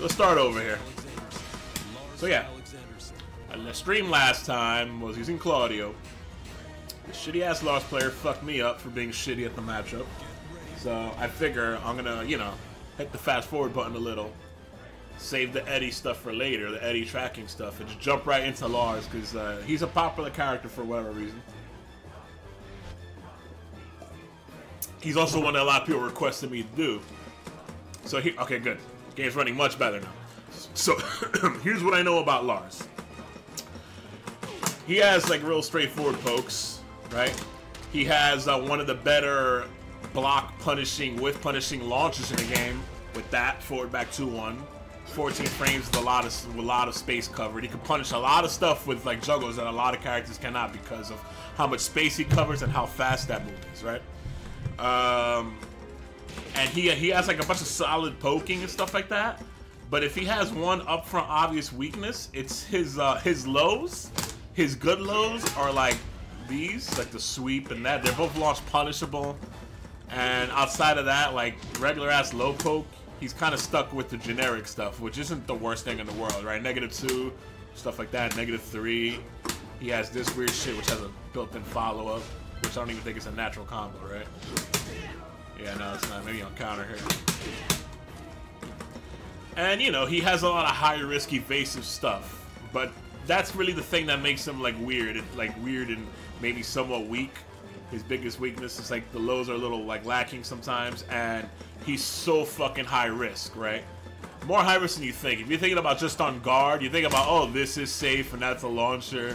let's start over here. So yeah, the stream last time was using Claudio. The shitty ass Lars player fucked me up for being shitty at the matchup. So I figure I'm gonna, you know, hit the fast forward button a little. Save the Eddy stuff for later, the Eddy tracking stuff, and just jump right into Lars because uh, he's a popular character for whatever reason. He's also one that a lot of people requested me to do. So he, okay, good. Game's running much better now. So here's what I know about Lars. He has like real straightforward pokes, right? He has uh, one of the better block punishing with punishing launches in the game with that forward back 2-1. 14 frames with a lot of a lot of space covered. He can punish a lot of stuff with like juggles that a lot of characters cannot because of how much space he covers and how fast that move is, right? Um, and he he has like a bunch of solid poking and stuff like that. But if he has one upfront obvious weakness, it's his uh, his lows. His good lows are like these, like the sweep and that. They're both launch punishable. And outside of that, like regular ass low poke, he's kind of stuck with the generic stuff, which isn't the worst thing in the world, right? Negative two, stuff like that. Negative three. He has this weird shit, which has a built-in follow-up, which I don't even think is a natural combo, right? Yeah, no, it's not. Maybe on counter here. And, you know, he has a lot of high-risk evasive stuff. But that's really the thing that makes him, like, weird. It, like, weird and maybe somewhat weak. His biggest weakness is, like, the lows are a little, like, lacking sometimes. And he's so fucking high risk, right? More high risk than you think. If you're thinking about just on guard, you think about, oh, this is safe and that's a launcher.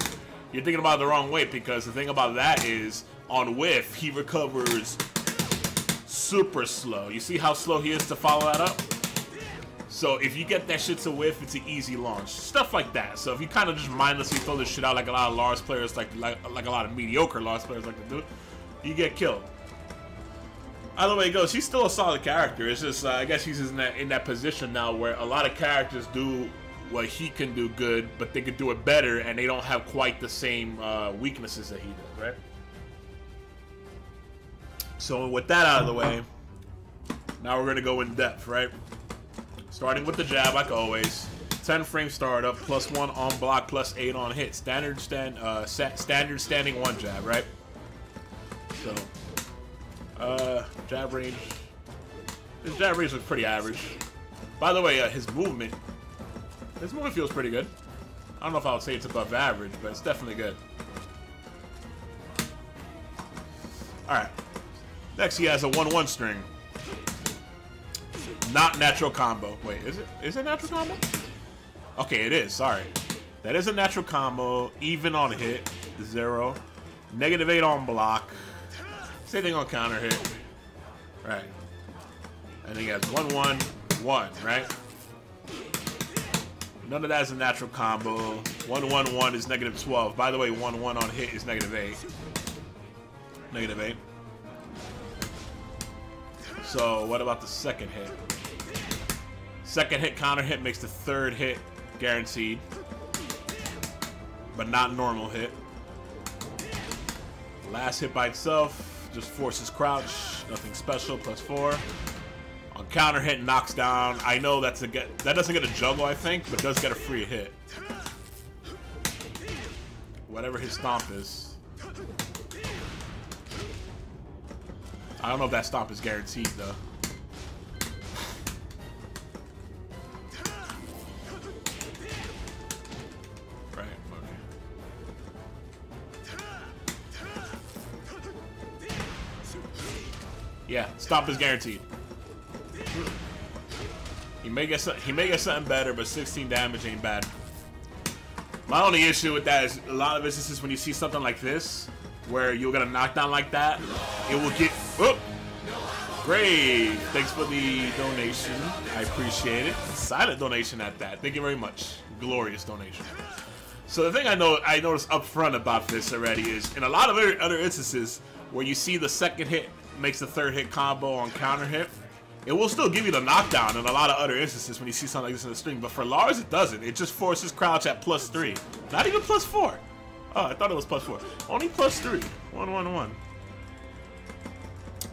You're thinking about the wrong way because the thing about that is, on whiff, he recovers super slow. You see how slow he is to follow that up? So if you get that shit to whiff, it's an easy launch. Stuff like that. So if you kind of just mindlessly throw this shit out like a lot of Lars players, like, like, like a lot of mediocre Lars players like to do, you get killed. Either way it goes, he's still a solid character. It's just, uh, I guess he's in that, in that position now where a lot of characters do what he can do good, but they could do it better, and they don't have quite the same uh, weaknesses that he does, right? So with that out of the way, now we're gonna go in depth, right? Starting with the jab, like always. 10 frame startup, plus one on block, plus eight on hit. Standard stand, uh, standard standing one jab, right? So, uh, jab range. His jab range looks pretty average. By the way, uh, his movement, his movement feels pretty good. I don't know if I would say it's above average, but it's definitely good. Alright. Next, he has a 1-1 string. Not natural combo. Wait, is it? Is it natural combo? Okay, it is. Sorry. That is a natural combo. Even on hit. Zero. Negative 8 on block. Same thing on counter hit. Right. And he has 1 1 1, right? None of that is a natural combo. 1 1 1 is negative 12. By the way, 1 1 on hit is negative 8. Negative 8. So, what about the second hit? Second hit counter hit makes the third hit guaranteed. But not normal hit. Last hit by itself just forces crouch. Nothing special. Plus four. On counter hit, knocks down. I know that's a get. That doesn't get a juggle, I think, but does get a free hit. Whatever his stomp is. I don't know if that stomp is guaranteed though. Yeah, stop is guaranteed. He may get some, he may get something better, but 16 damage ain't bad. My only issue with that is a lot of instances when you see something like this, where you'll get a knockdown like that, it will get. Oh, great! Thanks for the donation. I appreciate it. Silent donation at that. Thank you very much. Glorious donation. So the thing I know I noticed up front about this already is in a lot of other instances where you see the second hit makes the third hit combo on counter hit, it will still give you the knockdown in a lot of other instances when you see something like this in the stream. But for Lars, it doesn't. It just forces crouch at plus three. Not even plus four. Oh, I thought it was plus four. Only plus three. One, one, one.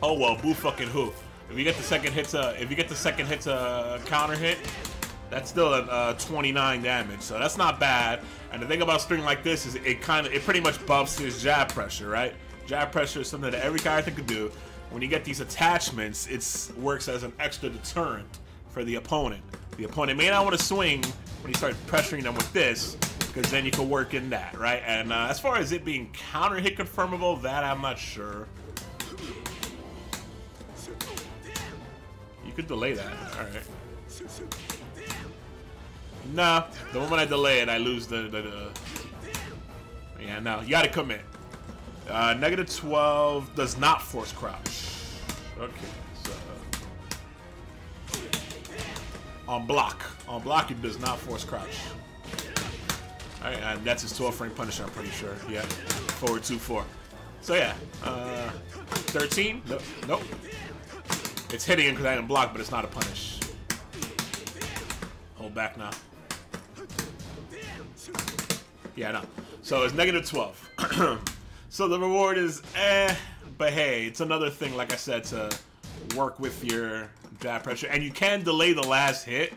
Oh well, boo fucking who. If you get the second hit to, if you get the second hit to counter hit, That's still a uh, 29 damage, so that's not bad. And the thing about string like this is it kind of, it pretty much buffs his jab pressure, right? Jab pressure is something that every character can do. When you get these attachments, it works as an extra deterrent for the opponent. The opponent may not want to swing when you start pressuring them with this, because then you can work in that, right? And uh, as far as it being counter hit confirmable, that I'm not sure. You could delay that. All right. Nah, the moment I delay it, I lose the, the, the yeah, no, you gotta commit. Uh, negative 12 does not force crouch. Okay, so on block, on block it does not force crouch. All right, and that's his 12 frame punisher. I'm pretty sure. Yeah, forward two four. So yeah, uh, 13. Nope. nope. It's hitting him because I didn't block, but it's not a punish. Hold back now. Yeah, no. So it's negative 12. so the reward is eh, but hey, it's another thing, like I said, to work with your jab pressure. And you can delay the last hit,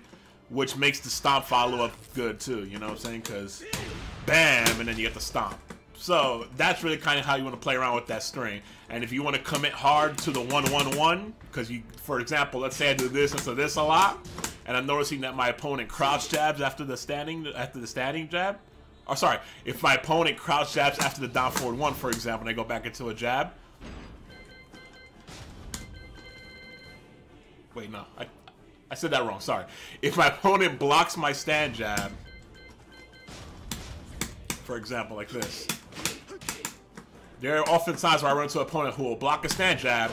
which makes the stomp follow-up good too, you know what I'm saying? Because bam, and then you get the stomp. So that's really kind of how you want to play around with that string. And if you want to commit hard to the 1-1-1, because you, for example, let's say I do this into this a lot, and I'm noticing that my opponent crouch jabs after the standing after the standing jab, or sorry, if my opponent crouch jabs after the down forward one, for example, and I go back into a jab. Wait, no, I, I said that wrong. Sorry. If my opponent blocks my stand jab, for example, like this. There are often times where I run into an opponent who will block a stand jab,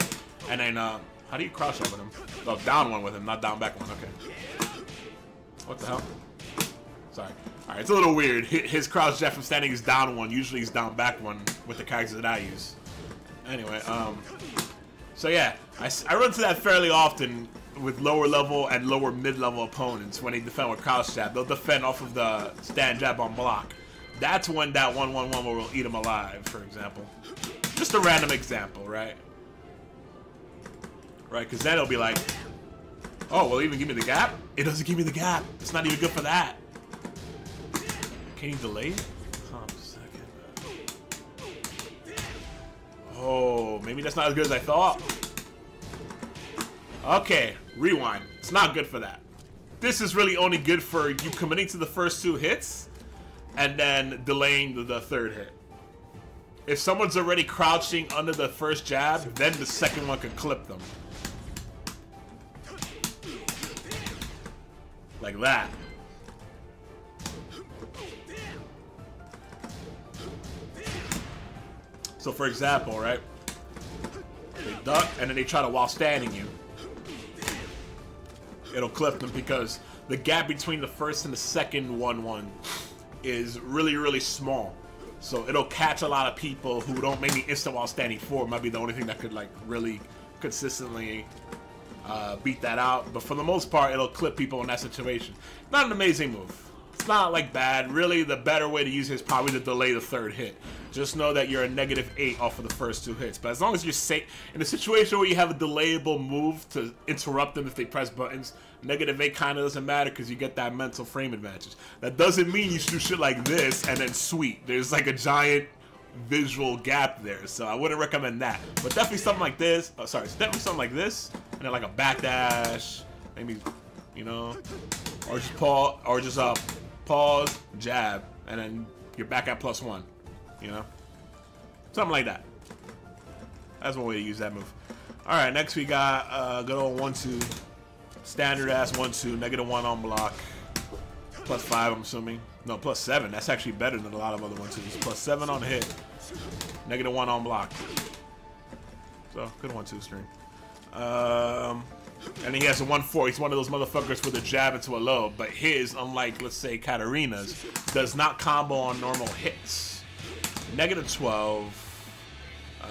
and then, uh, how do you crouch over him? Oh, down one with him, not down back one. Okay. What the hell? Sorry. Alright, it's a little weird. His crouch jab from standing is down one. Usually he's down back one with the characters that I use. Anyway, um... So yeah, I, I run to that fairly often with lower level and lower mid-level opponents when they defend with crouch jab. They'll defend off of the stand jab on block. That's when that 1-1-1 will eat them alive, for example. Just a random example, right? Right, because then it'll be like, oh, will even give me the gap? It doesn't give me the gap. It's not even good for that. Can you delay? Oh, maybe that's not as good as I thought. Okay, rewind. It's not good for that. This is really only good for you committing to the first two hits and then delaying the, the third hit. If someone's already crouching under the first jab, then the second one can clip them. Like that. So for example, right? They duck and then they try to while standing you. It'll clip them because the gap between the first and the second 1-1 is really, really small. So it'll catch a lot of people who don't maybe instant while standing forward. Might be the only thing that could like really consistently uh, beat that out. But for the most part, it'll clip people in that situation. Not an amazing move. It's not like bad. Really, the better way to use it is probably to delay the third hit. Just know that you're a negative 8 off of the first two hits. But as long as you're safe, in a situation where you have a delayable move to interrupt them if they press buttons, negative 8 kind of doesn't matter because you get that mental frame advantage. That doesn't mean you should do shit like this and then sweet. There's like a giant visual gap there, so I wouldn't recommend that. But definitely something like this. Oh, sorry, definitely something like this, and then like a backdash, maybe, you know, or just pause, or just uh, pause, jab, and then you're back at plus one. You know? Something like that. That's one way to use that move. Alright, next we got uh, good old 1-2. Standard ass 1-2. Negative 1 on block. Plus 5, I'm assuming. No, plus 7. That's actually better than a lot of other 1-2s. Plus 7 on hit. Negative 1 on block. So, good 1-2 string. Um, and he has a 1-4. He's one of those motherfuckers with a jab into a low. But his, unlike, let's say, Katarina's, does not combo on normal hits. Negative 12. Uh,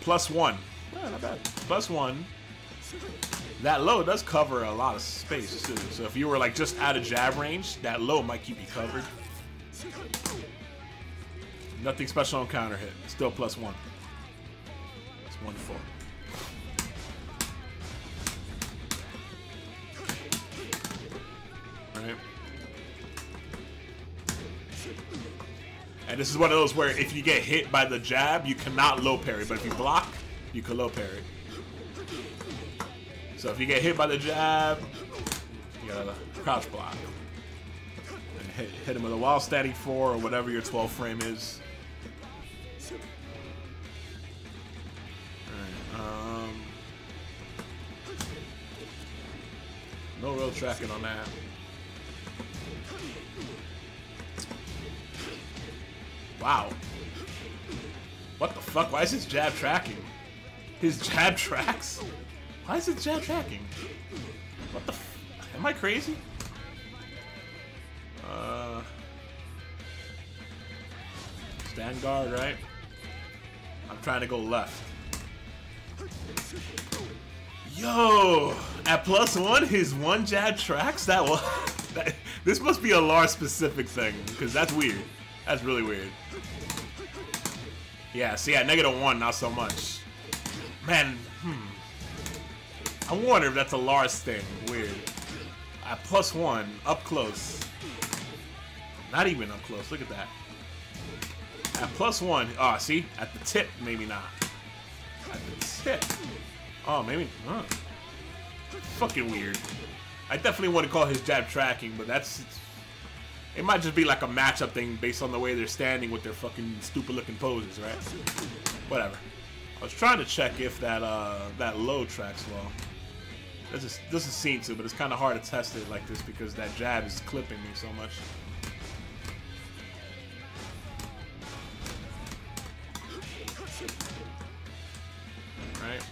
plus 1. Oh, not bad. Plus 1. That low does cover a lot of space, too. So if you were, like, just out of jab range, that low might keep you covered. Nothing special on counter hit. Still plus 1. It's 1 And this is one of those where if you get hit by the jab, you cannot low parry. But if you block, you can low parry. So if you get hit by the jab, you gotta crouch block. And hit, hit him with a while standing 4 or whatever your 12 frame is. Um, no real tracking on that. Wow. What the fuck? Why is his jab tracking? His jab tracks? Why is his jab tracking? What the Am I crazy? Uh... Stand guard, right? I'm trying to go left. Yo! At plus one, his one jab tracks? That was... This must be a Lars specific thing, because that's weird. That's really weird. Yeah, see, at negative one, not so much. Man, hmm. I wonder if that's a Lars thing. Weird. At plus one, up close. Not even up close. Look at that. At plus one, oh, see? At the tip, maybe not. At the tip. Oh, maybe, huh. Fucking weird. I definitely want to call his jab tracking, but that's it might just be like a matchup thing based on the way they're standing with their fucking stupid looking poses, right? Whatever. I was trying to check if that uh, that low tracks well. This is doesn't seem to, but it's kind of hard to test it like this because that jab is clipping me so much. Right.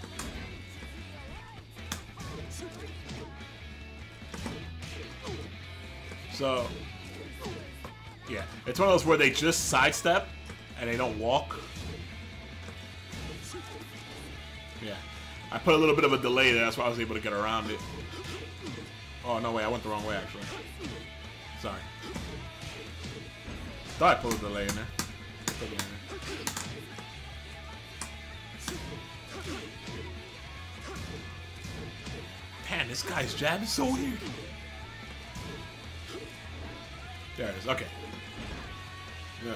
So yeah, it's one of those where they just sidestep and they don't walk. Yeah, I put a little bit of a delay there, that's why I was able to get around it. Oh, no way, I went the wrong way, actually. Sorry. Thought I put a delay in there. Man, this guy's jab is so weird. There it is, okay. Yeah.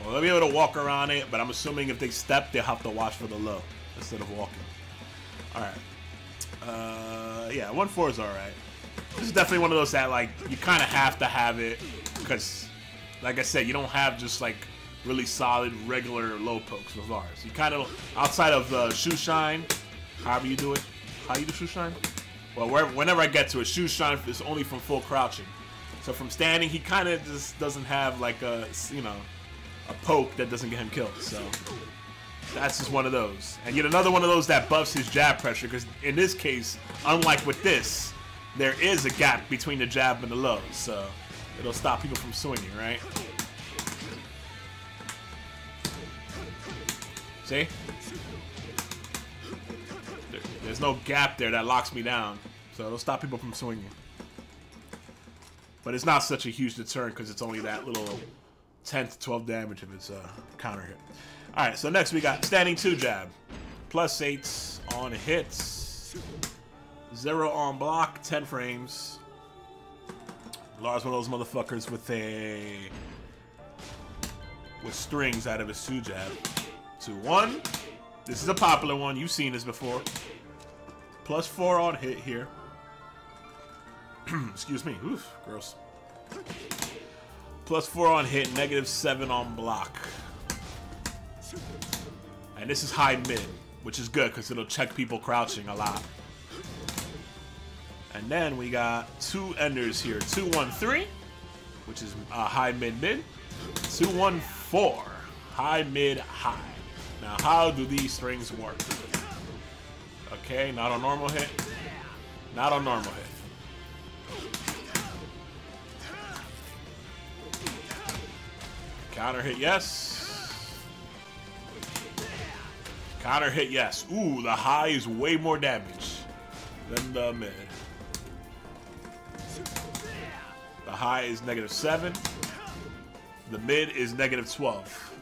Well, they'll be able to walk around it, but I'm assuming if they step, they'll have to watch for the low instead of walking. Alright. Uh, yeah, 1-4 is alright. This is definitely one of those that, like, you kind of have to have it because, like I said, you don't have just, like, really solid, regular low pokes with Lars. You kind of, outside of uh, shoe shine, however you do it, how you do shoe shine? Well, wherever, whenever I get to it, shoe shine is only from full crouching. So from standing, he kind of just doesn't have like a, you know, a poke that doesn't get him killed. So that's just one of those. And yet another one of those that buffs his jab pressure because in this case, unlike with this, there is a gap between the jab and the low. So it'll stop people from swinging, right? See? There's no gap there that locks me down. So it'll stop people from swinging. But it's not such a huge deterrent because it's only that little 10 to 12 damage if it's a counter hit. Alright, so next we got standing 2 jab. Plus 8 on hits. 0 on block, 10 frames. Lars one of those motherfuckers with a... with strings out of his 2 jab. 2 1. This is a popular one. You've seen this before. Plus 4 on hit here. Excuse me. Oof, gross. Plus 4 on hit, negative 7 on block. And this is high mid, which is good because it'll check people crouching a lot. And then we got two enders here. 2-1-3, which is uh, high mid mid. 2-1-4, high mid high. Now, how do these strings work? Okay, not on normal hit. Not on normal hit. Counter hit, yes. Counter hit, yes. Ooh, the high is way more damage than the mid. The high is negative 7. The mid is negative 12.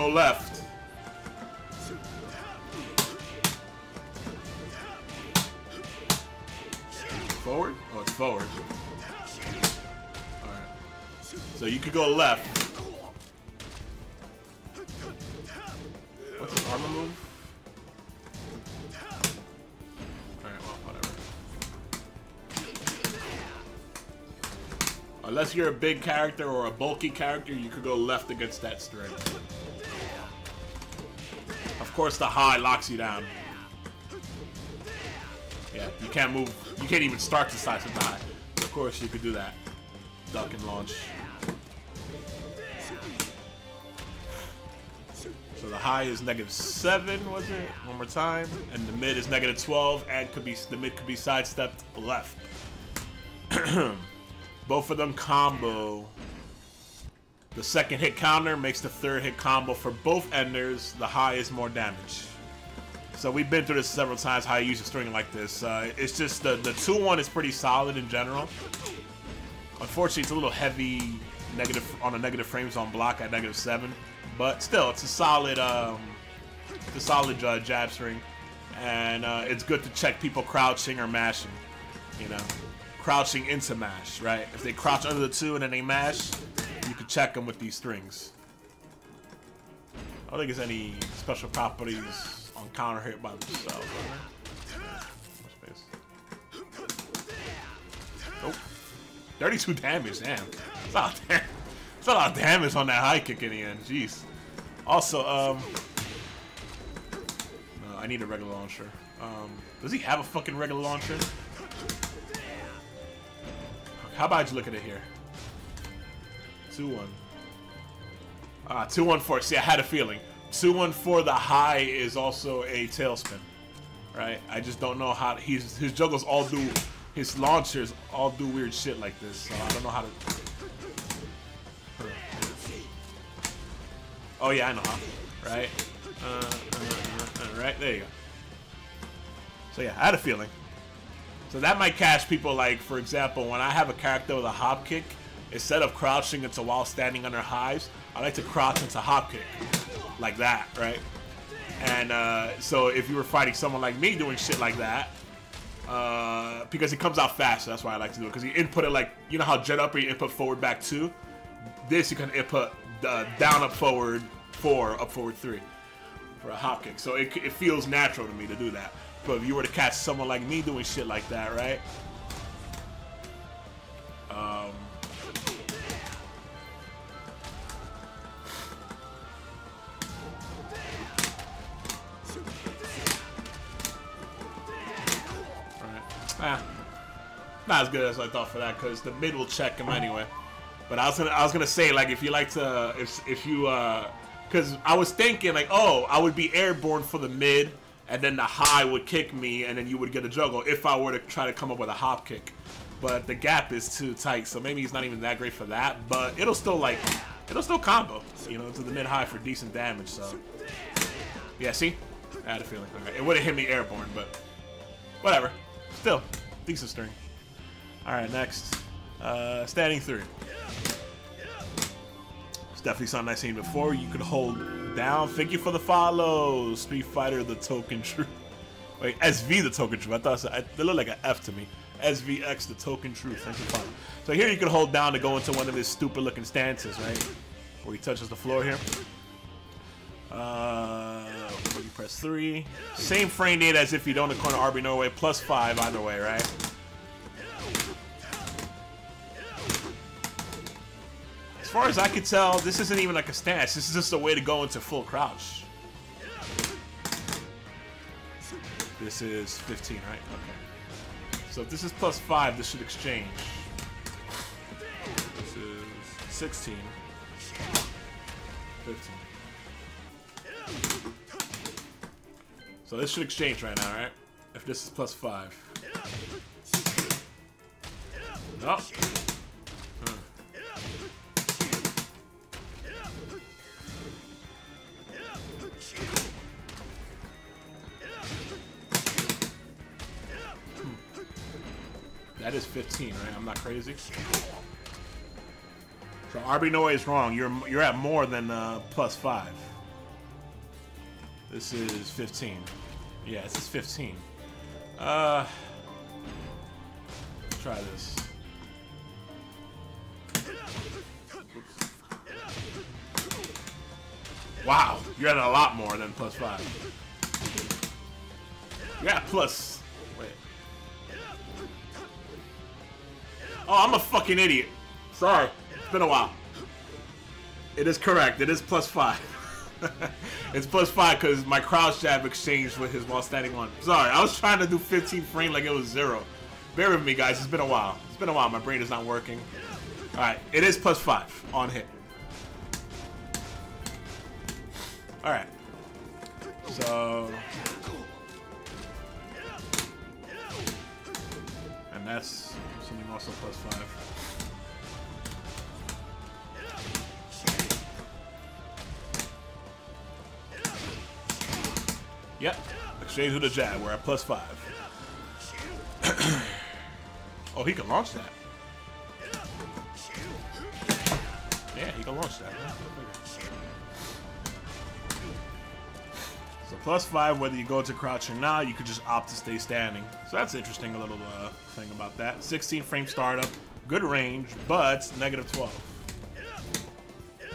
Go left. Forward? Oh, it's forward. Alright. So you could go left. What's his armor move? Alright, well, whatever. Unless you're a big character or a bulky character, you could go left against that string. Of course, the high locks you down. Yeah, you can't move. You can't even start to slice with the high. Of course, you could do that. Duck and launch. So the high is negative seven, was it? One more time, and the mid is negative twelve, and could be the mid could be sidestepped left. Both of them combo. The second hit counter makes the third hit combo for both enders. The high is more damage. So we've been through this several times, how you use a string like this. Uh, it's just the, the 2-1 is pretty solid in general. Unfortunately, it's a little heavy negative on a negative frame zone block at negative 7. But still, it's a solid um, it's a solid uh, jab string. And uh, it's good to check people crouching or mashing, you know. Crouching into mash, right? If they crouch under the 2 and then they mash, check them with these strings. I don't think there's any special properties on counter hit by themselves. Nope. 32 damage, damn. A lot of. That's a lot of damage on that high kick in the end, jeez. Also, um... No, I need a regular launcher. Um, does he have a fucking regular launcher? How about you look at it here? 2-1. Ah, 2-1 for See, I had a feeling. 2-1-4, the high is also a tailspin. Right? I just don't know how he's his juggles all do his launchers all do weird shit like this, so I don't know how to Oh yeah, I know how. Right? Uh, uh, uh, right, there you go. So yeah, I had a feeling. So that might catch people like, for example, when I have a character with a hop kick, instead of crouching into while standing under hives, I like to crouch into hop kick like that, right? And uh, so if you were fighting someone like me doing shit like that, uh, because it comes out fast, that's why I like to do it. Because you input it like, you know how jet up you input forward back two? This you can input uh, down up forward four, up forward three for a hop kick. So it, it feels natural to me to do that. But if you were to catch someone like me doing shit like that, right? Um, Ah, not as good as I thought for that because the mid will check him anyway. But I was gonna, I was gonna say like if you like to, if if you, uh, because I was thinking like, oh, I would be airborne for the mid, and then the high would kick me, and then you would get a juggle if I were to try to come up with a hop kick. But the gap is too tight, so maybe he's not even that great for that. But it'll still like, it'll still combo, you know, to the mid high for decent damage. So yeah, see, I had a feeling. Okay, it would have hit me airborne, but whatever. Still, decent string. Alright, next. Uh, standing three. It's definitely something I've seen before. You could hold down. Thank you for the follow. Street Fighter, the token truth. Wait, SV, the token truth. I thought it, they look like an F to me. SVX, the token truth. Thank you for So here you can hold down to go into one of his stupid looking stances, right? Where he touches the floor here. Uh, you press three. Same frame date as if you don't corner RB Norway, plus five either way, right? As far as I can tell, this isn't even like a stance. This is just a way to go into full crouch. This is 15, right? Okay. So if this is plus 5, this should exchange. This is 16. 15. So this should exchange right now, right? If this is plus five. Hmm. That is 15, right? I'm not crazy. So RB Noe is wrong. You're you're at more than uh, plus five. This is 15. Yeah, this is 15. Uh, try this. Wow, you're at a lot more than plus five. Yeah, plus. Wait. Oh, I'm a fucking idiot. Sorry. It's been a while. It is correct. It is plus five. it's plus five because my crouch jab exchanged with his while standing on. Sorry, I was trying to do 15 frame like it was zero. Bear with me, guys. It's been a while. It's been a while. My brain is not working. All right, it is plus five on hit. All right. So. And that's something also plus five. Yep. Exchange with a jab. We're at plus five. oh, he can launch that. Yeah, he can launch that. So plus five, whether you go to crouch or not, you could just opt to stay standing. So that's interesting, a little uh, thing about that. 16 frame startup, good range, but negative 12.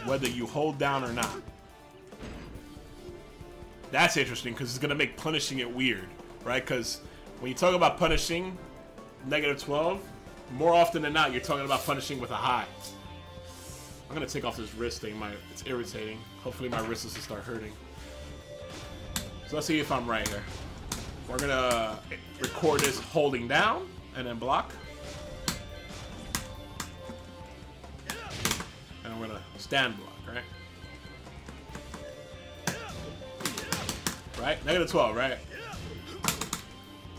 Whether you hold down or not. That's interesting because it's going to make punishing it weird, right? Because when you talk about punishing negative 12, more often than not, you're talking about punishing with a high. I'm going to take off this wrist thing. My It's irritating. Hopefully my wrist doesn't start hurting. So let's see if I'm right here. We're going to record this holding down and then block. And I'm going to stand block, right? Negative 12, right?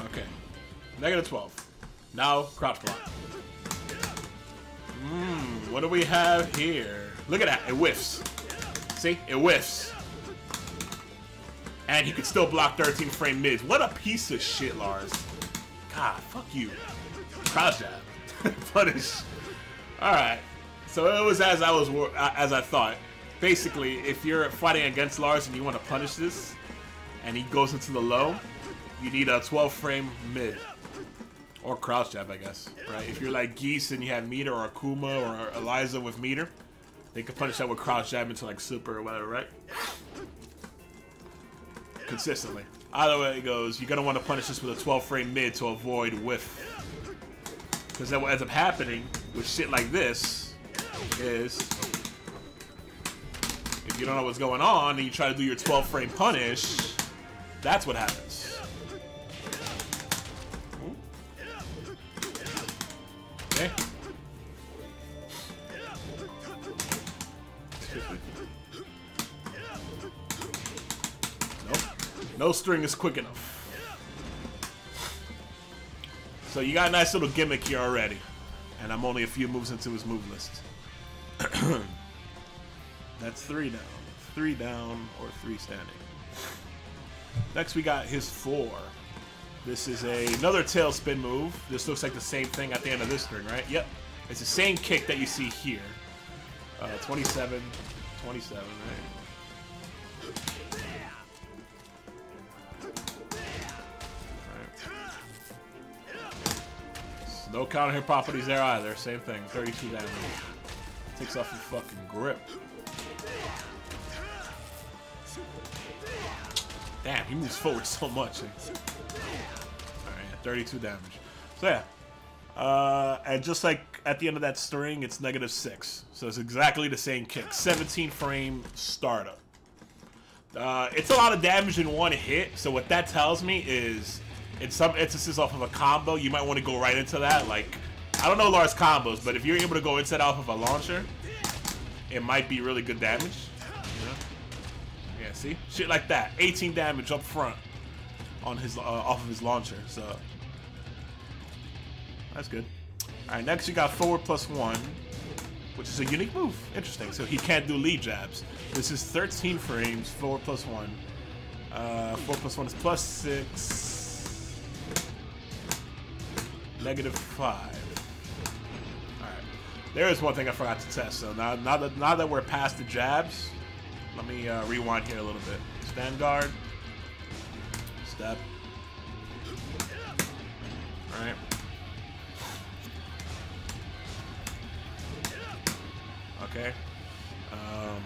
Okay. Negative 12. Now, crouch block. Mmm, what do we have here? Look at that, it whiffs. See? It whiffs. And he can still block 13 frame mids. What a piece of shit, Lars. God, fuck you. Crouch jab. Punish. Alright. So it was as I was as I thought. Basically, if you're fighting against Lars and you want to punish this, and he goes into the low, you need a 12 frame mid. Or crouch jab, I guess. Right? If you're like Geese and you have meter or Akuma or Eliza with meter, they can punish that with crouch jab into like super or whatever, right? Consistently. Either way it goes, you're gonna want to punish this with a 12 frame mid to avoid whiff. Because then what ends up happening with shit like this is if you don't know what's going on and you try to do your 12 frame punish, that's what happens. Okay. Nope. No string is quick enough. So you got a nice little gimmick here already. And I'm only a few moves into his move list. That's three down. Three down or three standing. Next, we got his four. This is a, another tail spin move. This looks like the same thing at the end of this string, right? Yep. It's the same kick that you see here. Uh, 27, 27, right? No counter hit properties there either. Same thing. 32 damage. Takes off your fucking grip. Damn, he moves forward so much. Alright, 32 damage. So yeah. Uh, and just like at the end of that string, it's negative 6. So it's exactly the same kick. 17 frame startup. Uh, it's a lot of damage in one hit, so what that tells me is, in some instances off of a combo, you might want to go right into that. Like, I don't know Lars combos, but if you're able to go into that off of a launcher, it might be really good damage. Yeah, see? Shit like that. 18 damage up front on his uh, off of his launcher. So that's good. All right, next you got forward plus one, which is a unique move. Interesting. So he can't do lead jabs. This is 13 frames, forward plus one. Uh, four plus one is plus six. Negative five. All right. There is one thing I forgot to test. So now, now that now that we're past the jabs, let me uh, rewind here a little bit. Stand guard. Step. Alright. Okay. Um,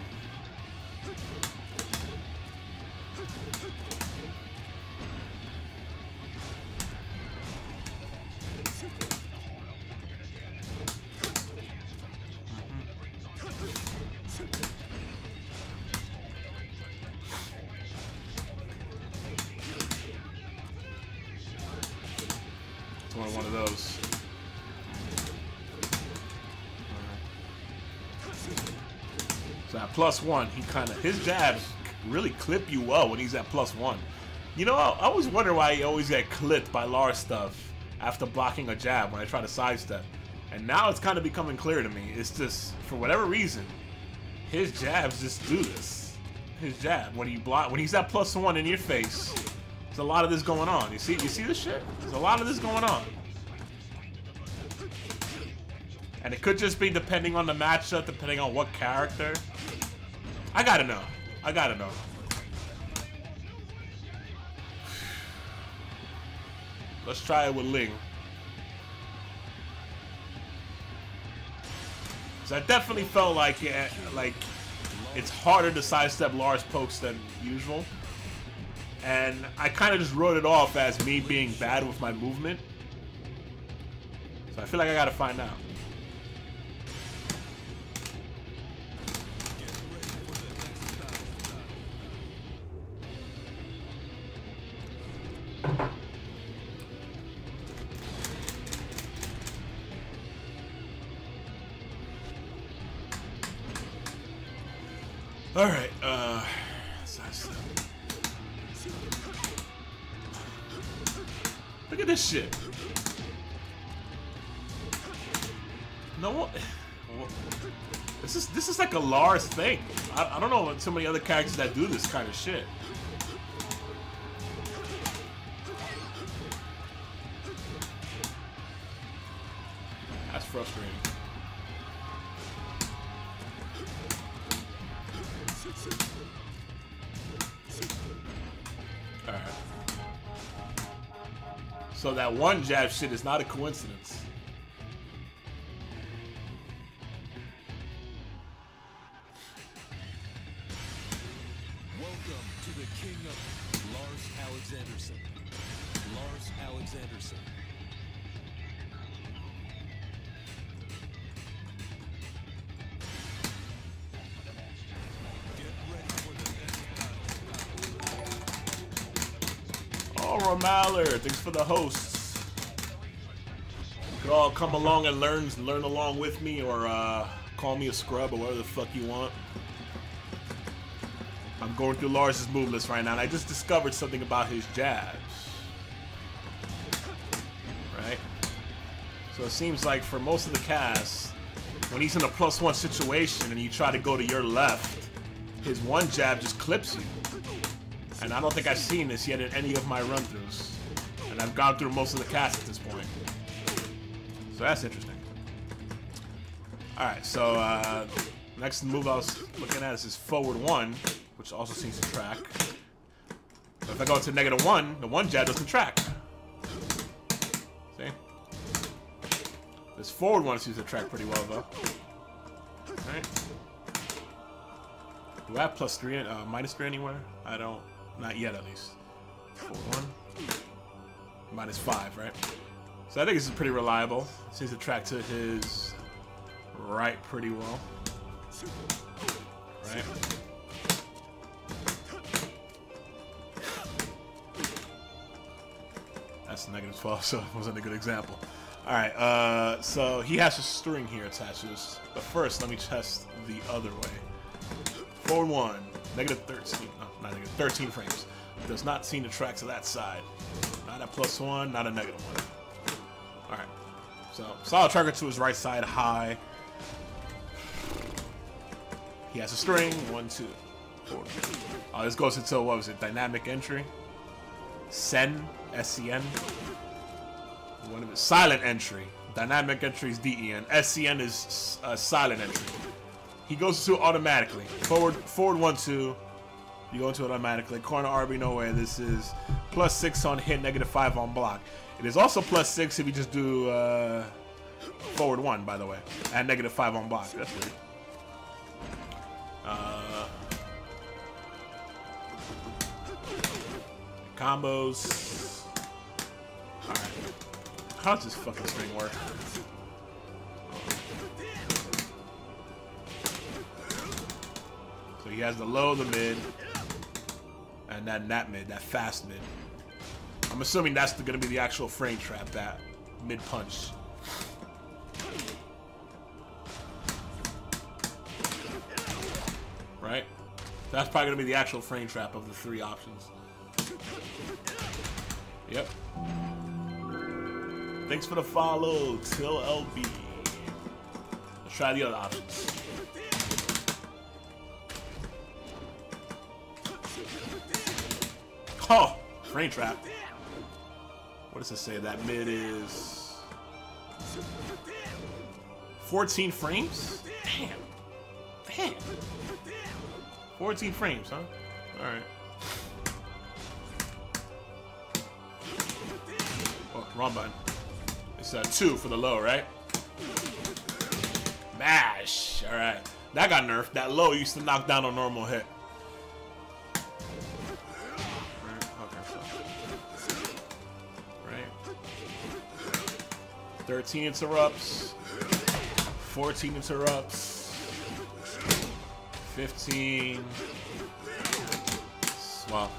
plus one, he kind of his jabs really clip you well when he's at plus one. You know, I, I always wonder why he always get clipped by Lars stuff after blocking a jab when I try to sidestep. And now it's kind of becoming clear to me. It's just for whatever reason, his jabs just do this. His jab when he block when he's at plus one in your face. There's a lot of this going on. You see, you see this shit? There's a lot of this going on. And it could just be depending on the matchup, depending on what character. I gotta know. I gotta know. Let's try it with Ling. So I definitely felt like yeah, like it's harder to sidestep Lars pokes than usual. And I kind of just wrote it off as me being bad with my movement. So I feel like I gotta find out. Lars thing. I, I don't know so many other characters that do this kind of shit. That's frustrating. Alright. So that one jab shit is not a coincidence. Thanks for the hosts. You all come along and learn learn along with me or uh, call me a scrub or whatever the fuck you want. I'm going through Lars's move list right now, and I just discovered something about his jabs. Right? So it seems like for most of the cast, when he's in a plus one situation and you try to go to your left, his one jab just clips you. And I don't think I've seen this yet in any of my run-throughs. I've gone through most of the cast at this point. So that's interesting. Alright, so uh, next move I was looking at is his forward one, which also seems to track. But if I go to negative one, the one jab doesn't track. See? This forward one seems to track pretty well though. Alright. Do I have plus three, uh, minus three anywhere? I don't. Not yet, at least. Four, one. Minus five, right? So I think this is pretty reliable. Seems to track to his right pretty well. Right? That's negative 12, so it wasn't a good example. Alright, uh, so he has a string here attached to this. But first, let me test the other way. Forward one, negative 13, no, not negative, 13 frames. Does not seem to track to that side. Not a plus one, not a negative one. Alright, so solid tracker to his right side, high. He has a string, one, two, four. Oh, this goes into, what was it, dynamic entry? Sen, S-E-N. One of it, silent entry. Dynamic entry is D-E-N. S-E-N is uh, silent entry. He goes to automatically. Forward, forward one, two. You go into it automatically. Corner RB Norway. This is plus six on hit, negative five on block. It is also plus six if you just do uh, forward one, by the way, and negative five on block. That's weird. Uh, combos. Alright. How does this fucking string work? So he has the low, the mid, and that mid, that fast mid. I'm assuming that's going to be the actual frame trap, that mid punch. Right? That's probably going to be the actual frame trap of the three options. Yep. Thanks for the follow, Till LB. Let's try the other options. Oh, frame trap. What does it say? That mid is 14 frames? Damn. Damn. 14 frames, huh? Alright. Oh, wrong button. It's uh, two for the low, right? Mash. Alright. That got nerfed. That low used to knock down a normal hit. 13 interrupts. 14 interrupts. 15. Well,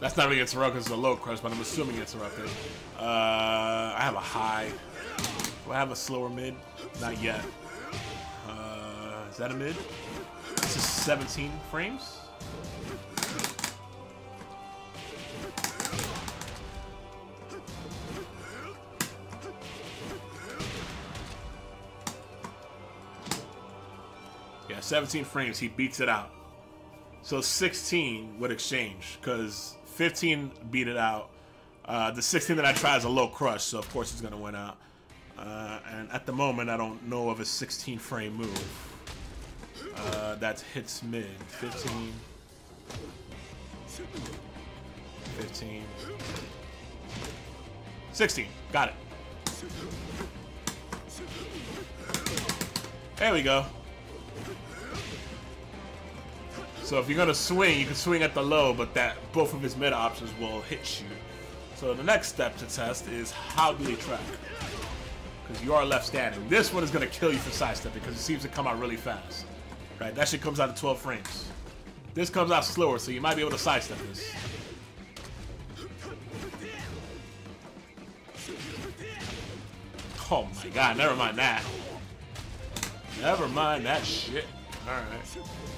that's not really interrupt because it's a low crush, but I'm assuming it's interrupted. Uh, I have a high. Do I have a slower mid? Not yet. Uh, is that a mid? This is 17 frames? Yeah, 17 frames. He beats it out. So 16 would exchange because 15 beat it out. Uh, the 16 that I try is a low crush, so of course it's going to win out. Uh, and at the moment, I don't know of a 16 frame move. Uh, that hits mid. 15. 15. 16. Got it. There we go. So if you're gonna swing, you can swing at the low, but that both of his mid options will hit you. So the next step to test is how do they track? Because you are left standing. This one is gonna kill you for sidestepping because it seems to come out really fast. Right? That shit comes out at 12 frames. This comes out slower, so you might be able to sidestep this. Oh my god, never mind that. Never mind that shit. Alright.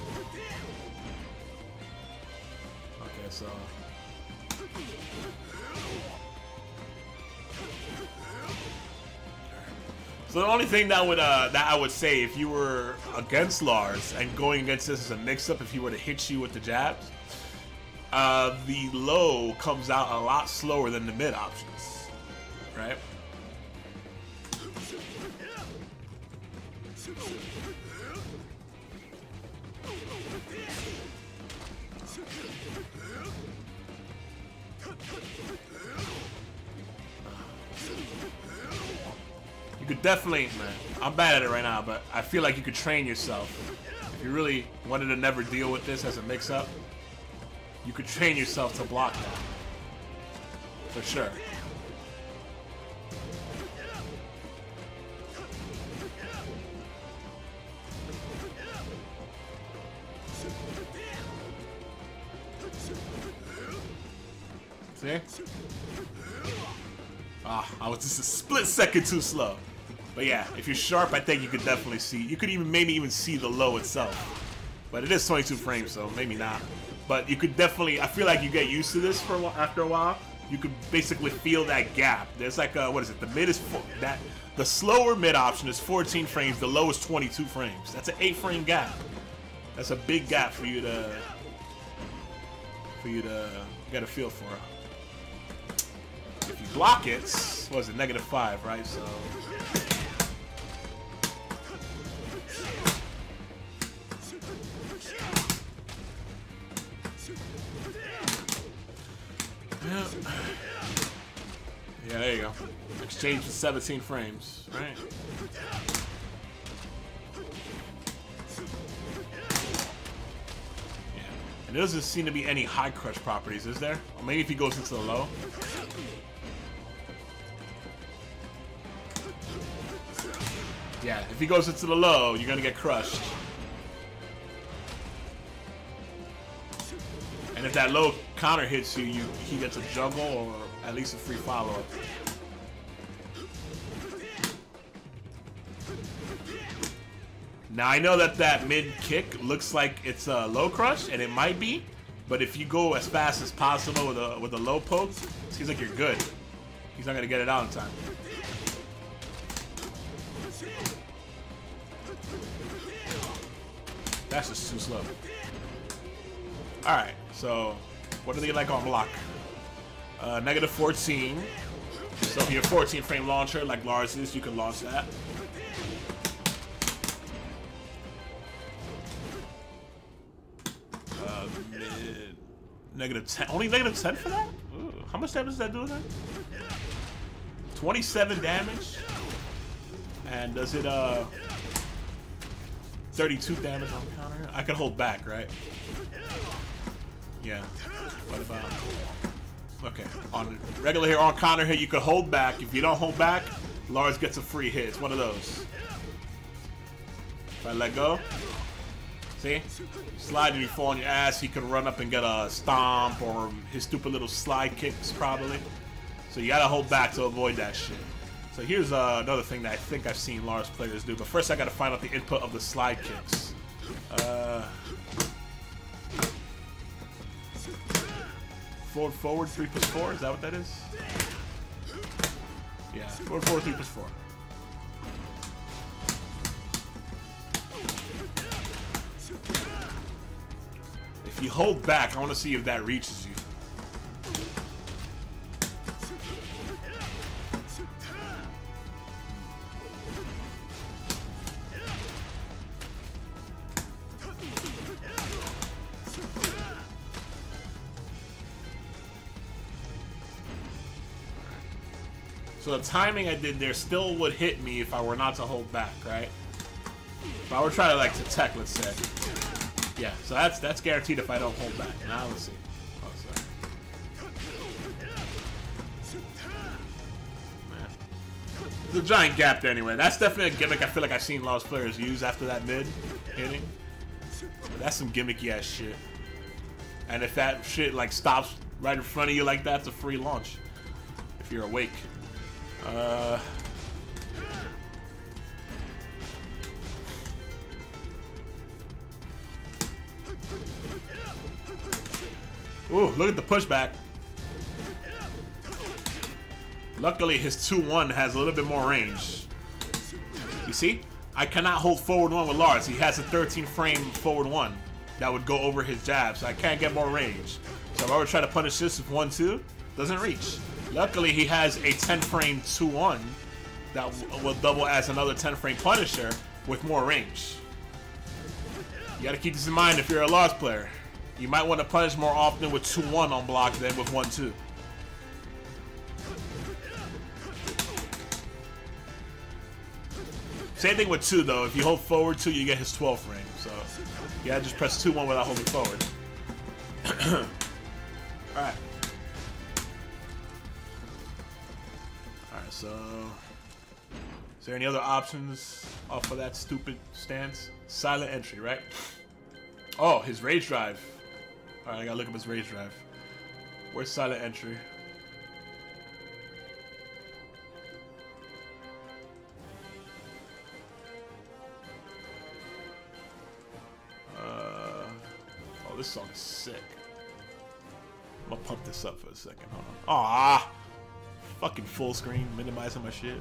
So. So the only thing that would uh, that I would say if you were against Lars and going against this as a mix-up, if he were to hit you with the jabs, uh, the low comes out a lot slower than the mid options, right? You could definitely, man, I'm bad at it right now, but I feel like you could train yourself. If you really wanted to never deal with this as a mix-up, you could train yourself to block that. For sure. See? Ah, I was just a split second too slow. But yeah, if you're sharp, I think you could definitely see. You could even maybe even see the low itself. But it is 22 frames, so maybe not. But you could definitely. I feel like you get used to this for a while, after a while. You could basically feel that gap. There's like a, what is it? The mid is that the slower mid option is 14 frames. The low is 22 frames. That's an eight frame gap. That's a big gap for you to for you to get a feel for. If you block it, what is it, negative five, right? So. Yeah, yeah, there you go. Exchange for 17 frames. Right. Yeah. And there doesn't seem to be any high crush properties, is there? Or maybe if he goes into the low. Yeah, if he goes into the low, you're gonna get crushed. And if that low counter hits you, you he gets a juggle or at least a free follow-up. Now I know that that mid kick looks like it's a low crush, and it might be, but if you go as fast as possible with a with a low poke, it seems like you're good. He's not gonna get it out in time. That's just too slow. Alright, so what do they like on block? Uh, negative 14. So if you have 14 frame launcher like Lars is, you can launch that. Uh, negative 10. Only negative 10 for that? Ooh, how much damage does that do then? 27 damage. And does it, uh... 32 damage on counter? I can hold back, right? Yeah. What about... Okay. On regular hit, on counter hit, you can hold back. If you don't hold back, Lars gets a free hit. It's one of those. If I let go, see? Slide and you fall on your ass, he can run up and get a stomp or his stupid little slide kicks, probably. So you gotta hold back to avoid that shit. So here's uh, another thing that I think I've seen Lars players do. But first I gotta find out the input of the slide kicks. Uh, forward, forward, 3 plus 4, is that what that is? Yeah, forward, forward, 3 plus 4. If you hold back, I want to see if that reaches you. So the timing I did there still would hit me if I were not to hold back, right? If I were trying to like to tech, let's say. Yeah, so that's that's guaranteed if I don't hold back. Now let's see. Oh, sorry. Man. There's a giant gap there anyway. That's definitely a gimmick I feel like I've seen Lars players use after that mid hitting. But that's some gimmicky ass shit. And if that shit like stops right in front of you like that, it's a free launch. If you're awake. Uh, ooh, look at the pushback. Luckily, his 2-1 has a little bit more range. You see? I cannot hold forward 1 with Lars. He has a 13 frame forward 1 that would go over his jab, so I can't get more range. So if I were to try to punish this with 1-2, doesn't reach. Luckily, he has a 10 frame 2-1 that will double as another 10 frame Punisher with more range. You gotta keep this in mind if you're a Lars player. You might want to punish more often with 2-1 on block than with 1-2. Same thing with 2 though. If you hold forward 2, you get his 12 frame. So, yeah, just press 2-1 without holding forward. Alright, Is there any other options off of that stupid stance? Silent entry, right? Oh, his rage drive. Alright, I gotta look up his rage drive. Where's silent entry? Uh, oh, this song is sick. I'm gonna pump this up for a second. Hold on. Ah, fucking full screen, minimizing my shit.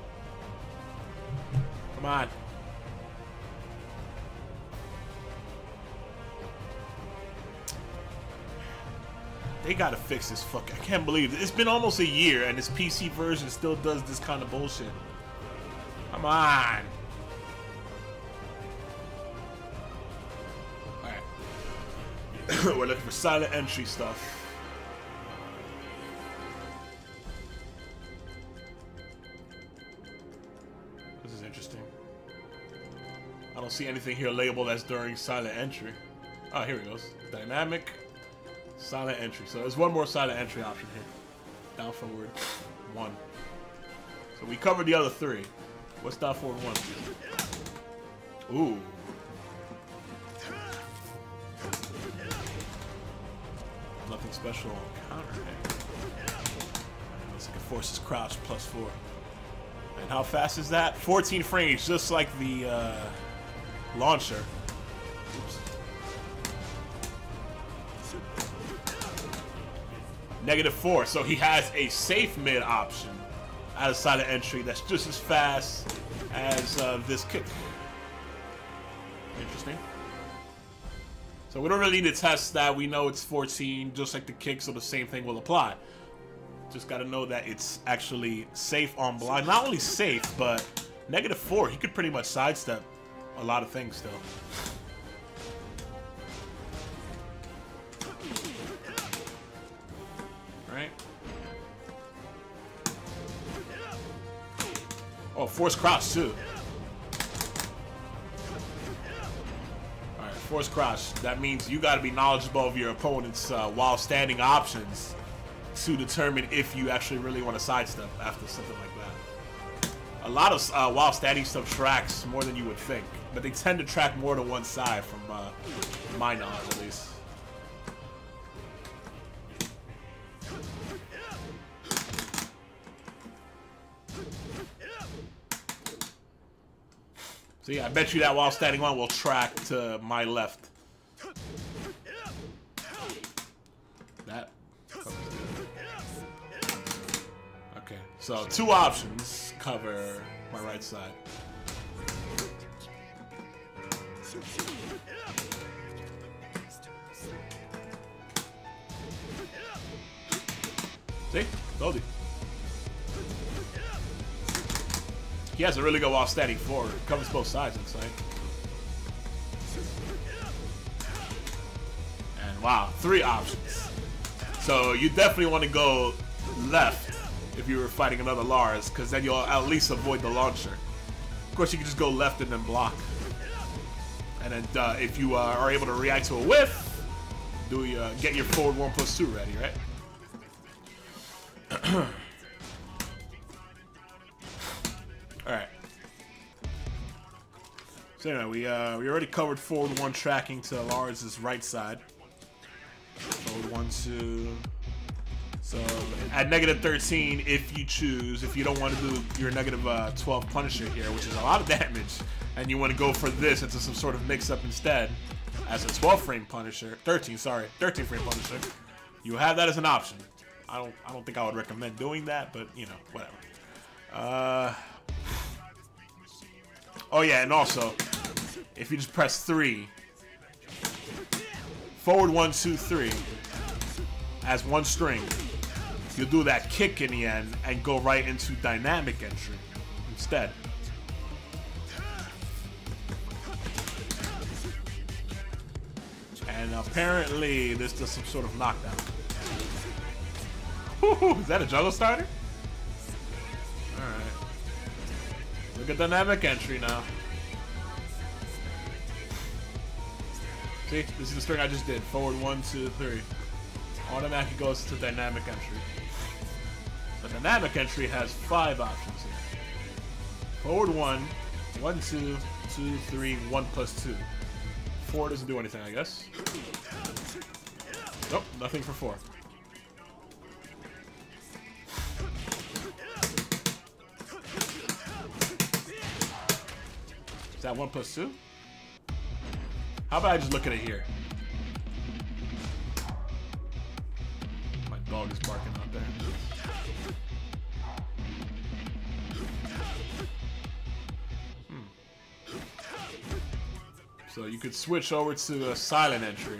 Come on. They gotta fix this fuck. I can't believe it. It's been almost a year and this PC version still does this kind of bullshit. Come on. Alright. We're looking for silent entry stuff. See anything here labeled as during silent entry. Oh, here it goes. Dynamic, silent entry. So there's one more silent entry option here. Down forward, one. So we covered the other three. What's down forward one? Ooh. Nothing special on counter. Looks like it forces crouch plus four. And how fast is that? 14 frames, just like the uh, launcher. Oops. Negative four, so he has a safe mid option out of silent entry that's just as fast as uh, this kick. Interesting. So we don't really need to test that. We know it's 14, just like the kick, so the same thing will apply. Just got to know that it's actually safe on block. Not only safe, but negative four. He could pretty much sidestep a lot of things still. Right? Oh, force crouch too. Alright, force crouch. That means you gotta be knowledgeable of your opponent's uh, while standing options to determine if you actually really want to sidestep after something like that. A lot of uh, while standing stuff tracks more than you would think, but they tend to track more to one side from uh, my knowledge at least. So yeah, I bet you that while standing one will track to my left. That. Okay, so two options cover my right side. See? Told you. He has a really good while standing forward. Covers both sides, looks like. And wow, three options. So you definitely want to go left if you were fighting another Lars, because then you'll at least avoid the launcher. Of course, you can just go left and then block. And then uh, if you uh, are able to react to a whiff, do you uh, get your forward one plus two ready, right? All right. So anyway, we uh, we already covered forward one tracking to Lars's right side. Forward one two. So at negative 13, if you choose, if you don't want to do your negative uh, 12 Punisher here, which is a lot of damage, and you want to go for this into some sort of mix-up instead, as a 12 frame Punisher, 13, sorry, 13 frame Punisher, you have that as an option. I don't, I don't think I would recommend doing that, but you know, whatever. Uh, oh yeah, and also, if you just press three, forward one, two, three, as one string, you'll do that kick in the end and go right into dynamic entry instead. And apparently this does some sort of knockdown. Ooh, is that a juggle starter? Alright. Look at dynamic entry now. See, this is the string I just did. Forward one, two, three. Automatically goes to dynamic entry. The dynamic entry has five options here. Forward one, one, two, two, three, one plus two. Four doesn't do anything, I guess. Nope, nothing for four. Is that one plus two? How about I just look at it here? My dog is barking out there. So you could switch over to a silent entry.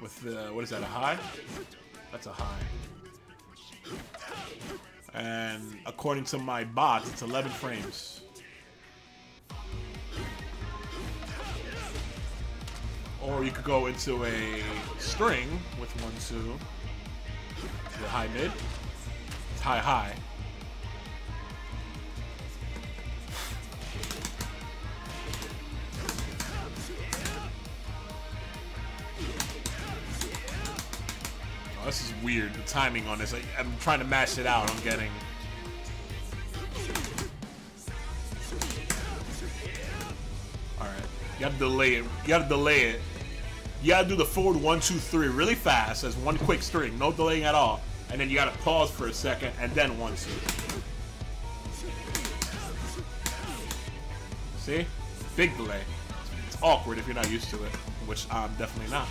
With the, what is that, a high? That's a high. And according to my bot, it's 11 frames. Or you could go into a string with one, two, the high mid, it's high high. Oh, this is weird. The timing on this. I, I'm trying to mash it out. I'm getting. All right. You gotta delay it. You gotta delay it. You gotta do the forward one, two, three really fast as one quick string, no delaying at all. And then you gotta pause for a second and then one, two. See? Big delay. It's awkward if you're not used to it, which I'm definitely not.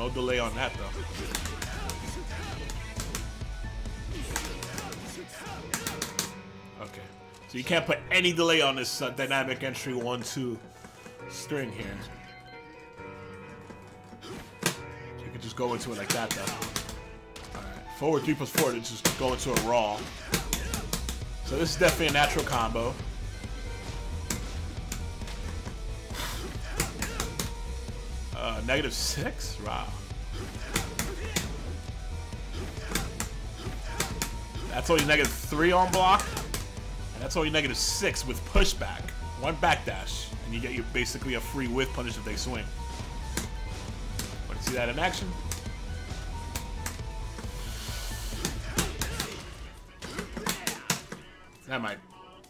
No delay on that though. Okay. So you can't put any delay on this uh, dynamic entry 1-2 string here. You can just go into it like that though. Alright. Forward 3 plus 4 to just go into a raw. So this is definitely a natural combo. Negative 6? Wow. That's only negative 3 on block. And that's only negative 6 with pushback. One backdash. And you get you basically a free whiff punish if they swing. Want to see that in action? That might.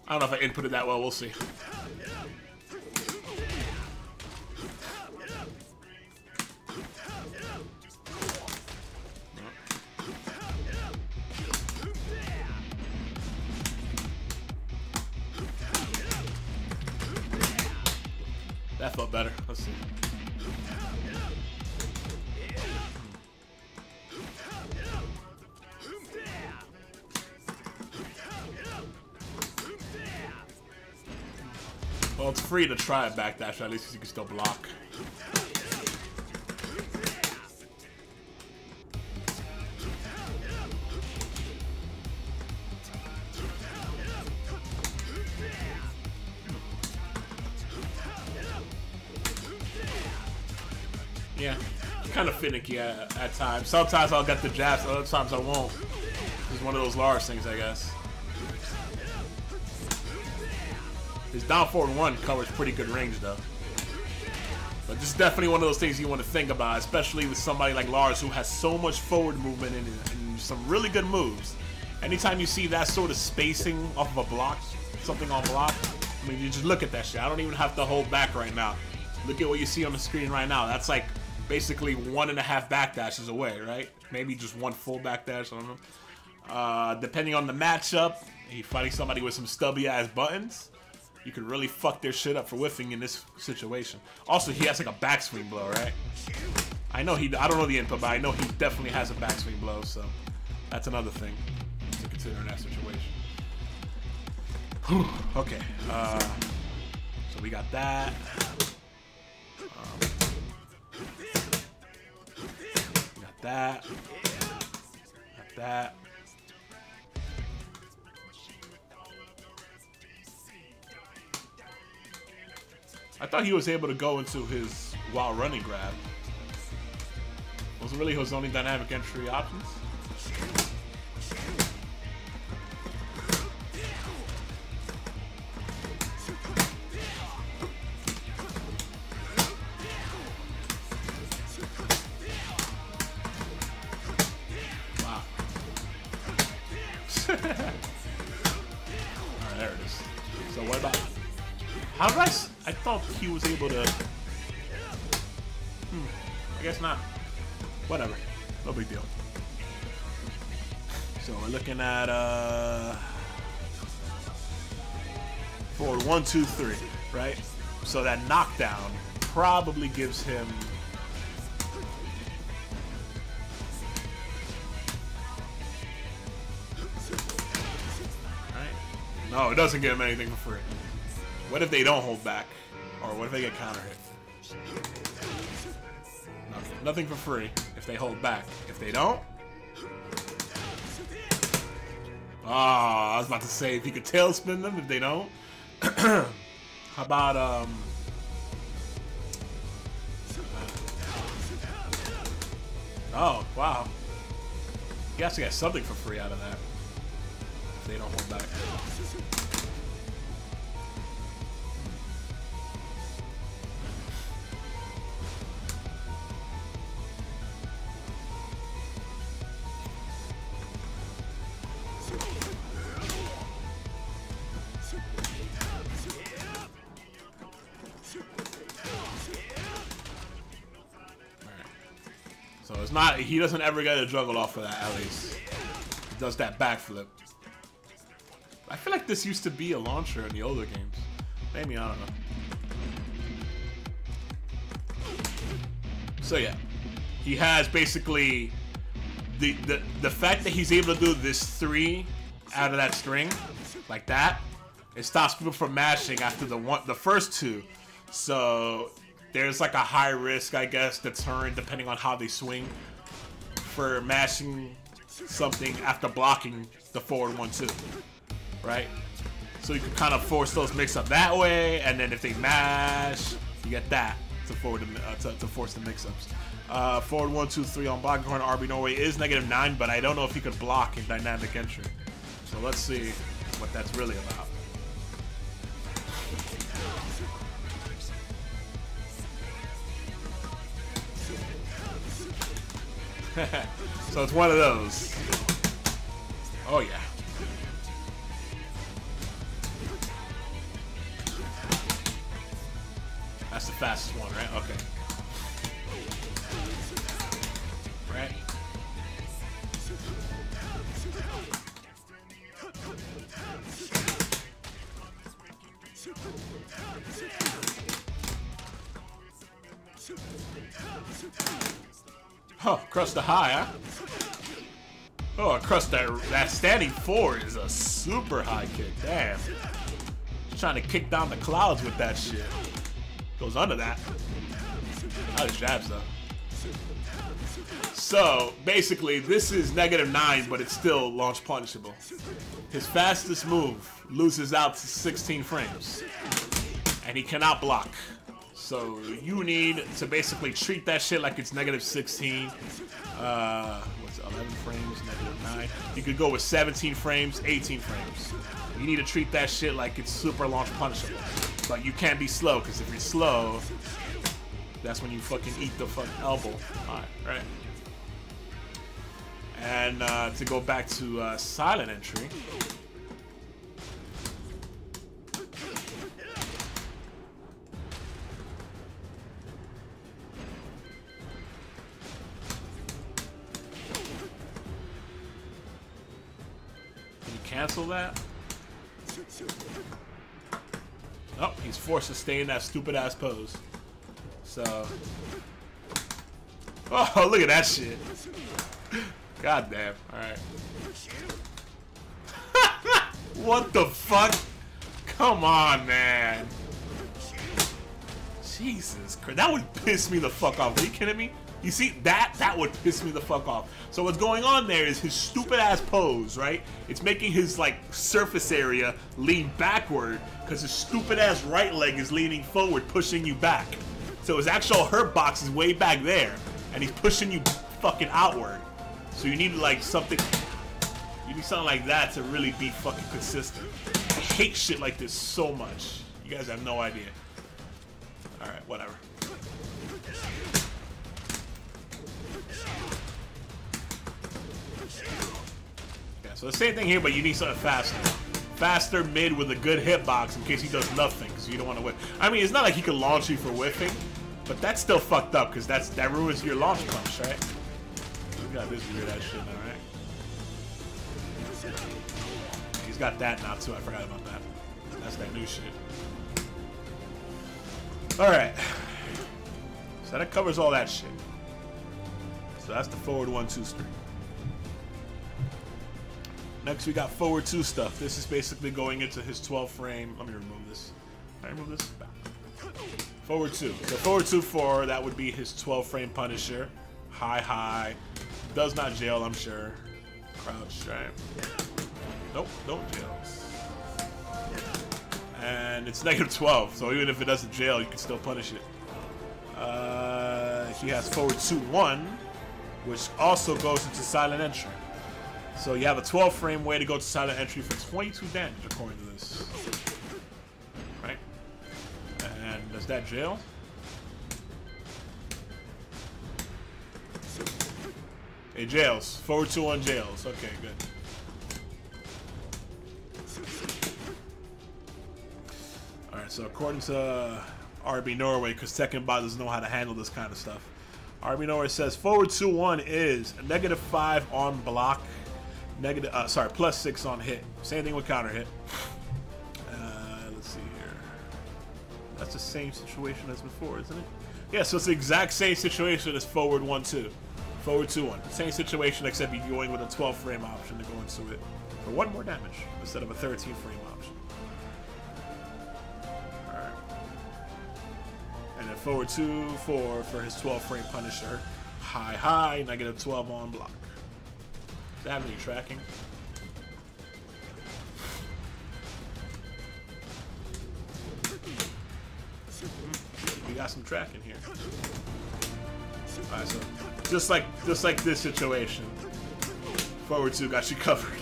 I don't know if I inputted that well. We'll see. Free to try a backdash, at least you can still block. Yeah, kind of finicky at, at times. Sometimes I'll get the jabs, other times I won't. It's one of those Lars things, I guess. His down four and one covers pretty good range though. But this is definitely one of those things you want to think about, especially with somebody like Lars who has so much forward movement and, and some really good moves. Anytime you see that sort of spacing off of a block, something on block, I mean, you just look at that shit. I don't even have to hold back right now. Look at what you see on the screen right now. That's like basically one and a half backdashes away, right? Maybe just one full backdash, I don't know. Uh, depending on the matchup, he fighting somebody with some stubby ass buttons you could really fuck their shit up for whiffing in this situation. Also, he has like a backswing blow, right? I know he, I don't know the input, but I know he definitely has a backswing blow, so that's another thing to consider in that situation. Whew, okay, uh, so we got that. Um, got that. Got that. I thought he was able to go into his while running grab. Wasn't really his only dynamic entry options. Looking at, uh... One, two, three, right? So that knockdown probably gives him... No, it doesn't give him anything for free. What if they don't hold back? Or what if they get counter hit? Nothing, nothing for free if they hold back. If they don't... Ah, I was about to say if you could tailspin them if they don't. How about um Oh, wow. You actually get something for free out of that. If they don't hold back. It's not. He doesn't ever get a juggle off of that. At least he does that backflip. I feel like this used to be a launcher in the older games. Maybe I don't know. So yeah, he has basically the the the fact that he's able to do this three out of that string like that. It stops people from mashing after the one the first two. So there's like a high risk, I guess, deterrent depending on how they swing for mashing something after blocking the forward one too, right? So you can kind of force those mix up that way, and then if they mash, you get that to forward uh, to, to, force the mix-ups. Uh, forward one, two, three on blocking corner. RB Norway is negative nine, but I don't know if he could block in dynamic entry. So let's see what that's really about. so it's one of those. Oh yeah. That's the fastest one, right? Okay. Right. Oh, across the high, huh? Oh, across that that standing four is a super high kick. Damn. Just trying to kick down the clouds with that shit. Goes under that. Not his jabs though. So basically, this is negative nine, but it's still launch punishable. His fastest move loses out to 16 frames, and he cannot block. So you need to basically treat that shit like it's negative 16. Uh, what's it, 11 frames, negative 9. You could go with 17 frames, 18 frames. You need to treat that shit like it's super launch punishable. But you can't be slow, because if you're slow, that's when you fucking eat the fucking elbow. Alright, right. And uh, to go back to uh, silent entry. Cancel that? Oh, he's forced to stay in that stupid ass pose. So. Oh, look at that shit. God damn. Alright. what the fuck? Come on, man. Jesus Christ. That would piss me the fuck off. Are you kidding me? You see, that that would piss me the fuck off. So what's going on there is his stupid ass pose, right? It's making his like surface area lean backward because his stupid ass right leg is leaning forward, pushing you back. So his actual hurt box is way back there, and he's pushing you fucking outward. So you need like something, you need something like that to really be fucking consistent. I hate shit like this so much. You guys have no idea. All right, whatever. So the same thing here, but you need something faster. Faster mid with a good hitbox in case he does nothing, because you don't want to whiff. I mean, it's not like he can launch you for whiffing, but that's still fucked up, because that's that ruins your launch punch, right? We got this weird ass shit now, right? He's got that now, too. I forgot about that. That's that new shit. Alright. So that covers all that shit. So that's the forward one-two string. Next, we got forward two stuff. This is basically going into his 12 frame. Let me remove this. Can I remove this? Forward two. So forward two four, that would be his 12 frame Punisher. High, high. Does not jail, I'm sure. Crouch, right? Nope, don't jail. And it's negative 12, so even if it doesn't jail, you can still punish it. Uh, he has forward 2-1, which also goes into silent entry. So you have a 12 frame way to go to silent entry for 22 damage, according to this. Right? And does that jail? It jails. Forward 2 on jails. Okay, good. Alright, so according to uh, RB Norway, because Tekken doesn't know how to handle this kind of stuff. RB Norway says forward 2 1 is negative 5 on block, negative, uh, sorry, plus 6 on hit. Same thing with counter hit. Uh, let's see here. That's the same situation as before, isn't it? Yeah, so it's the exact same situation as forward 1 2. Forward 2 1. Same situation, except you're going with a 12 frame option to go into it for one more damage instead of a 13 frame option. Alright. And then forward 2 4 for his 12 frame Punisher. High, high, negative 12 on block. That have any tracking? We got some tracking here. Alright, so just like just like this situation, forward two got you covered.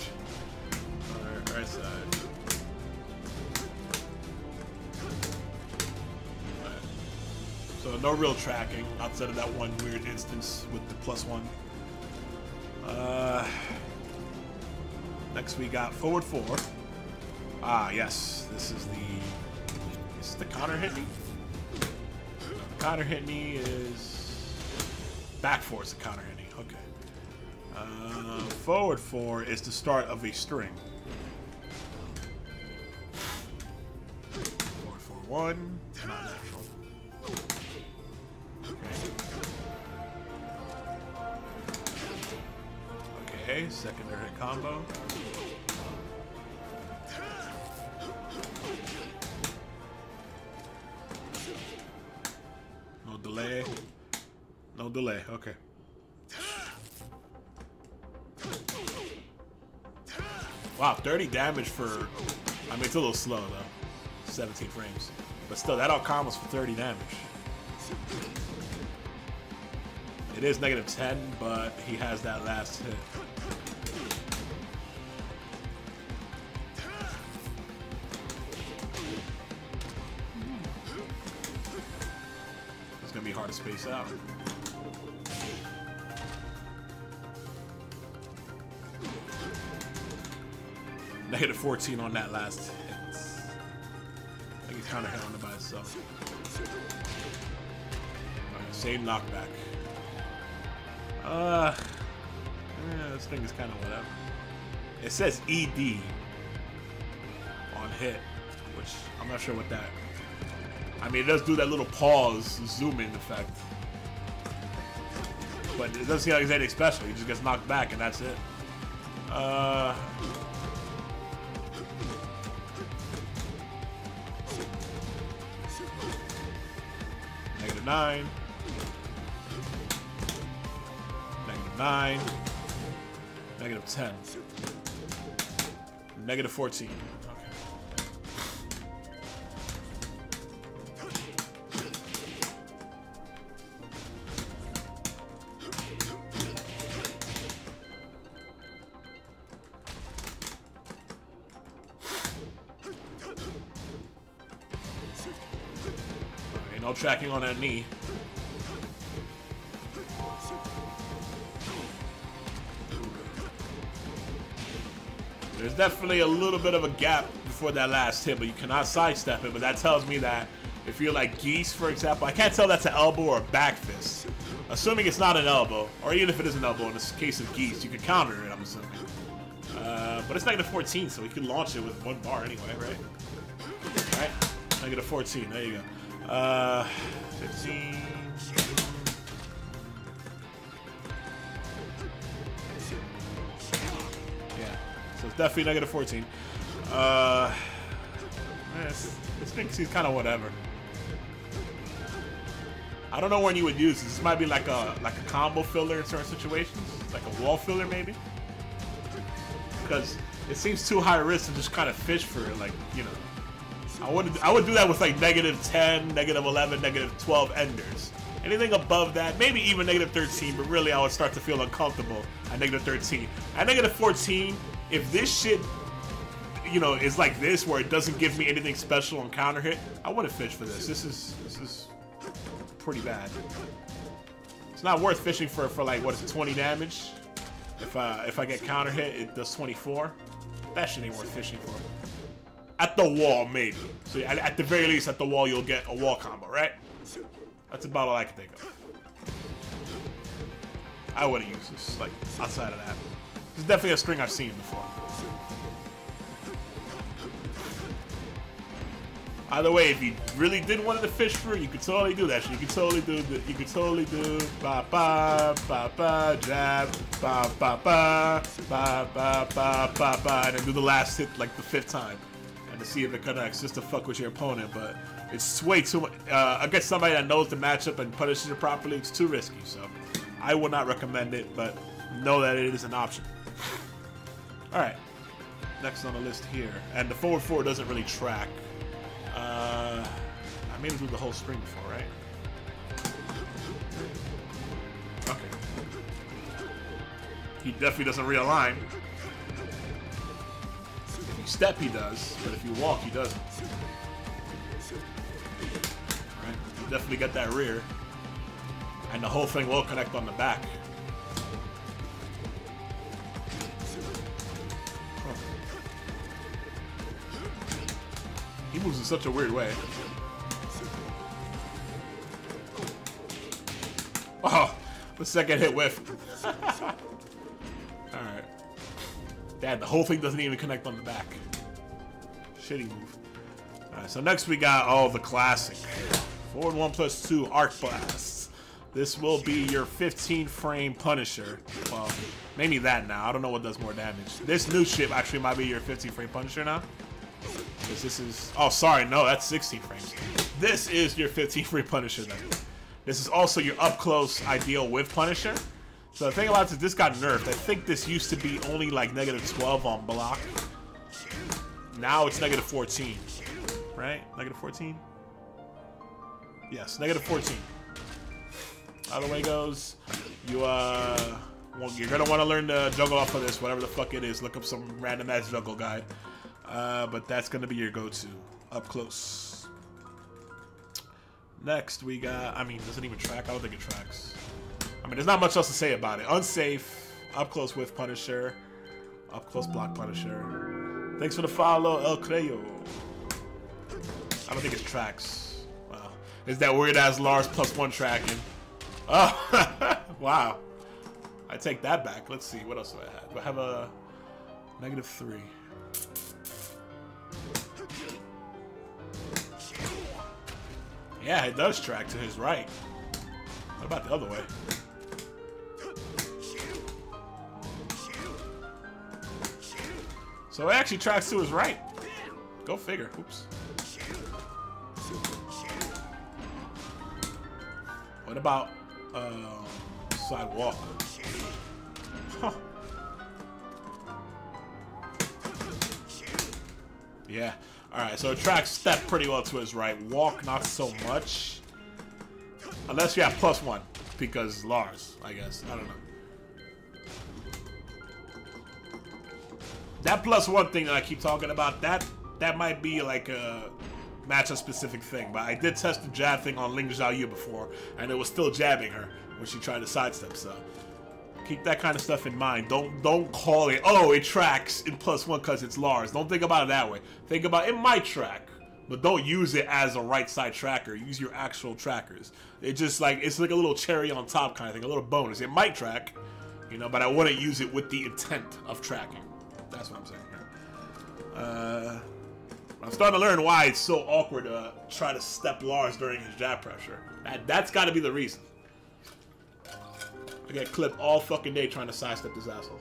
Alright, right side. Alright. So no real tracking outside of that one weird instance with the plus one. Uh, next we got forward four. Ah, yes, this is the is the counter hit me. Counter hit me is back four is the counter hit me. Okay. Uh, forward four is the start of a string. Forward four one, not natural. Okay. Okay, secondary combo. No delay. No delay. Okay. Wow, 30 damage for... I mean, it's a little slow, though. 17 frames. But still, that all combos for 30 damage. It is negative 10, but he has that last hit. Be hard to space out. Negative 14 on that last hit. I he's counter hit on it by itself. Alright, same knockback. Uh, yeah, this thing is kind of whatever. It says ED on hit, which I'm not sure what that. I mean, it does do that little pause, zoom in effect. But it doesn't seem like it's anything special. He just gets knocked back and that's it. Uh. Negative nine. Negative nine. Negative ten. Negative fourteen. No tracking on that knee. There's definitely a little bit of a gap before that last hit, but you cannot sidestep it. But that tells me that if you're like Geese, for example, I can't tell that's an elbow or a back fist. Assuming it's not an elbow, or even if it is an elbow, in this case of Geese, you could counter it, I'm assuming. Uh, but it's negative 14, so we can launch it with one bar anyway, right? Alright, negative 14, there you go. Uh, 15. Yeah, so it's definitely negative 14. Uh, this, this thing seems kind of whatever. I don't know when you would use this. This might be like a like a combo filler in certain situations, like a wall filler maybe. Because it seems too high risk to just kind of fish for it, like you know. I would I would do that with like negative 10, negative 11, negative 12 enders. Anything above that, maybe even negative 13, but really I would start to feel uncomfortable at negative 13. At negative 14, if this shit, you know, is like this where it doesn't give me anything special on counter hit, I wouldn't fish for this. This is this is pretty bad. It's not worth fishing for for like what is it, 20 damage? If uh if I get counter hit, it does 24. That shit ain't worth fishing for. At the wall, maybe. So at, at the very least, at the wall, you'll get a wall combo, right? That's about all I can think of. I wouldn't use this, like, outside of that. It's definitely a string I've seen before. Either way, if you really did want to fish fruit, you could totally do that. You could totally do the, you could totally do ba ba ba ba jab ba ba ba ba ba ba ba ba and then do the last hit like the fifth time, see if it connects just to fuck with your opponent. But it's way too much. Uh, against somebody that knows the matchup and punishes it properly, it's too risky. So I would not recommend it, but know that it is an option. All right, next on the list here, and the forward four doesn't really track. Uh, I made it through the whole string before, right? Okay. He definitely doesn't realign. Step, he does, but if you walk, he doesn't. Right? Definitely get that rear. And the whole thing will connect on the back. He moves in such a weird way. Oh, the second hit whiff. Dad, the whole thing doesn't even connect on the back. Shitty move. Alright, so next we got, oh, the classic. Forward 1 plus 2 Arc Blasts. This will be your 15 frame Punisher. Well, maybe that now. I don't know what does more damage. This new ship actually might be your 15 frame Punisher now. Because this is... Oh, sorry. No, that's 16 frames. This is your 15 frame Punisher then. This is also your up-close ideal with Punisher. So the thing about this is this got nerfed. I think this used to be only like negative 12 on block. Now it's negative 14. Right? Negative 14? Yes, negative 14. How the way goes, you, uh... Well, you're gonna want to learn to juggle off of this, whatever the fuck it is. Look up some random ass juggle guide. Uh, but that's gonna be your go-to up close. Next, we got. I mean, does it even track? I don't think it tracks. I mean, there's not much else to say about it. Unsafe, up close with Punisher, up close block Punisher. Thanks for the follow, El Creo. I don't think it tracks. Wow. Is that weird ass Lars plus one tracking? Oh, wow. I take that back. Let's see. What else do I have? Do I have a negative three? Yeah, it does track to his right. What about the other way? So it actually tracks to his right. Go figure. Oops. What about uh, sidewalk? Huh. Yeah. Alright, so it tracks step pretty well to his right. Walk, not so much. Unless you have plus one. Because Lars, I guess. I don't know. That plus one thing that I keep talking about, that that might be like a matchup specific thing. But I did test the jab thing on Ling Xiaoyu before, and it was still jabbing her when she tried to sidestep, so keep that kind of stuff in mind. Don't don't call it, oh, it tracks in plus one because it's Lars. Don't think about it that way. Think about it might track, but don't use it as a right side tracker. Use your actual trackers. It just like it's like a little cherry on top kind of thing, a little bonus. It might track, you know, but I wouldn't use it with the intent of tracking. That's what I'm saying. Uh, I'm starting to learn why it's so awkward to try to step Lars during his jab pressure. That, that's got to be the reason. I get clipped all fucking day trying to sidestep this asshole.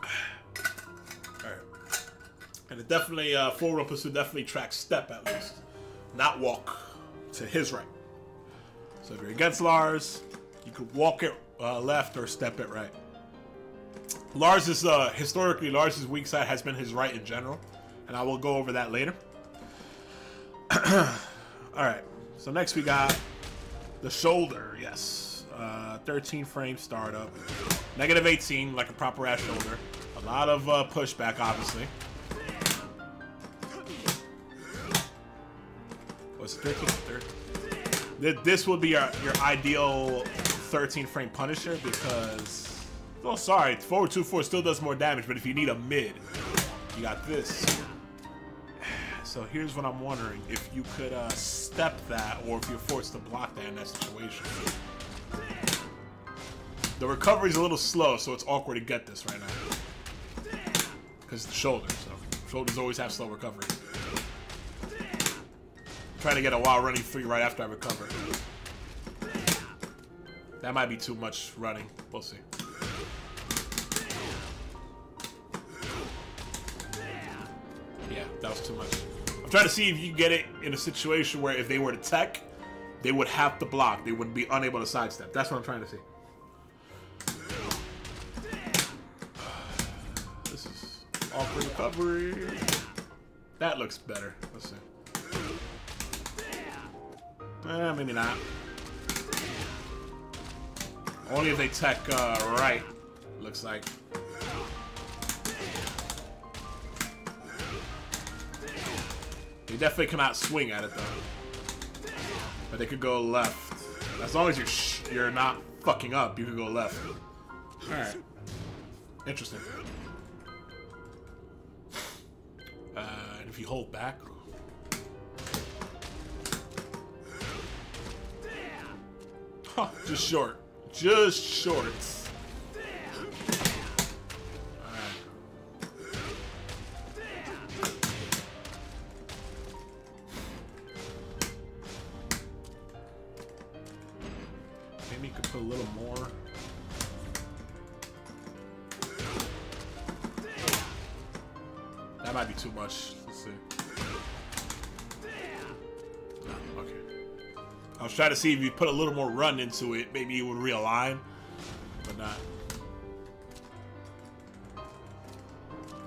Alright. And it definitely, uh, forward pursuit definitely tracks step at least. Not walk to his right. So if you're against Lars, you could walk it uh, left or step it right. Lars is, uh, historically, Lars's weak side has been his right in general. And I will go over that later. Alright. So next we got the shoulder, yes. Uh, 13 frame startup. Negative 18, like a proper ass shoulder. A lot of uh, pushback, obviously. What's 13? 13? This would be your, your ideal 13 frame Punisher because... Oh, sorry. Forward 2-4 still does more damage, but if you need a mid, you got this. so here's what I'm wondering: if you could uh, step that, or if you're forced to block that in that situation. The recovery's a little slow, so it's awkward to get this right now. Because the shoulder, so shoulders always have slow recovery. trying to get a wild running three right after I recover. That might be too much running. We'll see. Yeah, that was too much. I'm trying to see if you can get it in a situation where if they were to tech, they would have to block. They would be unable to sidestep. That's what I'm trying to see. This is awkward recovery. That looks better. Let's see. Eh, maybe not. Only if they tech uh, right, looks like. They definitely cannot swing at it though. But they could go left. As long as you're you're not fucking up, you can go left. All right. Interesting. Uh, and if you hold back. Huh, just short. Just shorts. To see if you put a little more run into it, maybe it would realign, but not.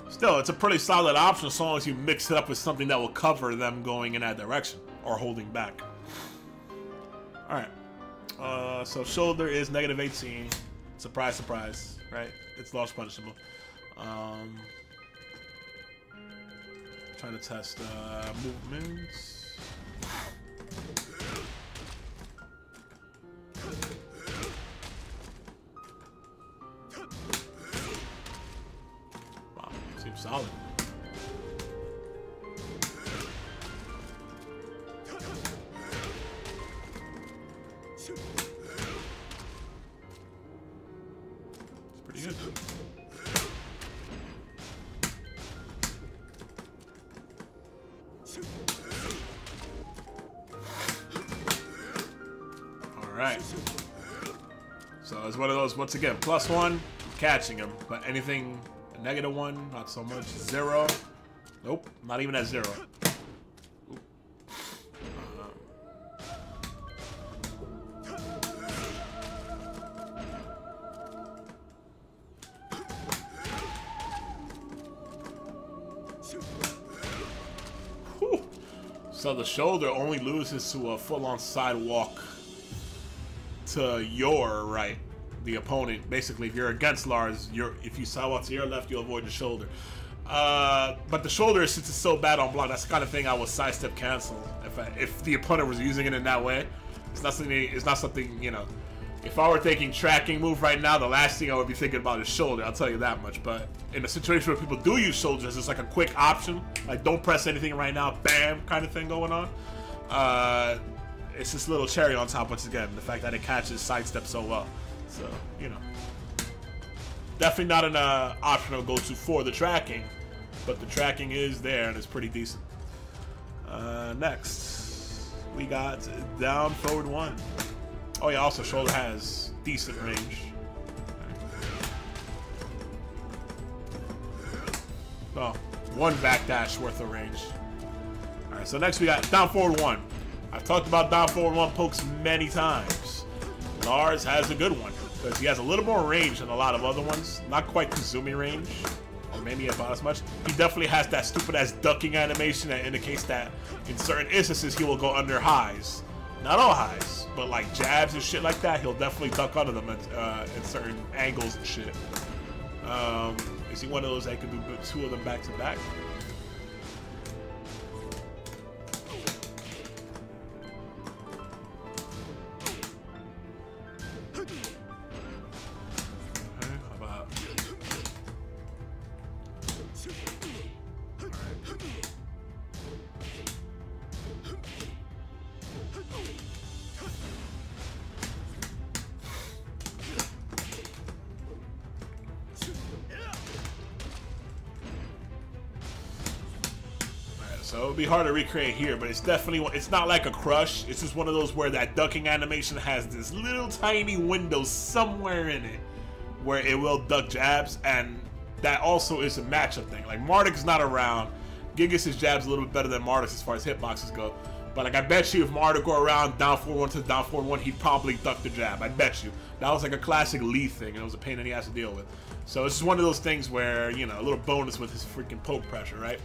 Still, it's a pretty solid option as long as you mix it up with something that will cover them going in that direction or holding back. Alright. Uh, so shoulder is negative 18. Surprise, surprise, right? It's loss punishable. Um, trying to test uh, movements. Wow, seems solid. One of those, once again, plus one, catching him. But anything negative one, not so much. Zero. Nope, not even at zero. So the shoulder only loses to a full-on sidewalk to your right, the opponent. Basically, if you're against Lars, you're if you sidewalk to your left, you'll avoid the shoulder. Uh, but the shoulder, since it's so bad on block, that's the kind of thing I would sidestep cancel if I, if the opponent was using it in that way. It's not something. It's not something you know. If I were taking tracking move right now, the last thing I would be thinking about is shoulder. I'll tell you that much. But in a situation where people do use shoulders, it's like a quick option. Like don't press anything right now, bam, kind of thing going on. Uh, it's this little cherry on top once again. The fact that it catches sidestep so well. So you know, definitely not an uh, optional go-to for the tracking, but the tracking is there and it's pretty decent. Uh, next, we got down forward one. Oh yeah, also shoulder has decent range. Oh, one backdash worth of range. Alright, so next we got down forward one. I've talked about down forward one pokes many times. Lars has a good one because he has a little more range than a lot of other ones. Not quite Kazumi range, or maybe about as much. He definitely has that stupid ass ducking animation that indicates that in certain instances he will go under highs. Not all highs, but like jabs and shit like that, he'll definitely duck under them at, uh, at certain angles and shit. Um, is he one of those that can do two of them back to back? It'll be hard to recreate here, but it's definitely it's not like a crush. It's just one of those where that ducking animation has this little tiny window somewhere in it where it will duck jabs, and that also is a matchup thing. Like Marduk's not around. Gigas' jabs a little bit better than Marduk's as far as hitboxes go. But like I bet you if Marduk go around down 4-1 to down 4-1, he'd probably duck the jab. I bet you. That was like a classic Lee thing, and it was a pain that he has to deal with. So it's just one of those things where, you know, a little bonus with his freaking poke pressure, right?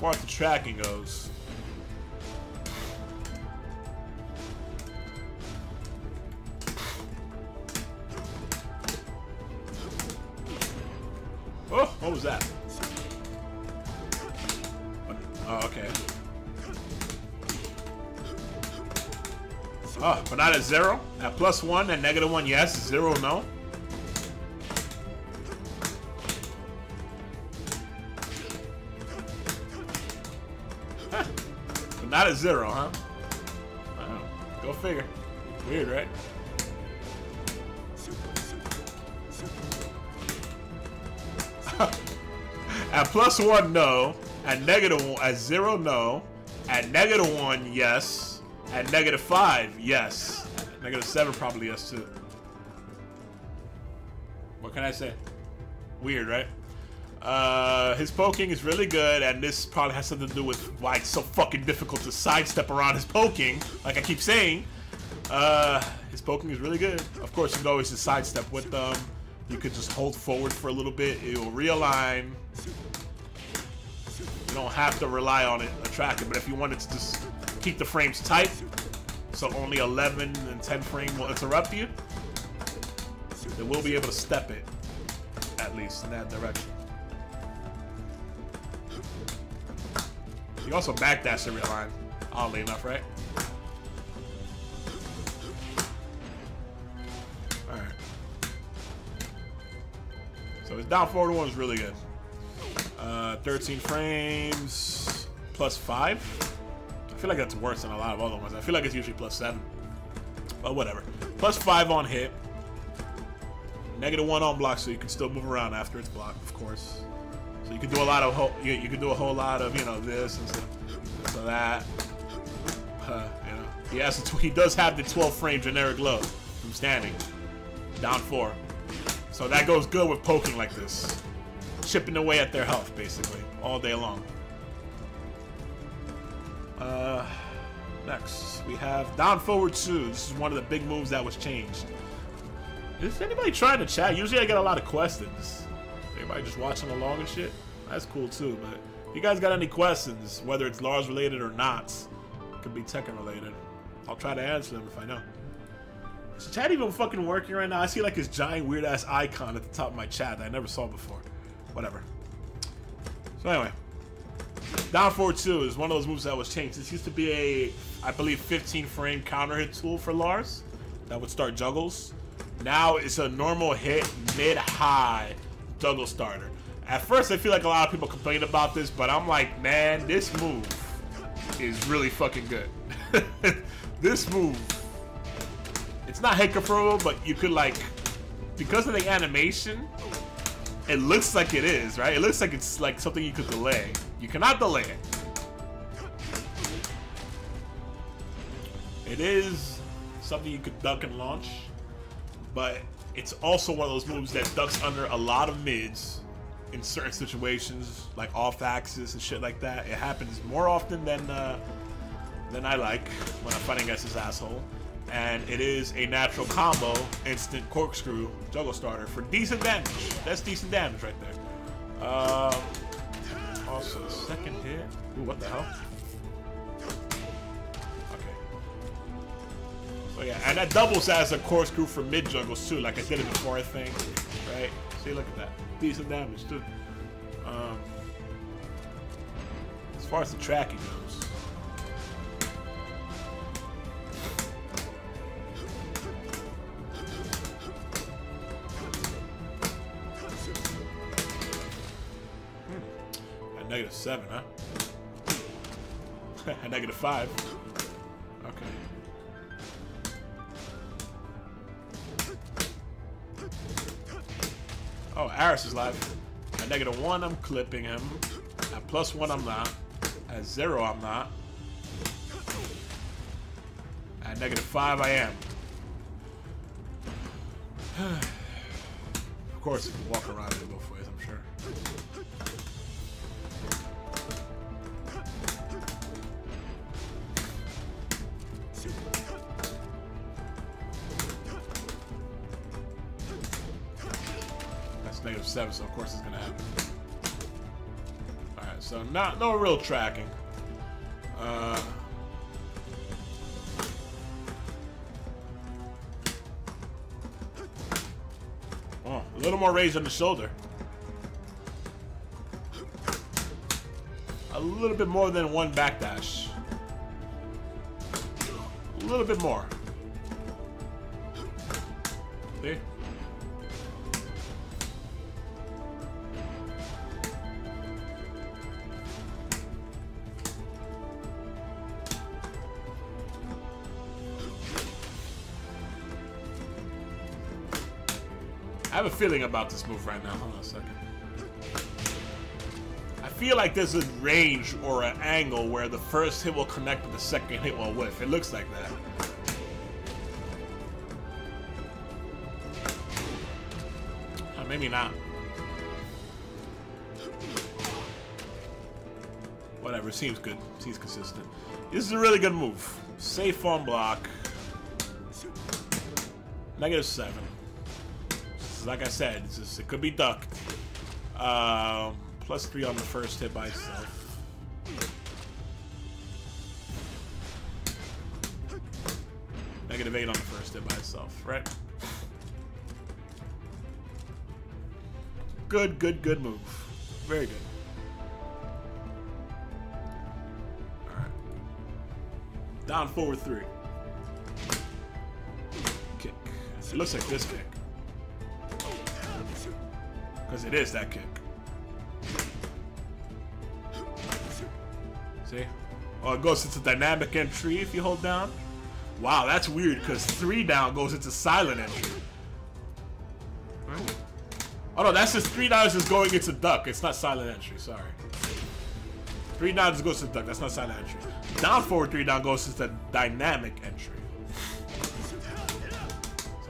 Far as the tracking goes. Oh, what was that? Oh, okay. Oh, but not at zero? At plus one and negative one, yes. Zero, no. Not at zero, huh? Wow. Go figure. Weird, right? at plus one, no. At negative one, at zero, no. At negative one, yes. At negative five, yes. At negative seven, probably yes too. What can I say? Weird, right? Uh, his poking is really good, and this probably has something to do with why it's so fucking difficult to sidestep around his poking. Like I keep saying, uh, his poking is really good. Of course, you can always just sidestep with them. You could just hold forward for a little bit. It will realign. You don't have to rely on it attracting, but if you wanted to just keep the frames tight, so only 11 and 10 frame will interrupt you, then we'll be able to step it, at least in that direction. You also backdash the realign, oddly enough, right? Alright. So his down forward one is really good. Uh, 13 frames plus 5. I feel like that's worse than a lot of other ones. I feel like it's usually plus 7. But whatever. Plus 5 on hit. Negative 1 on block, so you can still move around after it's blocked, of course. So you can do a lot of whole, you, you can do a whole lot of you know this and so, so that. Uh, you know, he has he does have the 12 frame generic low from standing, down four. So that goes good with poking like this, chipping away at their health basically all day long. Uh, next we have down forward two. This is one of the big moves that was changed. Is anybody trying to chat? Usually I get a lot of questions. Everybody just watching along and shit. That's cool too, but if you guys got any questions, whether it's Lars related or not, could be Tekken related. I'll try to answer them if I know. Is the chat even fucking working right now? I see like this giant weird ass icon at the top of my chat that I never saw before. Whatever. So anyway, down 4-2 is one of those moves that was changed. This used to be a, I believe, 15 frame counter hit tool for Lars that would start juggles. Now it's a normal hit mid high juggle starter. At first, I feel like a lot of people complain about this, but I'm like, man, this move is really fucking good. this move, it's not confirmable, but you could like, because of the animation, it looks like it is, right? It looks like it's like something you could delay. You cannot delay it. It is something you could duck and launch, but it's also one of those moves that ducks under a lot of mids in certain situations, like off axis and shit like that. It happens more often than uh, than I like when I'm fighting against this asshole. And it is a natural combo, instant corkscrew juggle starter for decent damage. That's decent damage right there. Um, also, second hit. Ooh, what the hell? So yeah, and that doubles as a corkscrew for mid juggles too, like I did it before, I think. Right? See, look at that. Decent damage too. Um, as far as the tracking goes. Hmm. At negative seven, huh? At negative five. Oh, Aris is live. At negative one, I'm clipping him. At plus one, I'm not. At zero, I'm not. At negative five, I am. of course, can walk around it both ways, I'm sure. Negative seven, so of course it's gonna happen. Alright, so not no real tracking. Uh Oh, a little more raised on the shoulder. A little bit more than one backdash. A little bit more. Have a feeling about this move right now. Hold on a second. I feel like there's a range or an angle where the first hit will connect with the second hit will whiff. It looks like that. Uh, maybe not. Whatever, seems good. Seems consistent. This is a really good move. Safe on block. Negative seven. Like I said, it could be ducked. Um, plus three on the first hit by itself. Negative eight on the first hit by itself, right? Good, good, good move. Very good. Alright. Down forward three. Kick. It looks like this kick. Because it is that kick. See? Oh, it goes into dynamic entry if you hold down. Wow, that's weird because three down goes into silent entry. Oh no, that's just three down is going into duck. It's not silent entry, sorry. Three down goes to duck, that's not silent entry. Down forward three down goes into dynamic entry.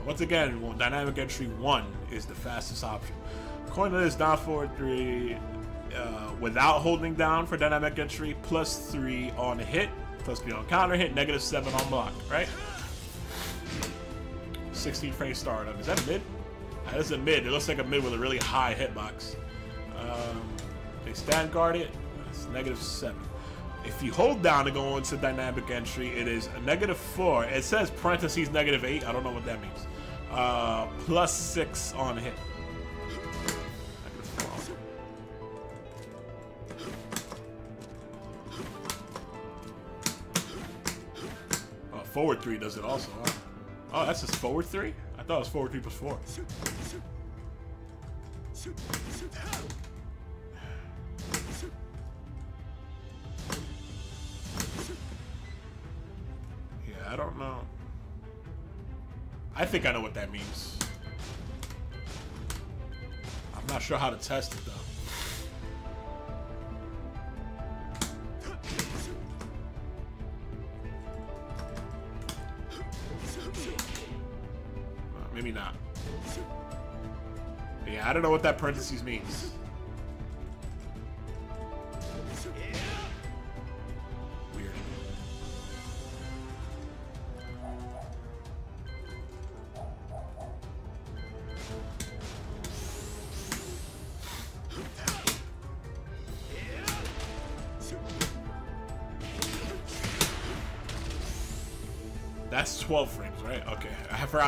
Once again, dynamic entry one is the fastest option. According to this, down forward three uh, without holding down for dynamic entry, plus three on hit, plus three on counter hit, negative seven on block, right? 16 frame startup. Is that a mid? That is a mid. It looks like a mid with a really high hitbox. Um, they stand guard it. It's negative seven. If you hold down to go into dynamic entry, it is a negative four. It says parentheses negative eight. I don't know what that means. Uh, plus six on hit. Oh, forward three does it also. Huh? Oh, that's just forward three? I thought it was forward three plus four. Yeah, I don't know. I think I know what that means. I'm not sure how to test it though. Uh, maybe not. Yeah, I don't know what that parentheses means.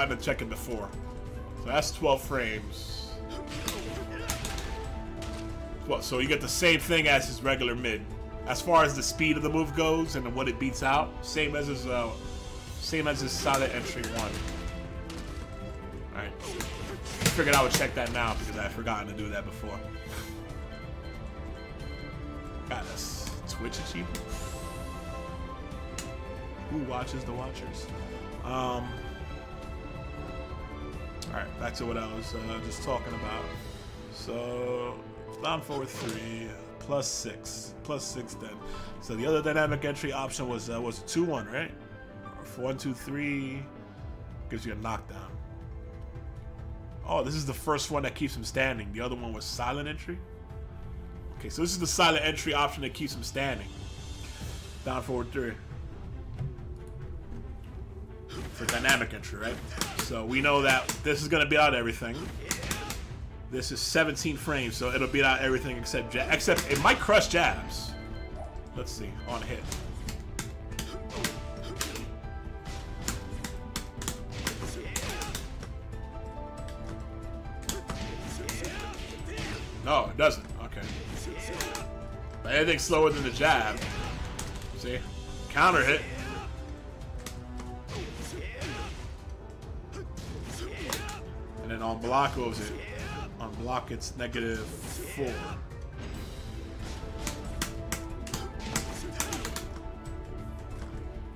I forgot to check it before. So that's 12 frames. Well, so you get the same thing as his regular mid. As far as the speed of the move goes and what it beats out, same as his uh, same as his silent entry one. Alright. I figured I would check that now because I had forgotten to do that before. Got us. Twitch achievement. Who watches the watchers? Um Alright, back to what I was uh, just talking about. So, down forward three, plus six, plus six then. So the other dynamic entry option was uh, was two one, right? One two three gives you a knockdown. Oh, this is the first one that keeps him standing. The other one was silent entry. Okay, so this is the silent entry option that keeps him standing. Down forward three. For dynamic entry, right? So we know that this is gonna beat out everything. This is 17 frames, so it'll beat out everything except jab. Except it might crush jabs. Let's see on hit. No, it doesn't. Okay. But anything slower than the jab. See? Counter hit. Then on block, what was it? On block, it's negative four.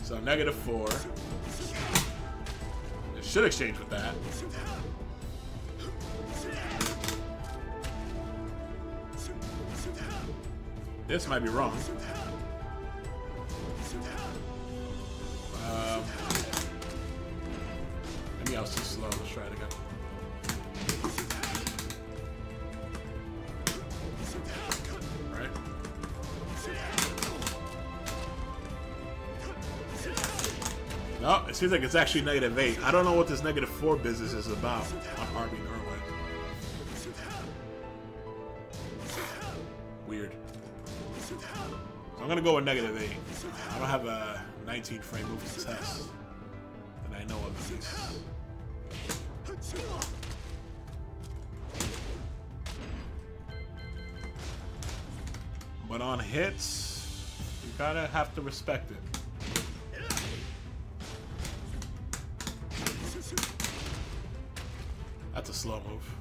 So negative four. It should exchange with that. This might be wrong. Um, maybe I was too slow. Let's try it again. Seems like it's actually negative 8. I don't know what this negative 4 business is about on RB Norway. Weird. So I'm gonna go with negative 8. I don't have a 19 frame move to test. That I know of. But on hits, you gotta have to respect it. That's a slow move.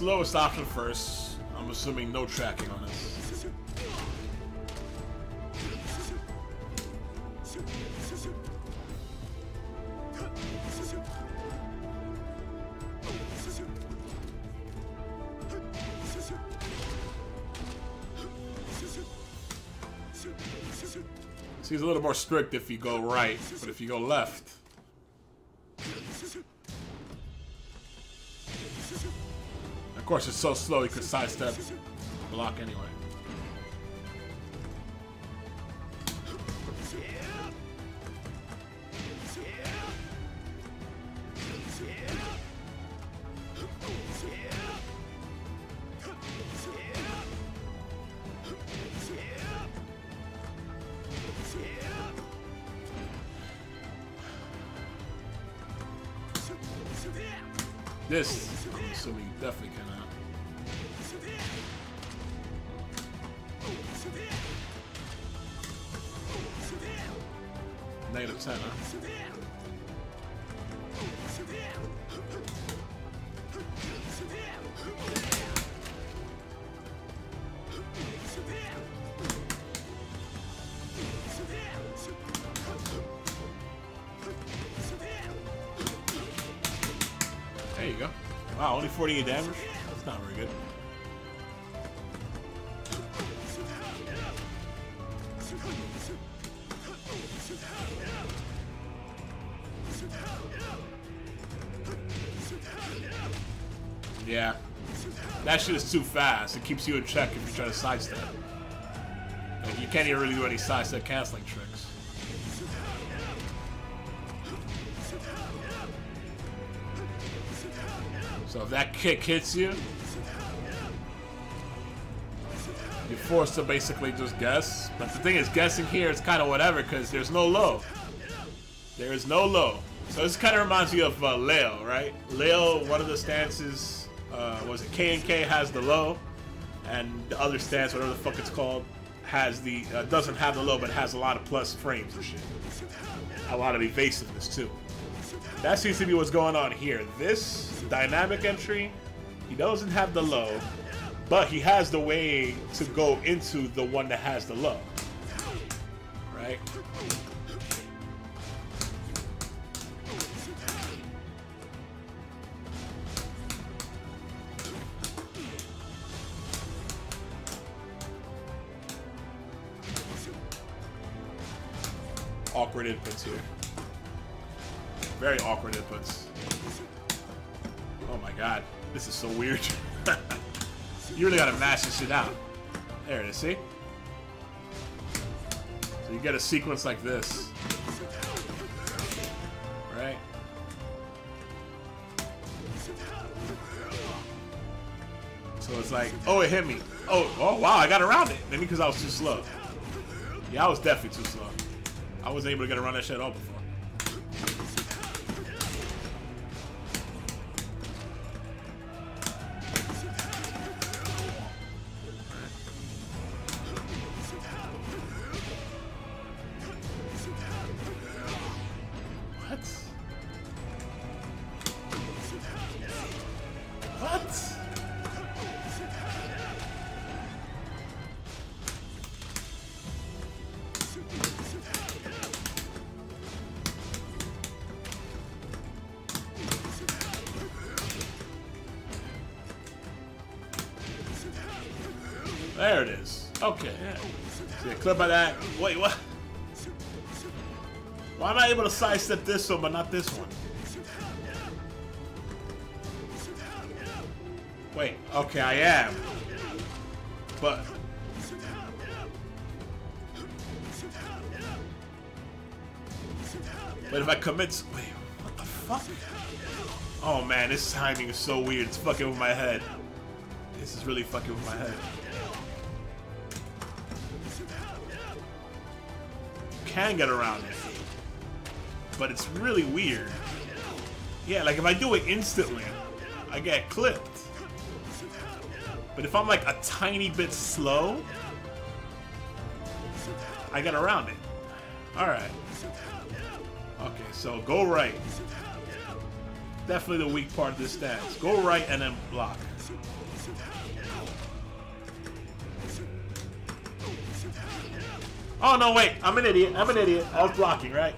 Slowest option first. I'm assuming no tracking on this. So he's a little more strict if you go right, but if you go left. Course, it's so slow he could sidestep block anyway. Yeah. That shit is too fast. It keeps you in check if you try to sidestep. Like, you can't even really do any sidestep canceling tricks. So if that kick hits you, you're forced to basically just guess. But the thing is, guessing here is kind of whatever because there's no low. There is no low. So this kind of reminds you of uh, Leo, right? Leo, one of the stances uh, was it K and K has the low, and the other stance, whatever the fuck it's called, has the uh, doesn't have the low, but has a lot of plus frames and shit. A lot of evasiveness too. That seems to be what's going on here. This dynamic entry, he doesn't have the low, but he has the way to go into the one that has the low. Right? Awkward inputs here. Very awkward inputs. Oh my god. This is so weird. you really gotta mash this shit out. There it is, see? So you get a sequence like this. Right? So it's like, oh, it hit me. Oh, oh wow, I got around it. Maybe because I was too slow. Yeah, I was definitely too slow. I wasn't able to get a around that shit all before. Clip by that. Wait, what? Why am I able to sidestep this one but not this one? Wait, okay, I am. But But if I commit wait, what the fuck? Oh man, this timing is so weird. It's fucking with my head. This is really fucking with my head. Can get around it. But it's really weird. Yeah, like if I do it instantly, I get clipped. But if I'm like a tiny bit slow, I get around it. Alright. Okay, so go right. Definitely the weak part of this stance. Go right and then block. Oh no, wait! I'm an idiot. I'm an idiot. I was blocking, right?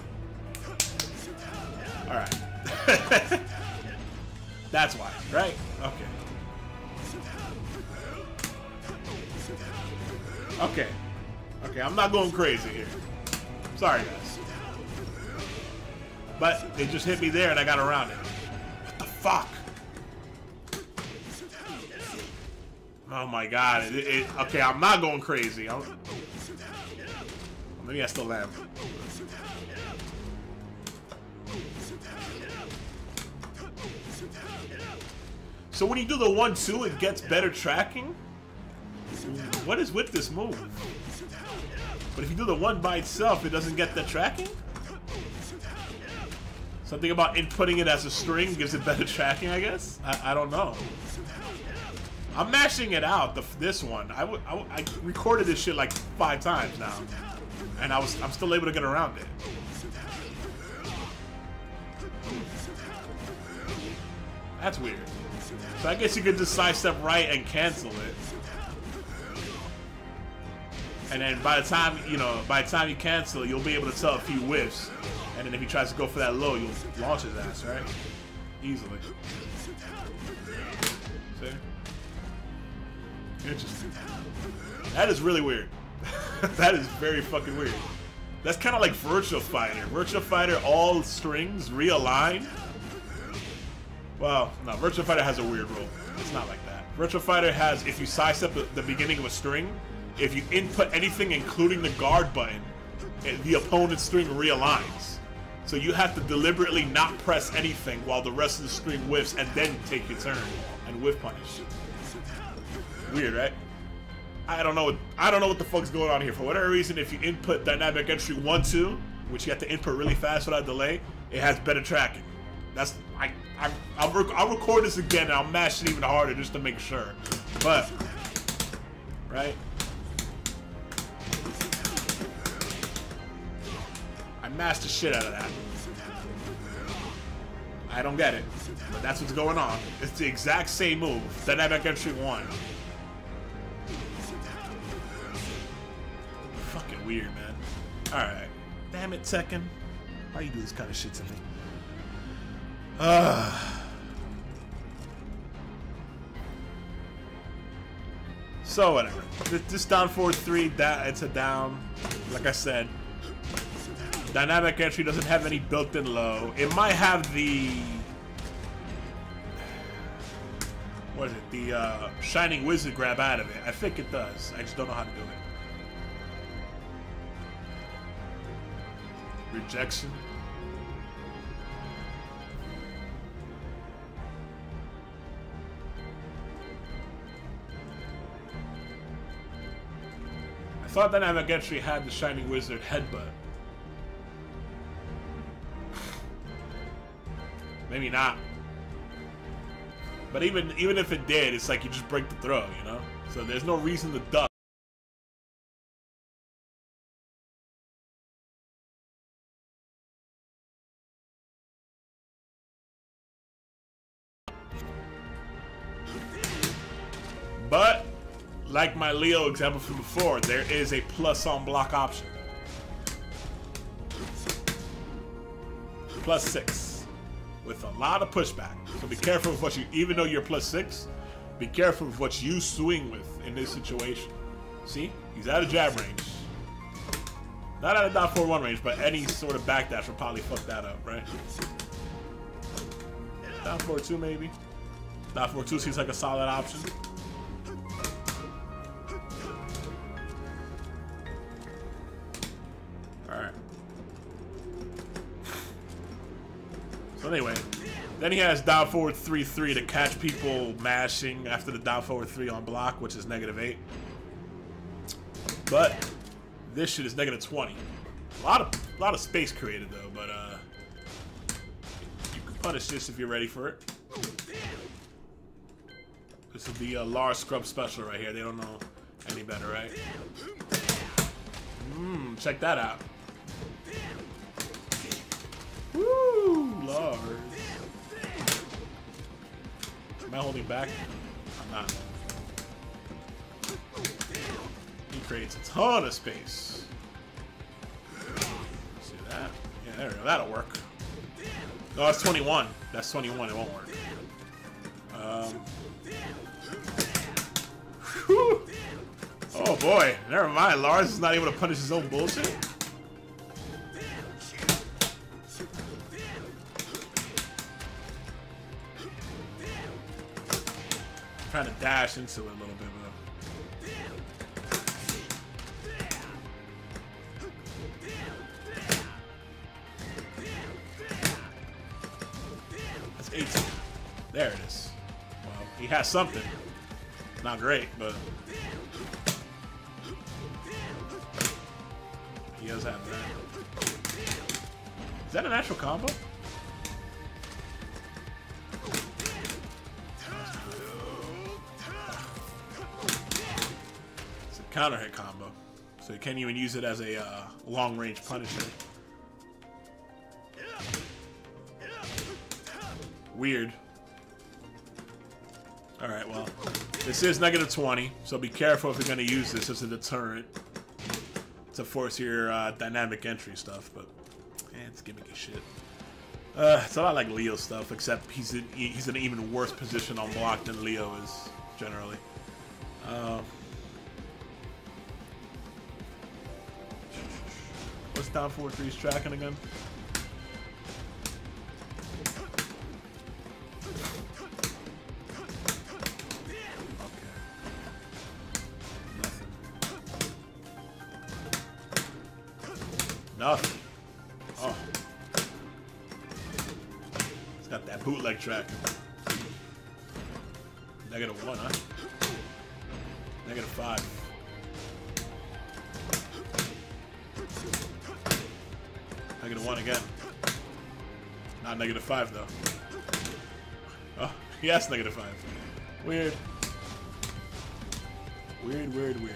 All right. That's why, right? Okay. Okay. Okay, I'm not going crazy here. Sorry, guys. But it just hit me there and I got around it. What the fuck? Oh my god. It, it, okay, I'm not going crazy. I'm, maybe I still am. So when you do the 1-2, it gets better tracking? What is with this move? But if you do the 1 by itself, it doesn't get the tracking? Something about inputting it as a string gives it better tracking, I guess? I, I don't know. I'm mashing it out, the, this one. I, I, I recorded this shit like five times now. And I was, I'm still able to get around it. That's weird. So I guess you could just sidestep right and cancel it. And then by the time, you know, by the time you cancel, you'll be able to tell a few whiffs. And then if he tries to go for that low, you'll launch his ass, right? Easily. See? Interesting. That is really weird. that is very fucking weird. That's kind of like Virtua Fighter. Virtua Fighter, all strings realign. Well, no, Virtua Fighter has a weird rule. It's not like that. Virtua Fighter has, if you sidestep the, the beginning of a string, if you input anything including the guard button, the opponent's string realigns. So you have to deliberately not press anything while the rest of the string whiffs and then take your turn and whiff punish. Weird, right? I don't know. What, I don't know what the fuck's going on here. For whatever reason, if you input dynamic entry one two, which you have to input really fast without delay, it has better tracking. That's I I I'll, rec- I'll record this again and I'll mash it even harder just to make sure. But right. I mashed the shit out of that. I don't get it. But that's what's going on. It's the exact same move. Dynamic entry one. Weird, man. Alright. Damn it, Tekken. Why you do this kind of shit to me? Ugh. So whatever. This, this down 4-3, that it's a down. Like I said, dynamic entry doesn't have any built-in low. It might have the what is it? The uh, shining wizard grab out of it. I think it does. I just don't know how to do it. Rejection. I thought Dynamic Entry had the Shining Wizard headbutt. Maybe not. But even even if it did, it's like you just break the throw, you know? So there's no reason to duck. Like my Leo example from before, there is a plus on block option. Plus six. With a lot of pushback. So be careful with what you, even though you're plus six, be careful with what you swing with in this situation. See? He's out of jab range. Not out of dot 4 1 range, but any sort of backdash will probably fuck that up, right? Down 4 2 maybe. Down 4 2 seems like a solid option. Anyway, then he has down forward 3-3 to catch people mashing after the down forward 3 on block, which is negative 8. But this shit is negative 20. A lot of a lot of space created though, but uh you can punish this if you're ready for it. This is the uh, Lars Scrub special right here. They don't know any better, right? Mmm, check that out. Woo, Lars. Am I holding back? I'm not. He creates a ton of space. See that? Yeah, there we go. That'll work. No, that's 21. That's 21. It won't work. Um. whew. Oh boy. Never mind. Lars is not able to punish his own bullshit. Trying to dash into it a little bit, but that's 18. There it is. Well, he has something. Not great, but he does have that. Is that an actual combo? Counter hit combo. So you can't even use it as a uh, long range punisher. Weird. Alright, well. This is negative 20, so be careful if you're going to use this as a deterrent to force your uh, dynamic entry stuff, but eh, it's gimmicky shit. Uh, it's a lot like Leo stuff, except he's in, he's in an even worse position on block than Leo is, generally. Uh, what's down 4-3's tracking again? Nothing. Oh. It's got that bootleg track. Negative one, huh? Negative five. Negative one again. Not negative five though. Oh, yes, negative five. Weird. Weird, weird, weird.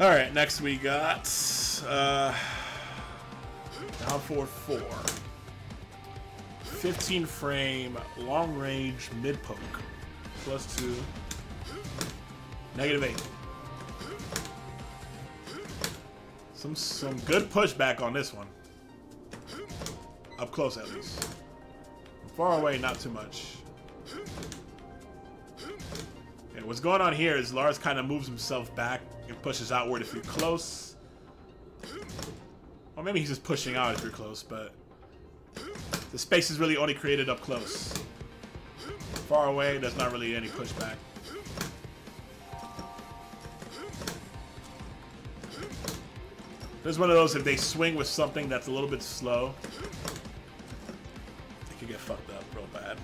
All right, next we got uh, down four four. 15 frame, long range, mid poke. Plus two. Negative eight. Some some good pushback on this one. Up close at least. Far away, not too much. And what's going on here is Lars kind of moves himself back and pushes outward if you're close. Or maybe he's just pushing out if you're close, but the space is really only created up close. Far away, there's not really any pushback. There's one of those, if they swing with something that's a little bit slow, they could get fucked up real bad.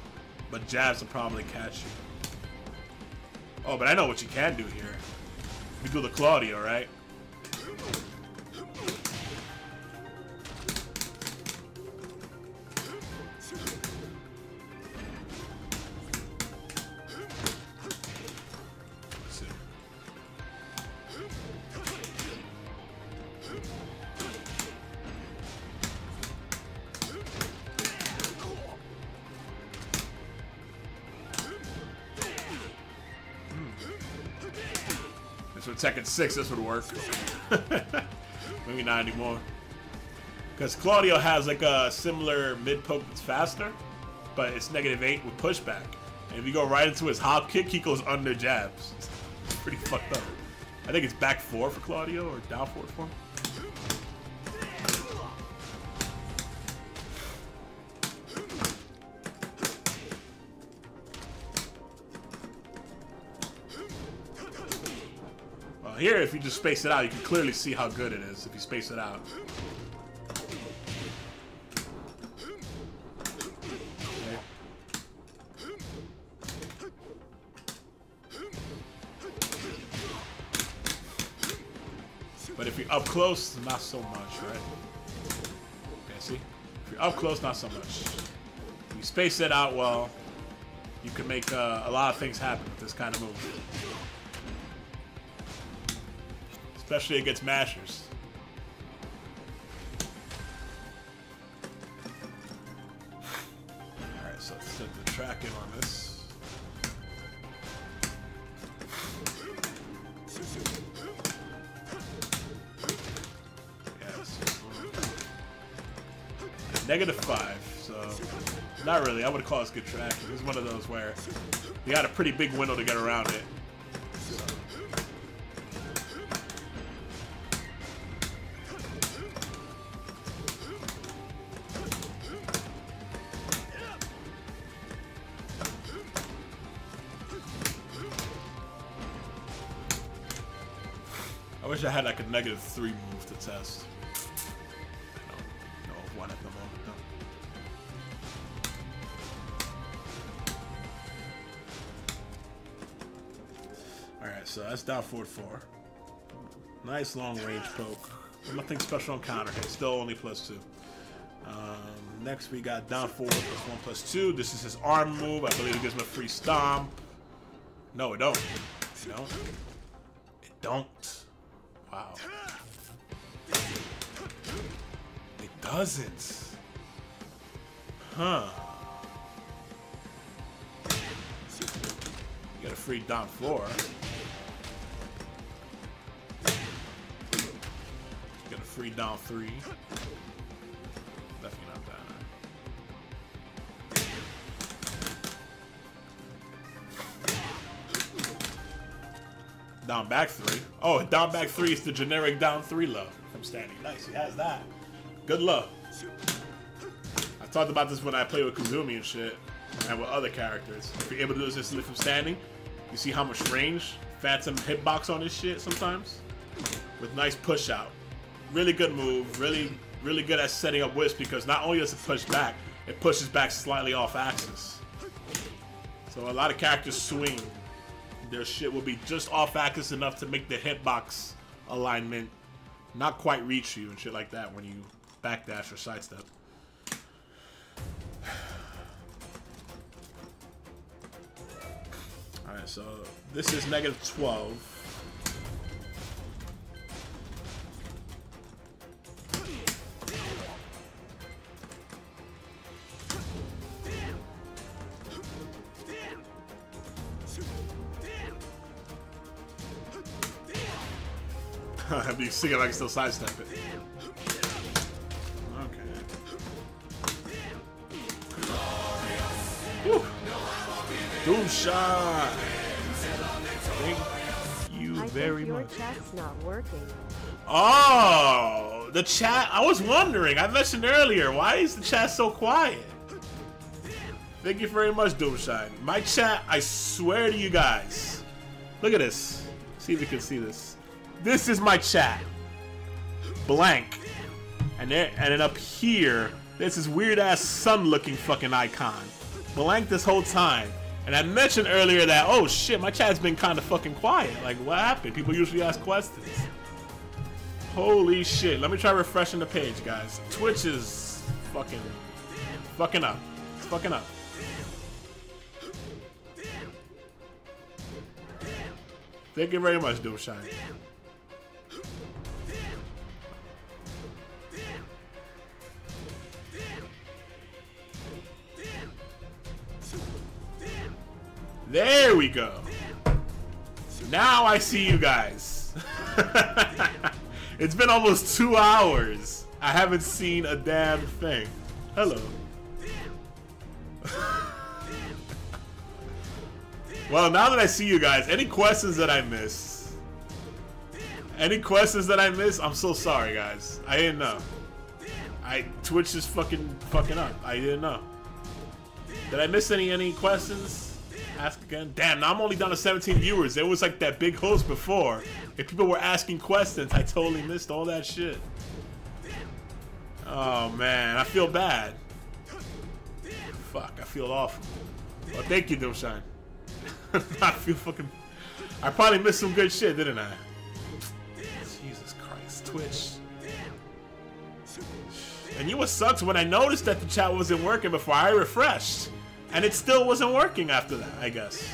But jabs will probably catch you. Oh, but I know what you can do here. You do the Claudio, right? Tekken 6, this would work. Maybe not anymore. Because Claudio has like a similar mid poke that's faster, but it's negative 8 with pushback. And if you go right into his hop kick, he goes under jabs. It's pretty fucked up. I think it's back 4 for Claudio, or down 4 for him. Here, if you just space it out, you can clearly see how good it is if you space it out. But if you're up close, not so much, right? Okay, see? If you're up close, not so much. If you space it out well, you can make uh, a lot of things happen with this kind of move. Especially against mashers. Alright, so let's set the track in on this. Yes. Negative five, so not really. I would call this good tracking. This is one of those where you got a pretty big window to get around it. Negative three move to test. I don't know one at the moment though. Alright, so that's down forward four. Nice long range poke. Nothing special on counter still only plus two. Um, next we got down forward plus one plus two. This is his arm move. I believe it gives him a free stomp. No, it don't. No. It don't. Doesn't. Huh. You got a free down floor. You got a free down three. Definitely not that. Down back three. Oh, down back three is the generic down three low from standing. Nice, he has that. Good luck. I talked about this when I play with Kazumi and shit, and with other characters. If you're able to do this instantly from standing, you see how much range Phantom hitbox on this shit sometimes, with nice push out. Really good move. Really, really good at setting up whips because not only does it push back, it pushes back slightly off axis. So a lot of characters swing. Their shit will be just off axis enough to make the hitbox alignment not quite reach you and shit like that when you backdash or sidestep. Alright, so this is negative 12. I'd be seeing if I can still sidestep it. Shot. Thank you I very think your much. chat's not working. Oh, the chat. I was wondering. I mentioned earlier. Why is the chat so quiet? Thank you very much, Doomshine. My chat, I swear to you guys. Look at this. See if you can see this. This is my chat. Blank. And there, and then up here, there's this weird ass sun looking fucking icon. Blank this whole time. And I mentioned earlier that, oh shit, my chat's been kind of fucking quiet. Like, what happened? People usually ask questions. Holy shit. Let me try refreshing the page, guys. Twitch is fucking, fucking up. It's fucking up. Thank you very much, Doomshine. There we go. Now I see you guys. it's been almost two hours. I haven't seen a damn thing. Hello. well, now that I see you guys, any questions that I miss? Any questions that I miss? I'm so sorry, guys. I didn't know. I Twitch is fucking fucking up. I didn't know. Did I miss any any questions? Ask again. Damn, now I'm only down to 17 viewers. There was like that big host before. If people were asking questions, I totally missed all that shit. Oh man, I feel bad. Fuck, I feel awful. Well, thank you, Doomshine. I feel fucking. I probably missed some good shit, didn't I? Jesus Christ, Twitch. And you know what sucks? When I noticed that the chat wasn't working before I refreshed. And it still wasn't working after that, I guess.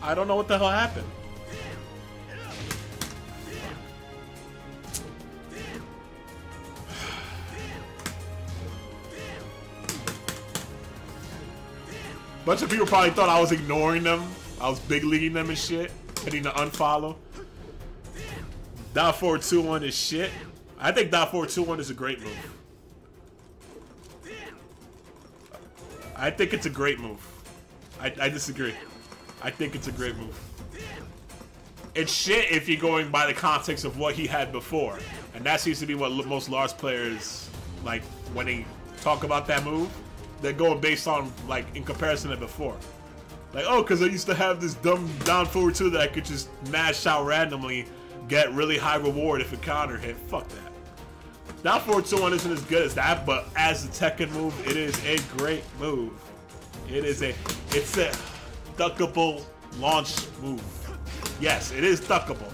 I don't know what the hell happened. Bunch of people probably thought I was ignoring them. I was big leaguing them and shit. Hitting the unfollow. Down 421 is shit. I think down 421 is a great move. I think it's a great move. I, I disagree. I think it's a great move. It's shit if you're going by the context of what he had before. And that seems to be what most Lars players, like, when they talk about that move, they're going based on, like, in comparison to before. Like, oh, because I used to have this dumb down forward two that I could just mash out randomly, get really high reward if a counter hit. Fuck that. Two one isn't as good as that, but as a Tekken move, it is a great move. It is a, it's a duckable launch move. Yes, it is duckable.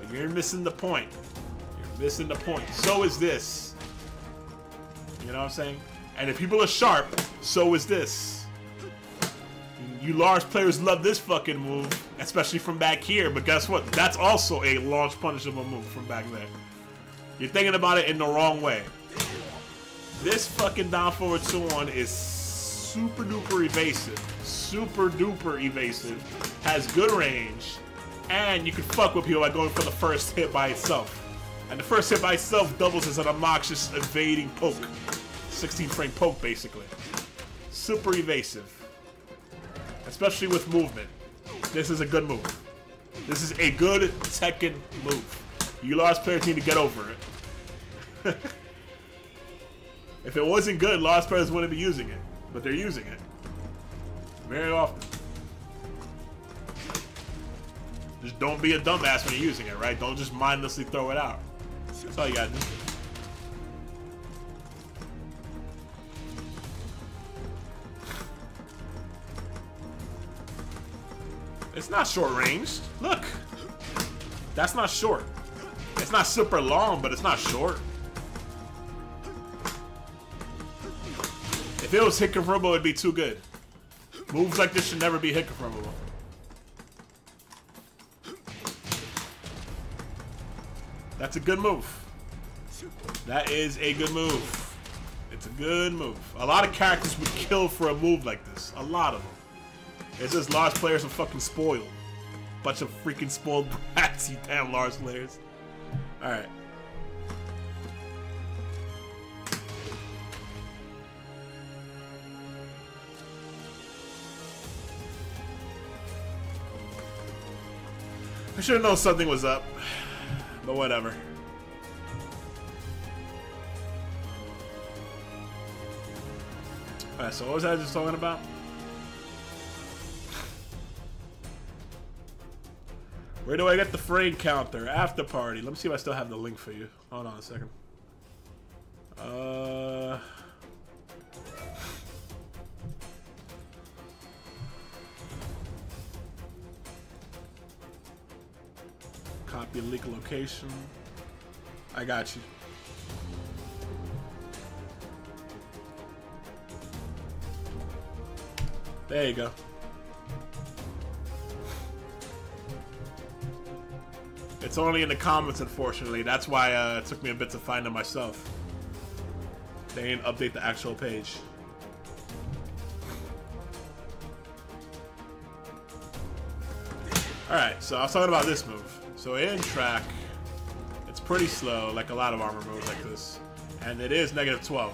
But you're missing the point. You're missing the point. So is this. You know what I'm saying? And if people are sharp, so is this. You Lars players love this fucking move, especially from back here. But guess what? That's also a launch punishable move from back there. You're thinking about it in the wrong way. This fucking down forward 2-1 is super duper evasive. Super duper evasive. Has good range. And you can fuck with people by going for the first hit by itself. And the first hit by itself doubles as an obnoxious evading poke. 16 frame poke, basically. Super evasive. Especially with movement. This is a good move. This is a good second move. You Lars players need to get over it. if it wasn't good, Lars players wouldn't be using it. But they're using it. Very often. Just don't be a dumbass when you're using it, right? Don't just mindlessly throw it out. That's all you gotta do. It's not short ranged. Look. That's not short. It's not super long, but it's not short. If it was hit confirmable, it'd be too good. Moves like this should never be hit confirmable. That's a good move. That is a good move. It's a good move. A lot of characters would kill for a move like this. A lot of them. It's just Lars players are fucking spoiled. Bunch of freaking spoiled brats, you damn Lars players. Alright. I should have known something was up. But whatever. Alright, so what was I just talking about? Where do I get the frame counter? After party. Let me see if I still have the link for you. Hold on a second. Uh... Copy leak location. I got you. There you go. It's only in the comments, unfortunately. That's why uh, it took me a bit to find them myself. They didn't update the actual page. Alright, so I was talking about this move. So in track, it's pretty slow, like a lot of armor moves like this. And it is negative 12.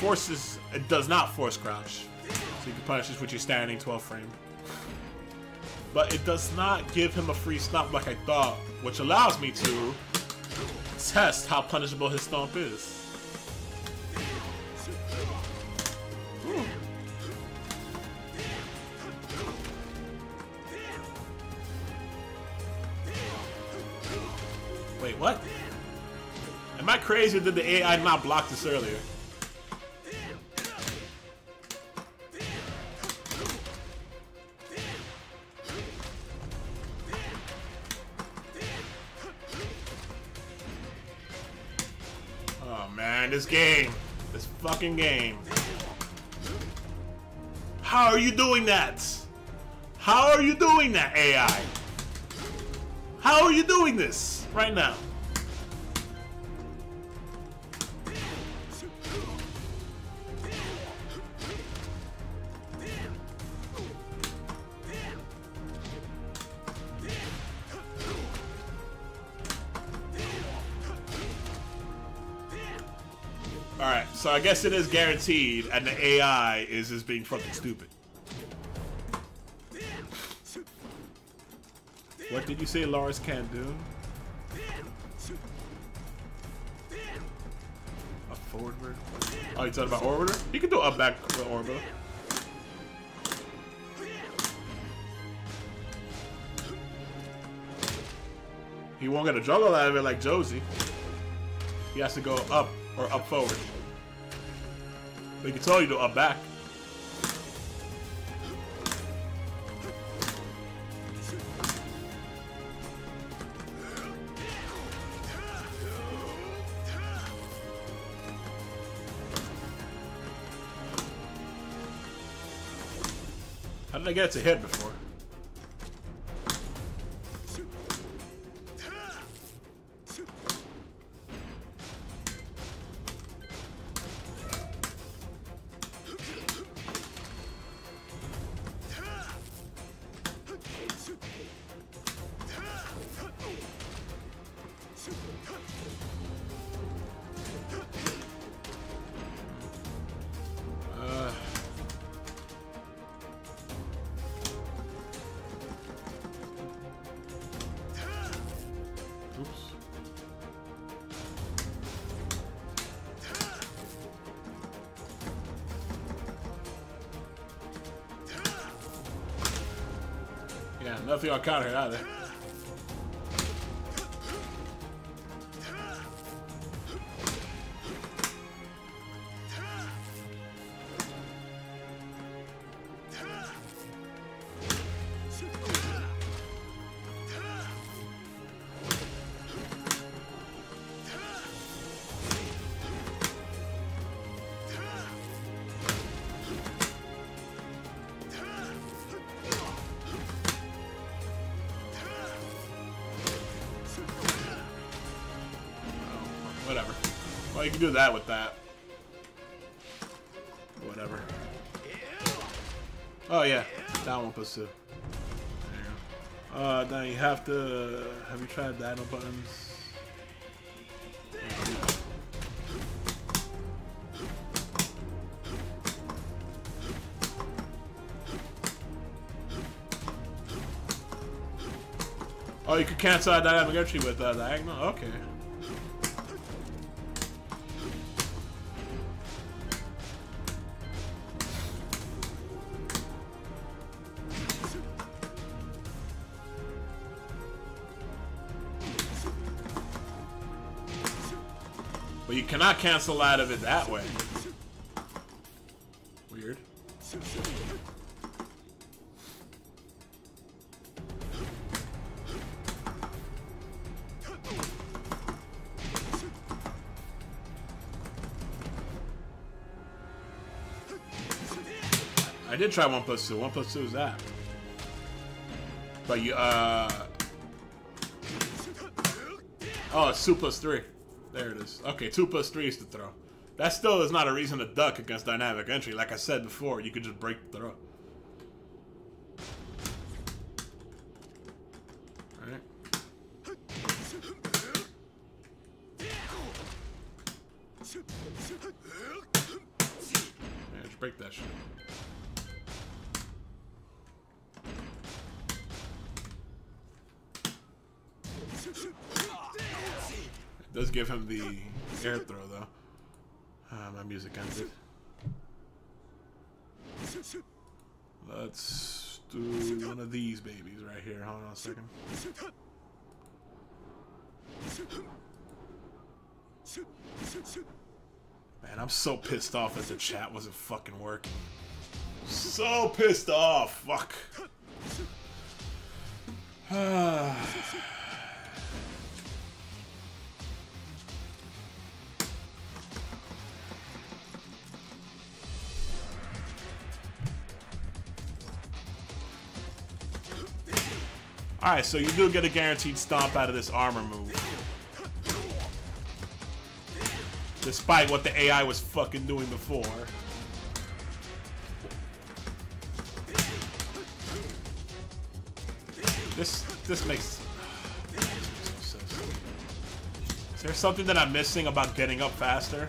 Forces, it does not force crouch. So you can punish this with your standing 12 frame. But it does not give him a free stomp like I thought, which allows me to test how punishable his stomp is. Wait, what? Am I crazy did the AI not block this earlier? Man, this game. This fucking game. How are you doing that? How are you doing that, AI? How are you doing this right now? I guess it is guaranteed, and the AI is just being fucking stupid. What did you say Lars can do? A forward? Oh, you talking about orbiter? He can do up back orbiter. He won't get a juggle out of it like Josie. He has to go up or up forward. He can tell you to up back. How did I get to hit before? Hit either. Can do that with that. Whatever. Oh yeah, that one plus two. Uh, now you have to. Have you tried dino buttons? Oh, you could cancel that dynamic entry with uh, diagonal. Okay. Cannot cancel out of it that way. Weird. I did try one plus two. One plus two is that. But you, uh... Oh, it's two plus three. There it is. Okay, two plus three is the throw. That still is not a reason to duck against dynamic entry. Like I said before, you could just break the throw. It the air throw though. Uh, my music ended. Let's do one of these babies right here. Hold on a second. Man, I'm so pissed off that the chat wasn't fucking working. So pissed off. Fuck. Alright, so you do get a guaranteed stomp out of this armor move. Despite what the AI was fucking doing before. This this makes Is there something that I'm missing about getting up faster?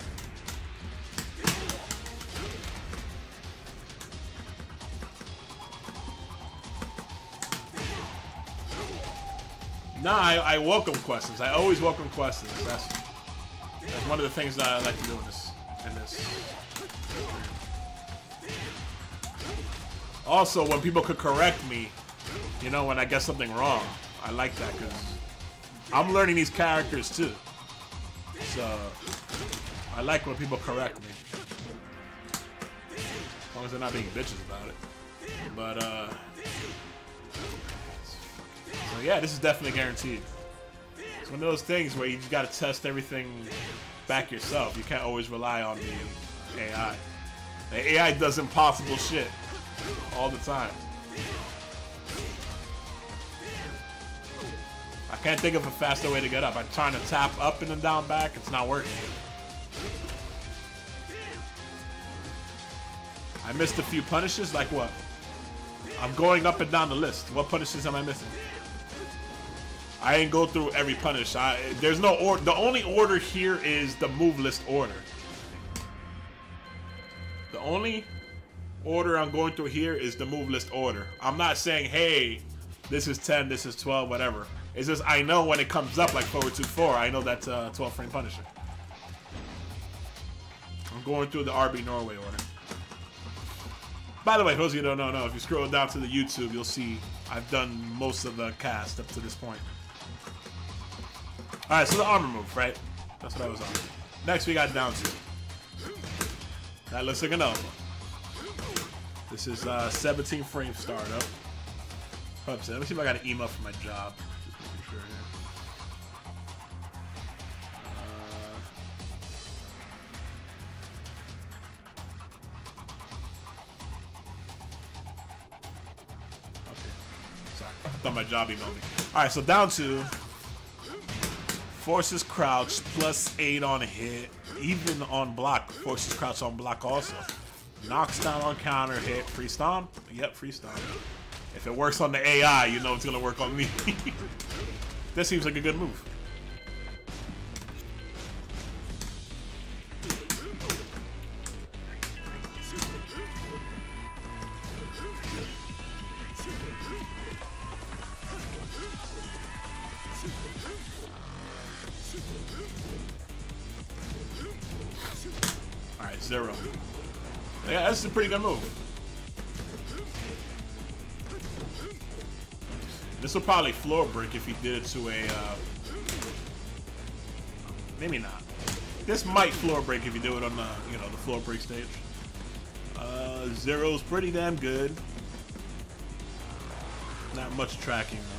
No, I, I welcome questions. I always welcome questions. That's, that's one of the things that I like to do in this. In this. Also, when people could correct me, you know, when I get something wrong, I like that because I'm learning these characters too. So I like when people correct me, as long as they're not being bitches about it. But uh. Yeah, this is definitely guaranteed. It's one of those things where you just gotta test everything back yourself. You can't always rely on the AI. The AI does impossible shit all the time. I can't think of a faster way to get up. I'm trying to tap up and then down back. It's not working. I missed a few punishes. Like what? I'm going up and down the list. What punishes am I missing? I ain't go through every punish. I, there's no order. The only order here is the move list order. The only order I'm going through here is the move list order. I'm not saying, hey, this is 10, this is 12, whatever. It's just I know when it comes up like forward to 4, I know that's a 12 frame Punisher. I'm going through the RB Norway order. By the way, those of you don't know, if you scroll down to the YouTube, you'll see I've done most of the cast up to this point. Alright, so the armor move, right? That's what I was on. Next, we got down to. That looks like another one. This is uh, 17 frame startup. Let me see if I got an email for my job. Sure. Uh. Sorry. Thought my job emailed me. Alright, so down to Forces crouch, plus 8 on hit. even on block, forces crouch on block also. Knocks down on counter hit, free stomp. Yep, free stomp. If it works on the AI, you know it's gonna work on me. this seems like a good move. Yeah, that's a pretty good move. This will probably floor break if he did it to a, uh, maybe not. This might floor break if you do it on the, you know, the floor break stage. Uh, zero's pretty damn good. Not much tracking though.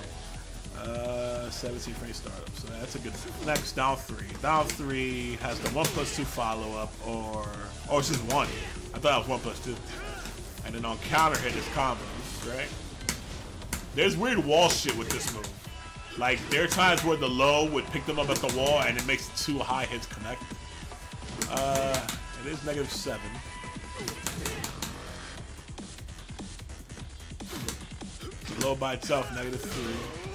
Uh, 17 frame startup, so that's a good. Next, down three. Down three has the one plus two follow up, or oh, it's just one. I thought it was one plus two. And then on counter hit is combos, right? There's weird wall shit with this move. Like there are times where the low would pick them up at the wall, and it makes two high hits connect. Uh, it is negative seven. Low by itself, negative three.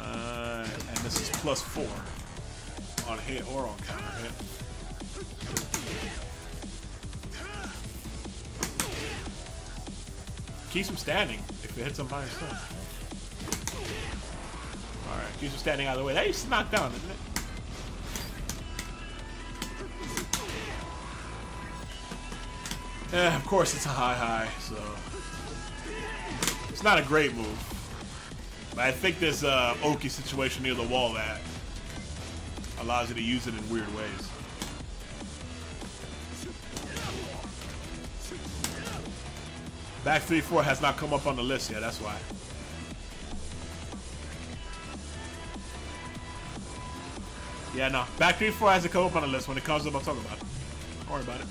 Uh, and this is plus four on hit or on counter hit. Keeps him standing if it hits him by himself. Alright, keeps him standing out of the way. That used to knock down, isn't it? Yeah, of course it's a high high, so it's not a great move. I think there's a uh, Oki situation near the wall that allows you to use it in weird ways. Back 3-4 has not come up on the list yet, that's why. Yeah, no. Back 3-4 hasn't come up on the list. When it comes up, I'll talk about it. Don't worry about it.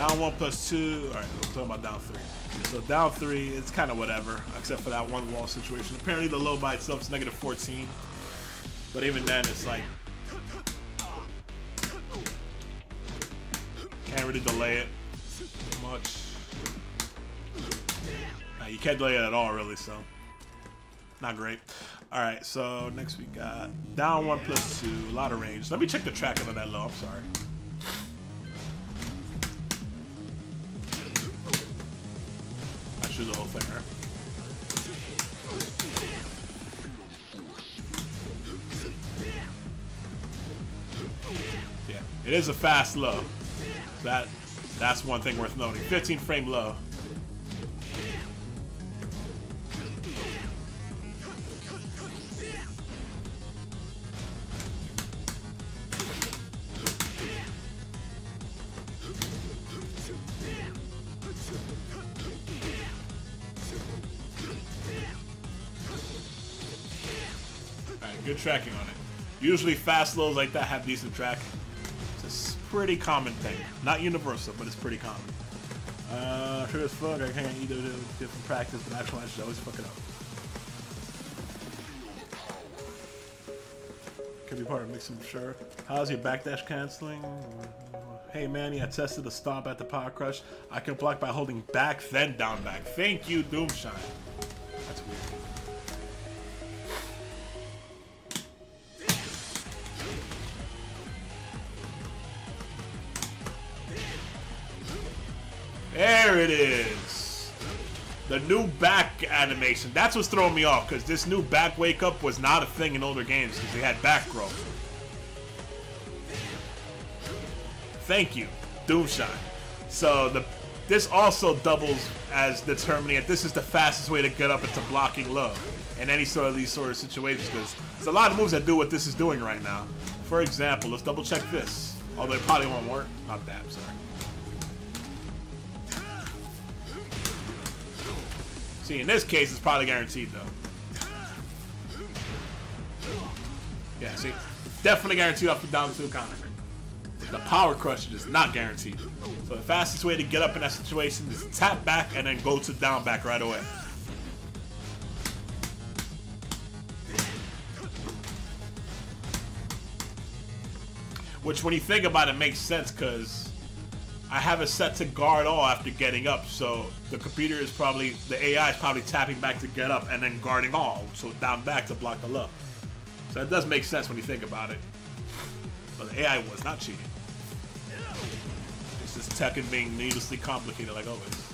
Down one plus two. All right, we're talking about down three. So down three, it's kind of whatever, except for that one wall situation. Apparently the low by itself is negative 14. But even then, it's like... Can't really delay it much. Nah, you can't delay it at all, really, so... Not great. Alright, so next we got down one plus two, a lot of range. Let me check the tracking on that low, I'm sorry. It is a fast low. That that's one thing worth noting. 15 frame low. Good tracking on it. Usually fast lows like that have decent tracking. A pretty common thing. Not universal, but it's pretty common. Uh, sure as fuck, I can't either do different practice, but I should always fuck it up. Could be part of mixing sure. How's your backdash canceling? Hey Manny, I tested the stomp at the power crush. I can block by holding back, then down back. Thank you, Doomshine. It is. The new back animation. That's what's throwing me off, because this new back wake up was not a thing in older games, because they had back growth. Thank you, Doomshine. So the this also doubles as determining that this is the fastest way to get up into blocking low in any sort of these sort of situations, because there's a lot of moves that do what this is doing right now. For example, let's double check this. Although it probably won't work. Not that, sorry. See, in this case, it's probably guaranteed, though. Yeah, see? Definitely guaranteed up and down to a counter. The power crush is not guaranteed. So the fastest way to get up in that situation is tap back and then go to down back right away. Which, when you think about it, makes sense because I have it set to guard all after getting up. So the computer is probably, the AI is probably tapping back to get up and then guarding all. So down back to block the low. So that does make sense when you think about it. But the AI was not cheating. It's just Tekken being needlessly complicated like always.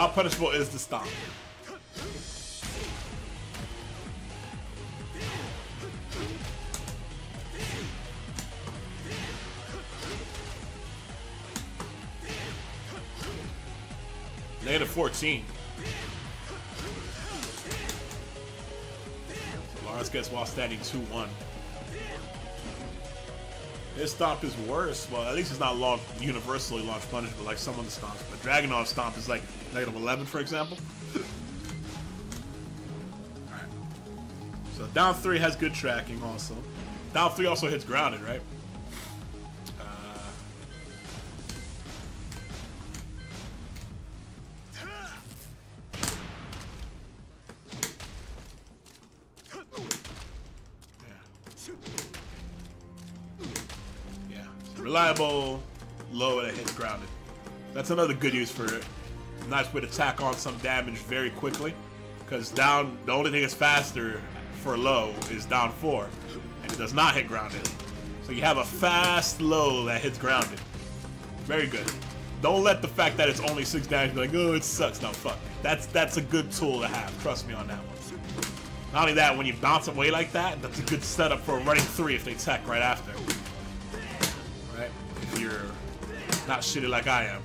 How punishable is the stomp? Negative 14. So Lars gets while standing 2-1. His stomp is worse. Well, at least it's not long, universally launch punishable like some of the stomps. But Dragunov stomp is like negative 11, for example. Alright. So down 3 has good tracking also. Down 3 also hits grounded, right? Uh, Yeah, reliable, low that hits grounded. That's another good use for it. Nice way to tack on some damage very quickly. Because down, the only thing that's faster for low is down four, and it does not hit grounded. So you have a fast low that hits grounded. Very good. Don't let the fact that it's only six damage be like, oh, it sucks. No, fuck. That's that's a good tool to have. Trust me on that one. Not only that, when you bounce away like that, that's a good setup for a running three if they tech right after. Right? If you're not shitty like I am.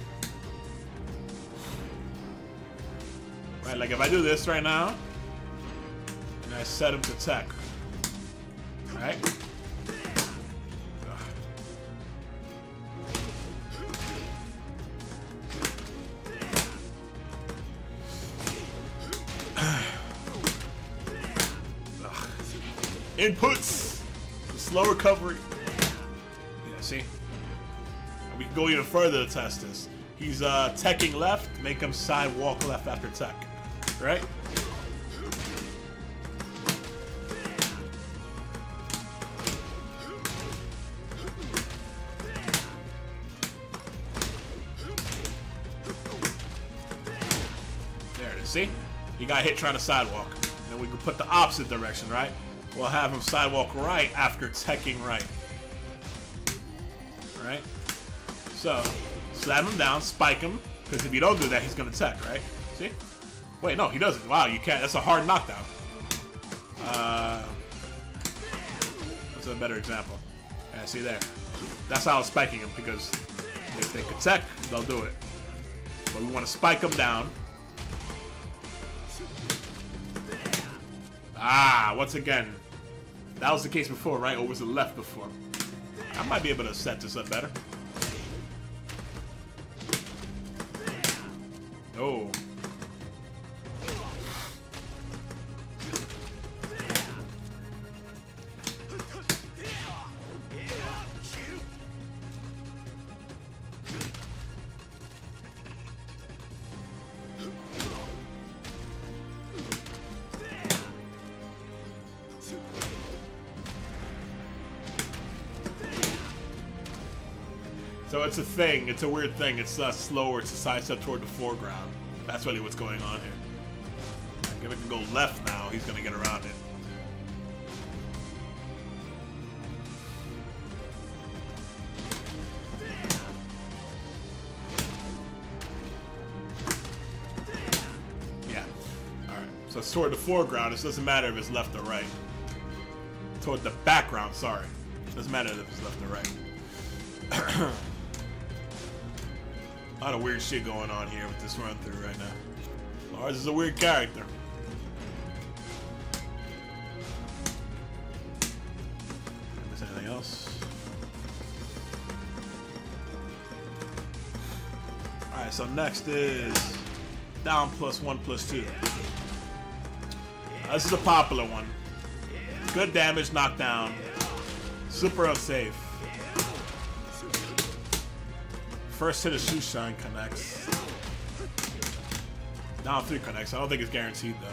Right, like if I do this right now, and I set him to tech. Right? Inputs! Slow recovery. Yeah, see? We can go even further to test this. He's uh, teching left, make him side walk left after tech. Right? There it is. See? He got hit trying to sidewalk. Then we can put the opposite direction, right? We'll have him sidewalk right after teching right. Right? So, slam him down, spike him, because if you don't do that, he's gonna tech, right? See? Wait, no, he doesn't. Wow, you can't. That's a hard knockdown. Uh, what's a better example? Yeah, see there. That's how I was spiking him, because if they could tech, they'll do it. But we want to spike him down. Ah, once again, that was the case before, right? Or was it left before? I might be able to set this up better. Oh. Thing. It's a weird thing. It's uh, slower. It's a sidestep toward the foreground. That's really what's going on here. It can go left now, he's going to get around it. Yeah. Alright. So it's toward the foreground. It doesn't matter if it's left or right. Toward the background, sorry. It doesn't matter if it's left or right. lot of weird shit going on here with this run through right now. Lars is a weird character. Is anything else? Alright, so next is down plus one plus two. Uh, this is a popular one. Good damage knockdown. Super unsafe. First hit Shoe Shine connects. Down three connects. I don't think it's guaranteed though.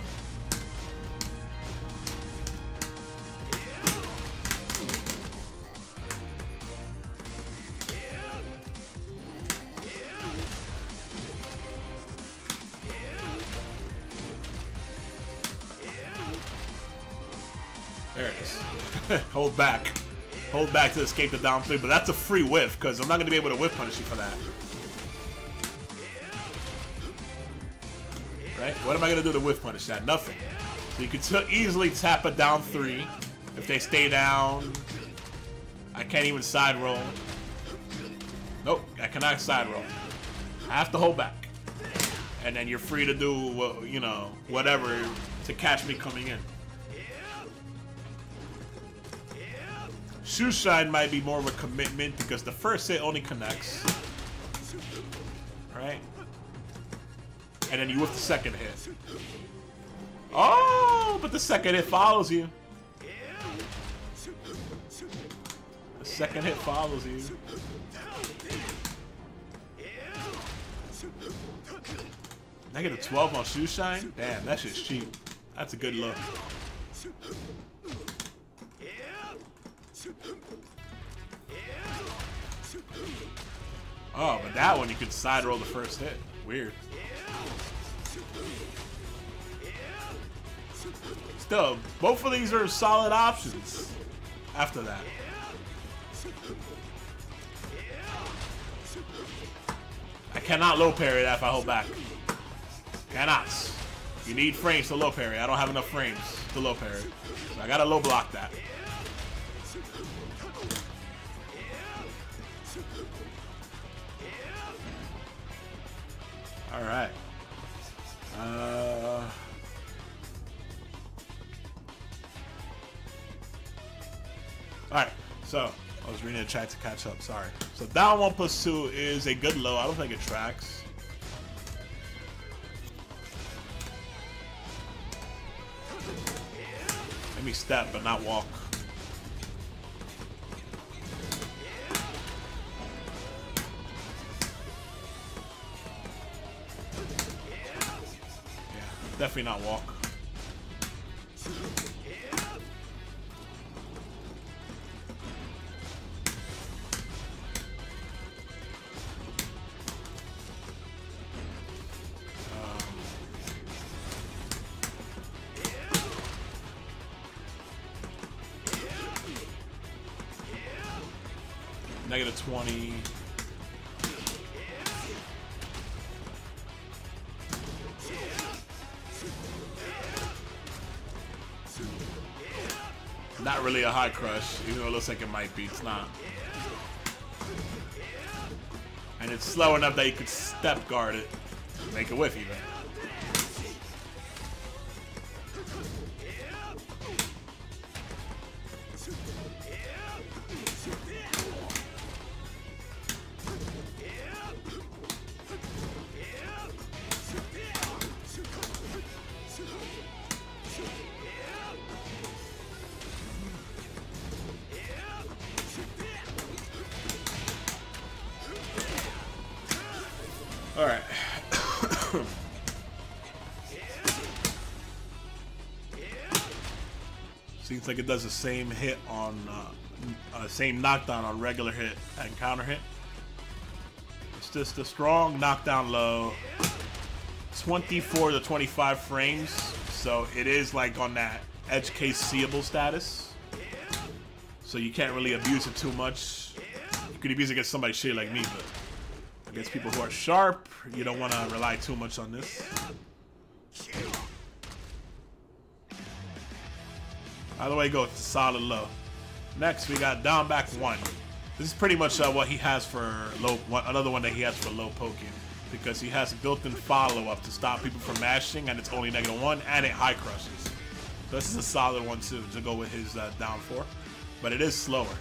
There it is. Hold back. Hold back to escape the down three, but that's a free whiff, because I'm not going to be able to whiff punish you for that. Right? What am I going to do to whiff punish that? Nothing. So you could easily tap a down three if they stay down. I can't even side roll. Nope, I cannot side roll. I have to hold back. And then you're free to do, you know, whatever to catch me coming in. Shoe Shine might be more of a commitment because the first hit only connects. Right? And then you with the second hit. Oh, but the second hit follows you. The second hit follows you. Negative 12 on Shoe Shine? Damn, that shit's cheap. That's a good look. Oh, but that one you could side roll the first hit. Weird. Still, both of these are solid options after that. I cannot low parry that if I hold back. Cannot. You need frames to low parry. I don't have enough frames to low parry. So I gotta low block that. All right. Uh, all right. So I was reading the chat to catch up. Sorry. So down one plus two is a good low. I don't think it tracks. Let me step, but not walk. Definitely not walk. Um, Negative 20. Really a high crush, even though it looks like it might be. It's not. And it's slow enough that you could step guard it. Make a whiff even. Like it does the same hit on, uh, uh, same knockdown on regular hit and counter hit. It's just a strong knockdown low. 24 to 25 frames, so it is like on that edge case seeable status. So you can't really abuse it too much. You could abuse it against somebody shit like me, but against people who are sharp, you don't want to rely too much on this. Either way a solid low. Next, we got down back one. This is pretty much uh, what he has for low. One, another one that he has for low poking, because he has built-in follow-up to stop people from mashing, and it's only negative one, and it high crushes. So this is a solid one too to go with his uh, down four, but it is slower.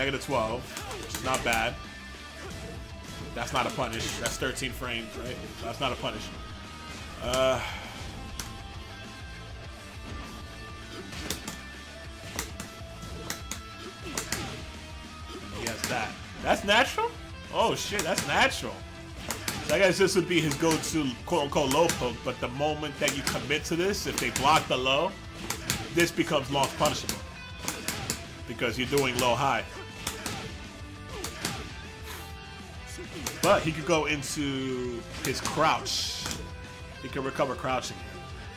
Negative 12, which is not bad. That's not a punish. That's 13 frames, right? That's not a punish. Uh, he has that. That's natural? Oh shit, that's natural. So I guess this would be his go-to quote-unquote low poke, but the moment that you commit to this, if they block the low, this becomes lost punishable. Because you're doing low-high. But he could go into his crouch. He can recover crouching.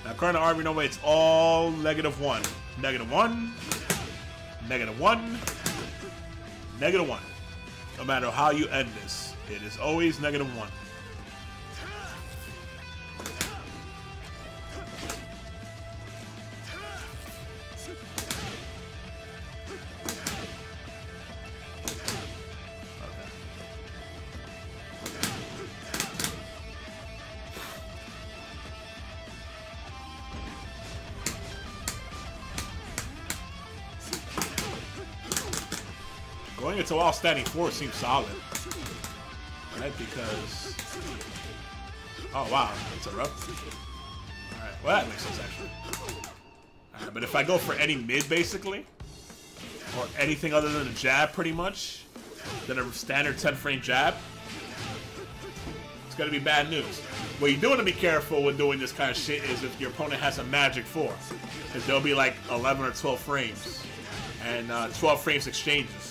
Now, current army, no way, it's all negative one. Negative one. Negative one. Negative one. No matter how you end this, it is always negative one. Standing four seems solid. Right, because... Oh wow, it's a rub. Alright, well that makes sense actually. But if I go for any mid basically, or anything other than a jab pretty much, than a standard 10 frame jab, it's gonna be bad news. What you do want to be careful with doing this kind of shit is if your opponent has a magic 4. Because there'll be like 11 or 12 frames. And uh, 12 frames exchanges.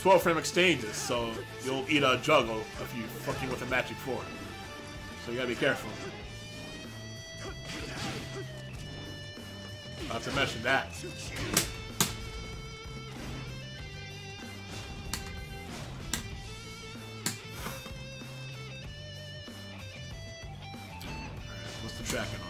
12 frame exchanges, so you'll eat a juggle if you fucking with a magic four. So you gotta be careful. Not to mention that. What's the tracking on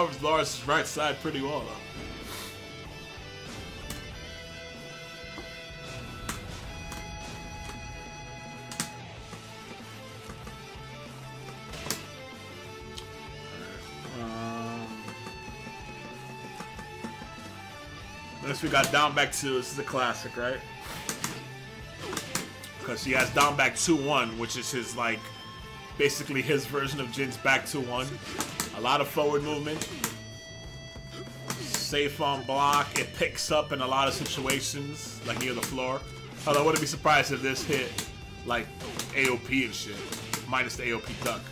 Covers Lars' right side pretty well though. Um, we got down back two. This is a classic, right? Because he has down back 2-1, which is his like basically his version of Jin's back 2-1. A lot of forward movement. Safe on block. It picks up in a lot of situations, like near the floor. Although I wouldn't be surprised if this hit like AOP and shit. Minus the AOP duck.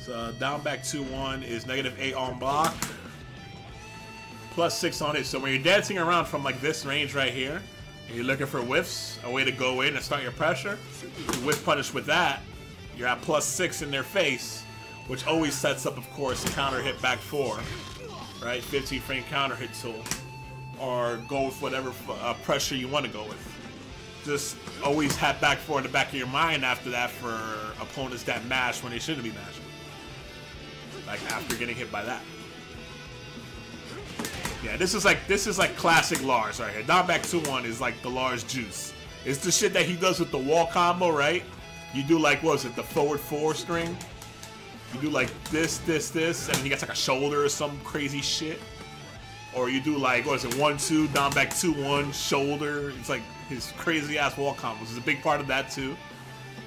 So down back 2-1 is negative 8 on block. Plus 6 on it. So when you're dancing around from like this range right here, and you're looking for whiffs, a way to go in and start your pressure, you whiff punish with that, you're at plus 6 in their face, which always sets up, of course, counter hit back 4. Right? 15 frame counter hit tool. Or go with whatever uh, pressure you want to go with. Just always have back 4 in the back of your mind after that for opponents that mash when they shouldn't be mashing like after getting hit by that. Yeah, this is like this is like classic Lars right here. Down back 2-1 is like the Lars juice. It's the shit that he does with the wall combo, right? You do like what was it, the forward four string? You do like this, this, this, and he gets like a shoulder or some crazy shit. Or you do like what is it, one two, down back two one, shoulder. It's like his crazy ass wall combos is a big part of that too.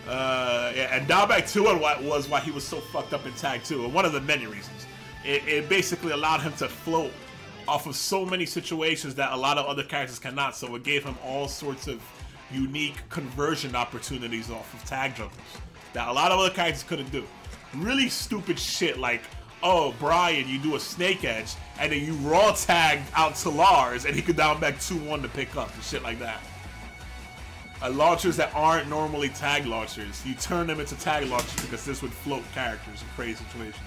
Uh, yeah, and down back two was why he was so fucked up in tag two, and one of the many reasons. It, it basically allowed him to float off of so many situations that a lot of other characters cannot. So it gave him all sorts of unique conversion opportunities off of tag jumpers that a lot of other characters couldn't do. Really stupid shit like, oh Bryan, you do a snake edge, and then you raw tagged out to Lars, and he could down back two one to pick up and shit like that. uh, launchers that aren't normally tag launchers. You turn them into tag launchers because this would float characters in crazy situations.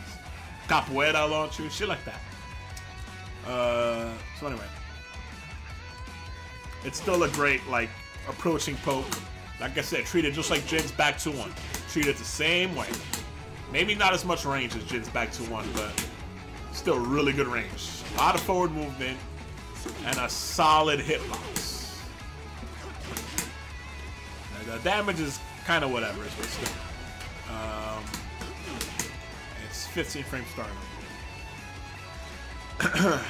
Capoeira launcher, shit like that. Uh, so anyway, it's still a great like approaching poke. Like I said, treat it just like Jin's back to one. Treat it the same way. Maybe not as much range as Jin's back to one, but still really good range. A lot of forward movement and a solid hitbox. The damage is kind of whatever, still. Um, it's 15 frames starting.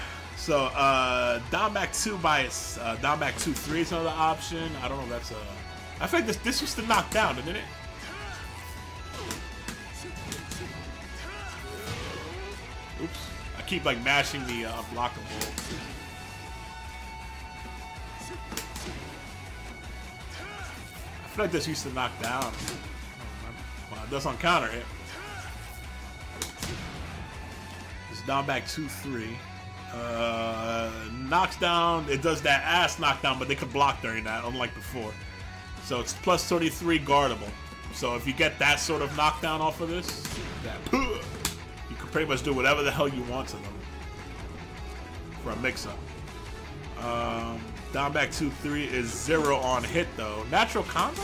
so, uh, down back 2 bias, uh, down back 2 3 is another option. I don't know if that's a. I feel like this, this used to knock down, didn't it? Oops. I keep like mashing the uh, unblockable. I feel like this used to knock down. Well, it does on counter hit. It's down back 2-3. Uh, knocks down, it does that ass knockdown, but they could block during that, unlike before. So it's plus 33 guardable. So if you get that sort of knockdown off of this, that you can pretty much do whatever the hell you want to them for a mix-up. Um, down back 2-3 is zero on hit though. Natural combo?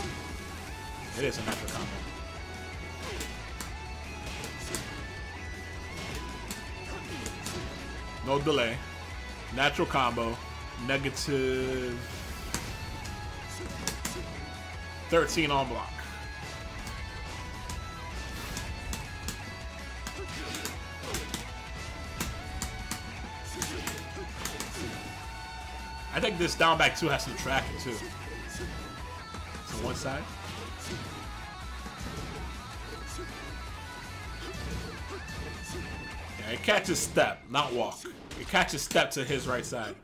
It is a natural combo. No delay. Natural combo. Negative 13 on block. I think this down back two has some tracking too. So one side. It catches step, not walk. It catches step to his right side.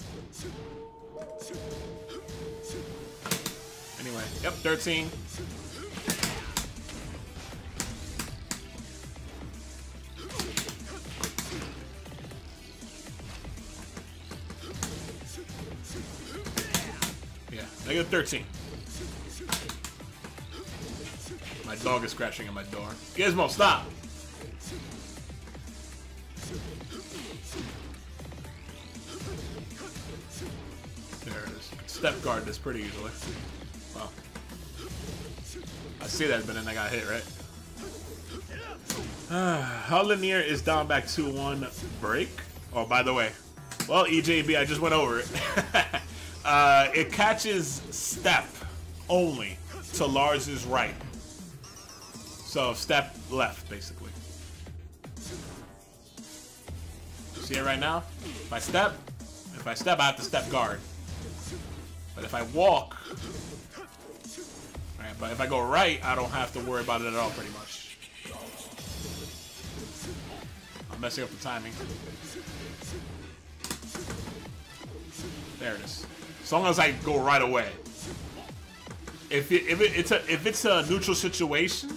Anyway, yep, 13. Yeah, negative 13. My dog is scratching at my door. Gizmo, stop! Step guard this pretty easily. Wow. I see that, but then I got hit, right? Linear is down back 2-1 break? Oh, by the way. Well, EJB, I just went over it. uh, it catches step only to Lars's right. So step left, basically. See it right now? If I step, if I step, I have to step guard. But if I walk, right, but if I go right, I don't have to worry about it at all, pretty much. I'm messing up the timing. There it is. As long as I go right away. If it, if it, it's a if it's a neutral situation,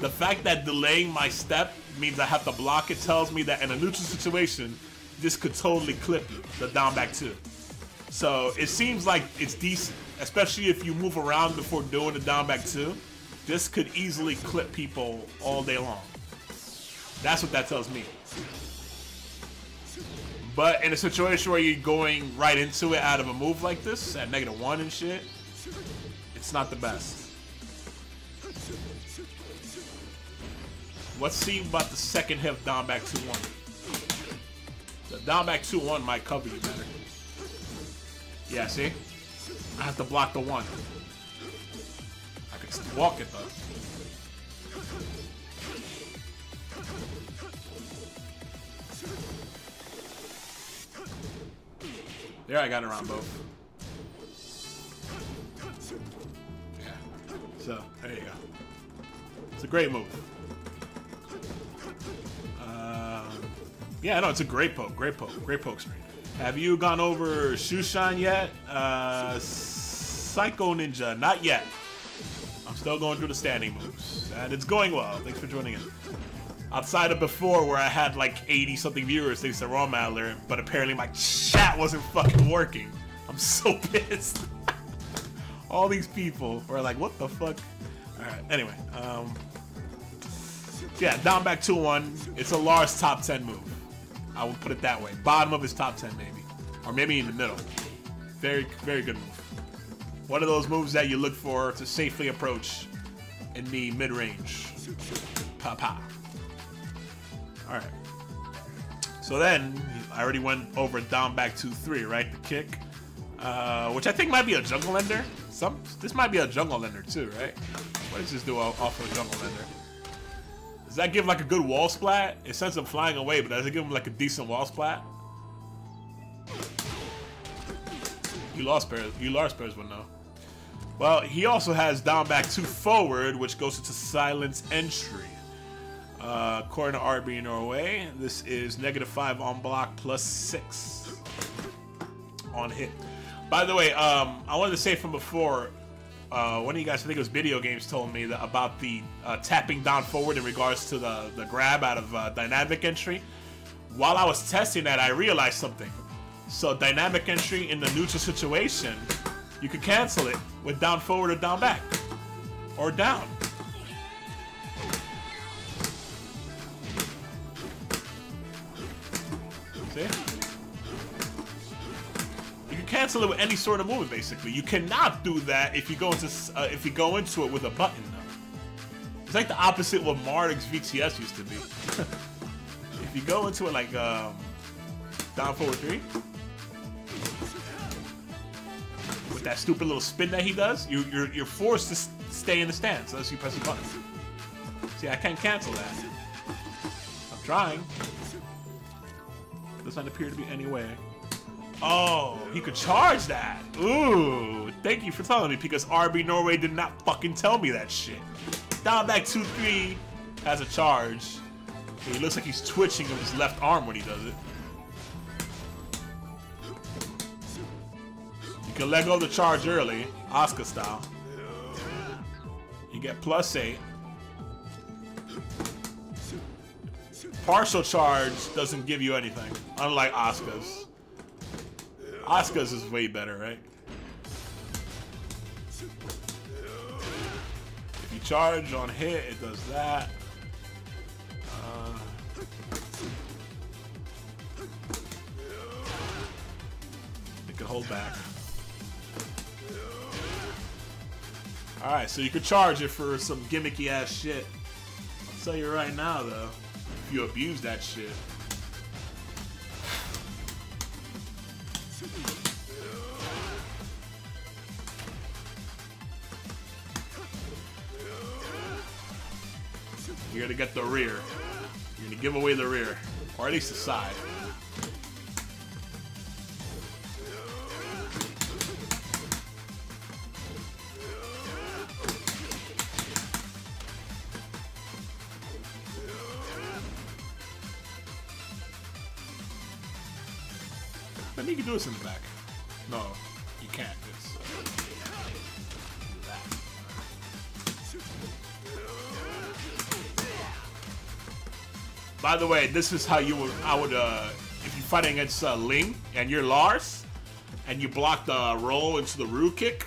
the fact that delaying my step means I have to block it tells me that in a neutral situation, this could totally clip the down back two. So it seems like it's decent, especially if you move around before doing the down back two. This could easily clip people all day long. That's what that tells me. But in a situation where you're going right into it out of a move like this, at negative one and shit, it's not the best. Let's see about the second hit down back 2-1. The down back 2-1 might cover you better. Yeah, see? I have to block the one. I can walk it though. There, I got around both. Yeah. So, there you go. It's a great move. Uh, yeah, no, it's a great poke. Great poke. Great poke screen. Have you gone over Shushan yet? Uh, Psycho Ninja, not yet. I'm still going through the standing moves. And it's going well. Thanks for joining in. Outside of before where I had like 80 something viewers thanks to Raw Mattler, but apparently my chat wasn't fucking working. I'm so pissed. All these people were like, what the fuck? Alright, anyway. Um, yeah, down back 2-1. It's a Lars top 10 move. I would put it that way. Bottom of his top 10, maybe. Or maybe in the middle. Very, very good move. One of those moves that you look for to safely approach in the mid-range. Pa pa. Alright. So then, I already went over down back 2-3, right? The kick. Uh, which I think might be a juggle ender. Some This might be a juggle ender too, right? What does this do off of a juggle ender? Does that give like a good wall splat? It sends him flying away, but does it give him like a decent wall splat? You lost pairs. You lost pairs one know. Well, he also has down back two forward, which goes into silent entry. Uh, according to RB Norway, this is negative five on block plus six on hit. By the way, um, I wanted to say from before, uh, one of you guys, I think it was Video Games, told me that about the uh, tapping down forward in regards to the, the grab out of uh, dynamic entry. While I was testing that, I realized something. So dynamic entry in the neutral situation, you could cancel it with down forward or down back. Or down. See? Cancel it with any sort of movement, basically. You cannot do that if you go into uh, if you go into it with a button, though. It's like the opposite of what Marduk's VTS used to be. if you go into it like um, down forward three, with that stupid little spin that he does, you, you're you're forced to stay in the stance unless you press a button. See, I can't cancel that. I'm trying. Does not appear to be any way. Oh, he could charge that. Ooh, thank you for telling me because RB Norway did not fucking tell me that shit. Down back 2-3 has a charge. He looks like he's twitching with his left arm when he does it. You can let go of the charge early, Oscar style. You get plus 8. Partial charge doesn't give you anything, unlike Oscar's. Oscar's is way better, right? If you charge on hit, it does that. Uh, it can hold back. Alright, so you could charge it for some gimmicky ass shit. I'll tell you right now though, if you abuse that shit. You're gonna get the rear. You're gonna give away the rear. Or at least the side. Maybe you can do this in the back. No, you can't. It's, uh, By the way, this is how you would I would uh if you're fighting against uh, Ling and you're Lars and you block the roll into the Ryu kick.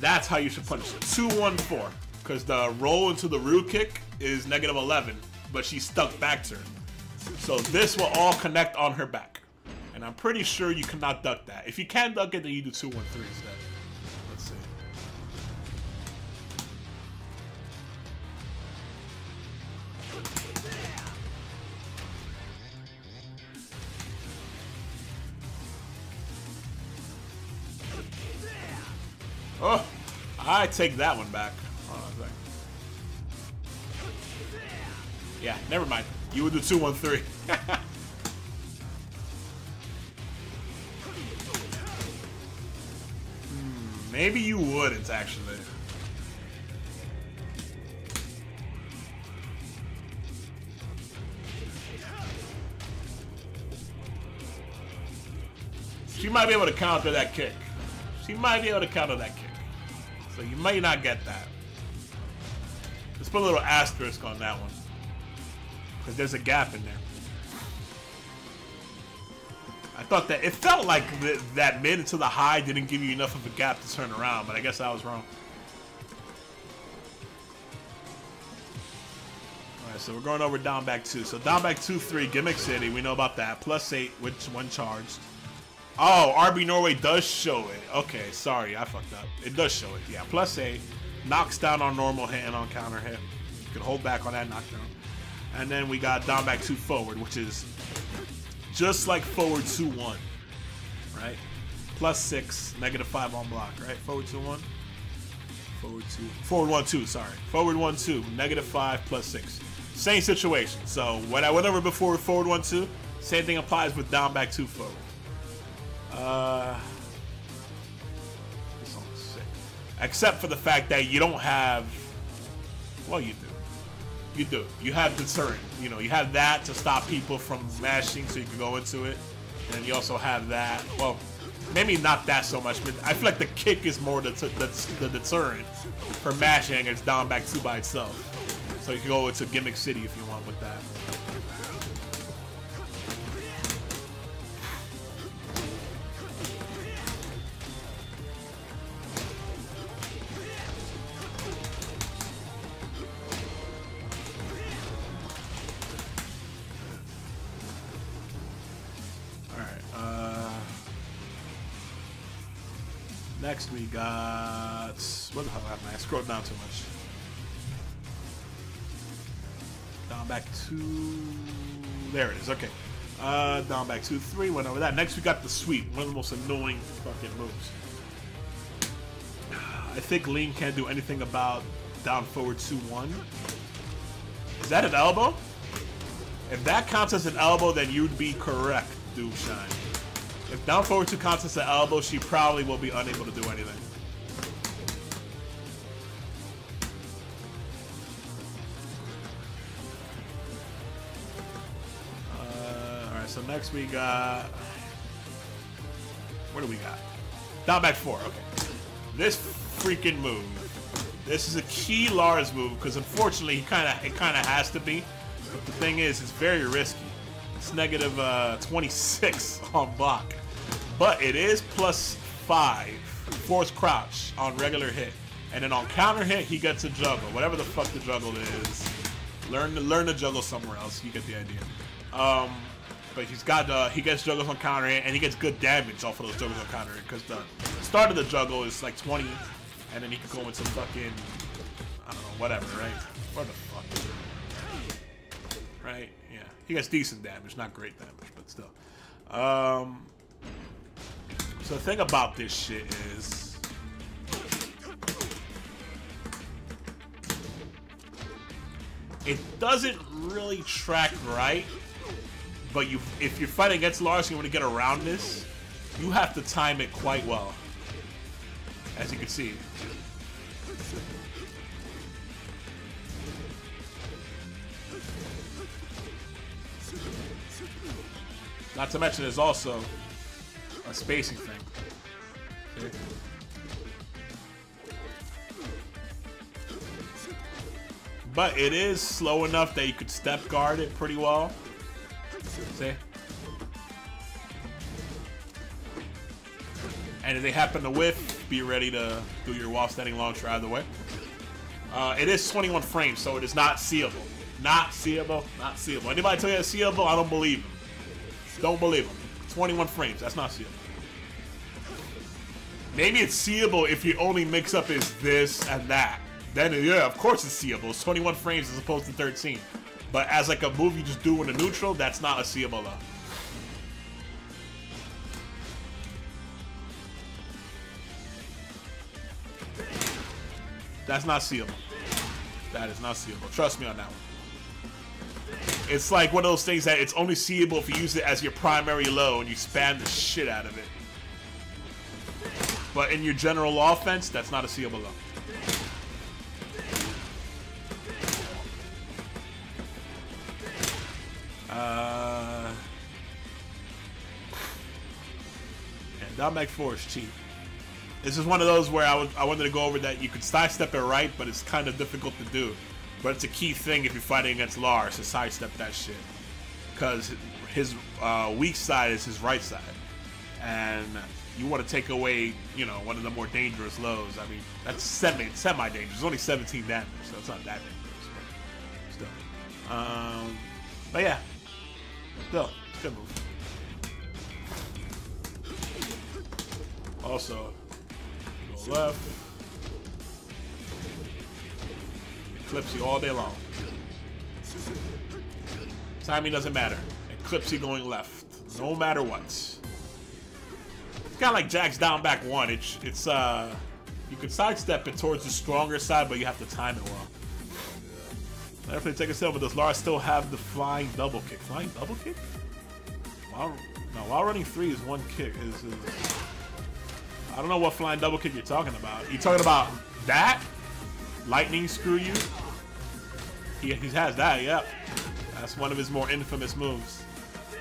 That's how you should punish it. 2-1-4. Because the roll into the Ryu kick is negative 11, but she's stuck back turn. So this will all connect on her back. And I'm pretty sure you cannot duck that. If you can duck it, then you do 2-1-3 instead. Let's see. Oh, I take that one back. Yeah, never mind. You would do 2-1-3. Maybe you wouldn't, actually. She might be able to counter that kick. She might be able to counter that kick. So you may not get that. Let's put a little asterisk on that one. Because there's a gap in there. Thought that it felt like th that mid into the high didn't give you enough of a gap to turn around, but I guess I was wrong. Alright, so we're going over down back two. So down back two, three, Gimmick City, we know about that. Plus eight, which one charged. Oh, RB Norway does show it. Okay, sorry, I fucked up. It does show it. Yeah, plus eight. Knocks down on normal hit and on counter hit. Can hold back on that knockdown. And then we got down back two forward, which is just like forward 2-1, right? Plus 6, negative 5 on block, right? Forward 2-1. Forward 2. Forward 1-2, sorry. Forward 1-2, negative 5 plus 6. Same situation. So when I went over before forward 1-2, same thing applies with down back 2 forward. Uh, this sick. Except for the fact that you don't have... Well, you do you do. You have deterrent. You know, you have that to stop people from mashing, so you can go into it. And you also have that. Well, maybe not that so much, but I feel like the kick is more the, the, the deterrent for mashing. It's down back two by itself. So you can go into Gimmick City if you want with that. We got what the hell happened? I scrolled down too much. Down back two. There it is. Okay. Uh, down back two, three. Went over that. Next we got the sweep. One of the most annoying fucking moves. I think Ling can't do anything about down forward two one. Is that an elbow? If that counts as an elbow, then you'd be correct, Dude Shine. If down forward two counts as an elbow, she probably will be unable to do anything. Uh, Alright, so next we got... What do we got? Down back four, okay. This freaking move. This is a key Lars move, because unfortunately he kinda it kinda has to be. But the thing is, it's very risky. It's negative uh, 26 on block. But it is plus 5 force crouch on regular hit. And then on counter hit, he gets a juggle. Whatever the fuck the juggle is. Learn to learn to juggle somewhere else. You get the idea. Um, but he's got uh, he gets juggles on counter hit, and he gets good damage off of those juggles on counter hit. Because the start of the juggle is like 20, and then he can go into fucking I don't know whatever, right? What the fuck? Right? He gets decent damage, not great damage, but still. Um, so the thing about this shit is... It doesn't really track right, but you if you're fighting against Lars and you want to get around this, you have to time it quite well. As you can see. Not to mention there's also a spacing thing. Okay. But it is slow enough that you could step guard it pretty well. See? And if they happen to whiff, be ready to do your wall standing launcher either way. Uh, it is 21 frames, so it is not seeable. Not seeable, not seeable. Anybody tell you it's seeable, I don't believe them. Don't believe him. 21 frames, that's not seeable. Maybe it's seeable if you only mix up is this and that. Then, yeah, of course it's seeable. It's 21 frames as opposed to 13. But as like a move you just do in a neutral, that's not a seeable though. That's not seeable. That is not seeable. Trust me on that one. It's like one of those things that it's only seeable if you use it as your primary low and you spam the shit out of it. But in your general offense, that's not a seeable low. Uh, and back four is cheap. This is one of those where I, would, I wanted to go over that you could sidestep it right, but it's kind of difficult to do. But it's a key thing if you're fighting against Lars to sidestep that shit. Because his uh, weak side is his right side, and you want to take away, you know, one of the more dangerous lows. I mean, that's semi semi dangerous. It's only 17 damage, so it's not that dangerous. But still, um, but yeah, still, it's good move. Also, go left. Clips all day long. Timing doesn't matter. It going left, no matter what. It's kind of like Jack's down back one. It's it's uh, you can sidestep it towards the stronger side, but you have to time it well. Definitely take a step, but does Lara still have the flying double kick? Flying double kick? While, no, while running three is one kick. Is, is I don't know what flying double kick you're talking about. You talking about that? Lightning screw you? He, he has that, yep. That's one of his more infamous moves.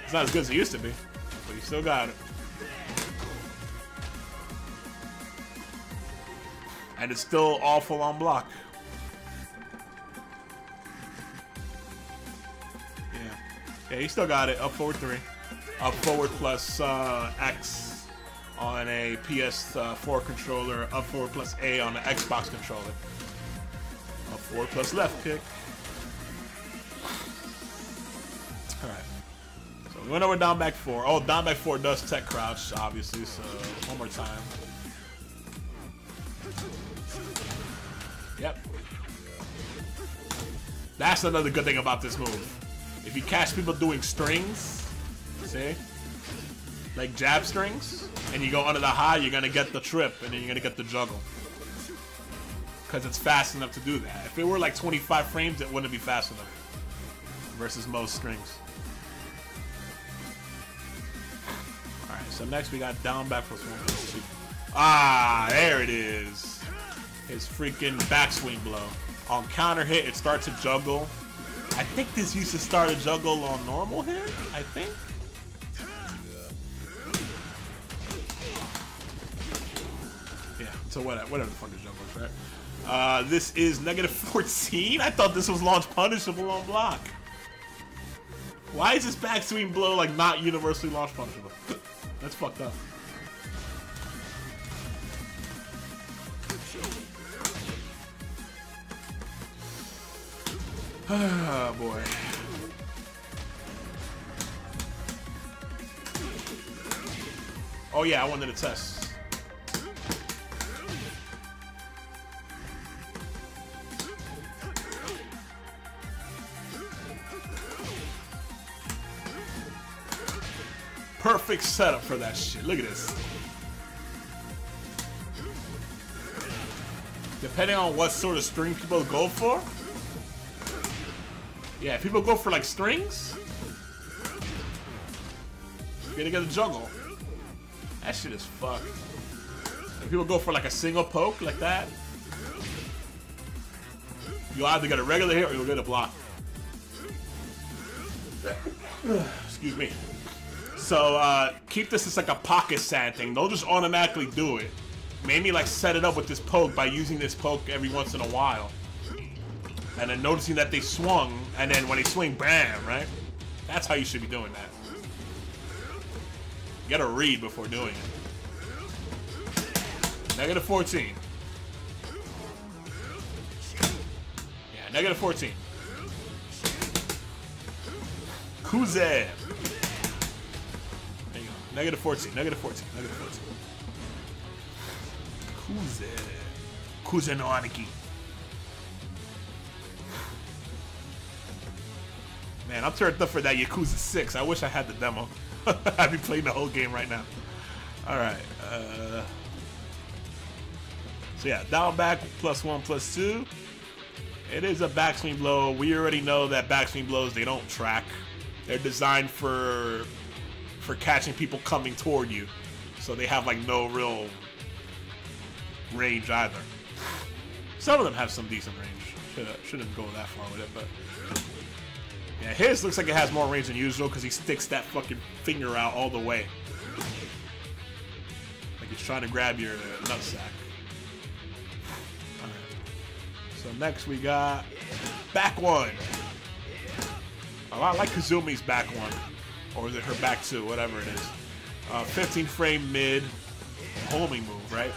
It's not as good as it used to be, but he still got it. And it's still awful on block. Yeah. Yeah, he still got it. Up forward three. Up forward plus uh, X on a PS4 controller. Up forward plus A on an Xbox controller. Up forward plus left kick. Alright. So we went over down back four. Oh, down back four does tech crouch, obviously, so one more time. Yep. That's another good thing about this move. If you catch people doing strings, see? Like jab strings, and you go under the high, you're gonna get the trip, and then you're gonna get the juggle. Because it's fast enough to do that. If it were like 25 frames, it wouldn't be fast enough. Versus most strings. Alright, so next we got down back plus plus two. Ah, there it is. His freaking backswing blow. On counter hit, it starts a juggle. I think this used to start a juggle on normal hit, I think. Yeah, so whatever, whatever the fuck is juggle right? Uh, this is negative 14? I thought this was launch punishable on block. Why is this backswing blow like not universally launch punishable? That's fucked up. Oh boy. Oh yeah, I wanted to test. Perfect setup for that shit. Look at this. Depending on what sort of string people go for, yeah, if people go for like strings. You're gonna get a juggle. That shit is fucked. If people go for like a single poke like that, you'll either get a regular hit or you'll get a block. Excuse me. So uh, keep this as like a pocket sand thing. They'll just automatically do it. Maybe like set it up with this poke by using this poke every once in a while and then noticing that they swung, and then when they swing, bam, right? That's how you should be doing that. You gotta read before doing it. Negative 14. Yeah, negative 14. Kuze. Negative 14, negative 14, negative 14. Kuze. Kuze no Aniki. Man, I'm turned up for that Yakuza 6. I wish I had the demo. I'd be playing the whole game right now. Alright. Uh, so yeah, down back plus one plus two. It is a backswing blow. We already know that backswing blows, they don't track. They're designed for for catching people coming toward you. So they have like no real range either. Some of them have some decent range. Should, shouldn't go that far with it, but yeah, his looks like it has more range than usual because he sticks that fucking finger out all the way. Like he's trying to grab your nutsack. Alright. So next we got back one. Oh, I like Kazumi's back one. Or is it her back two, whatever it is. Uh, 15 frame mid homing move, right?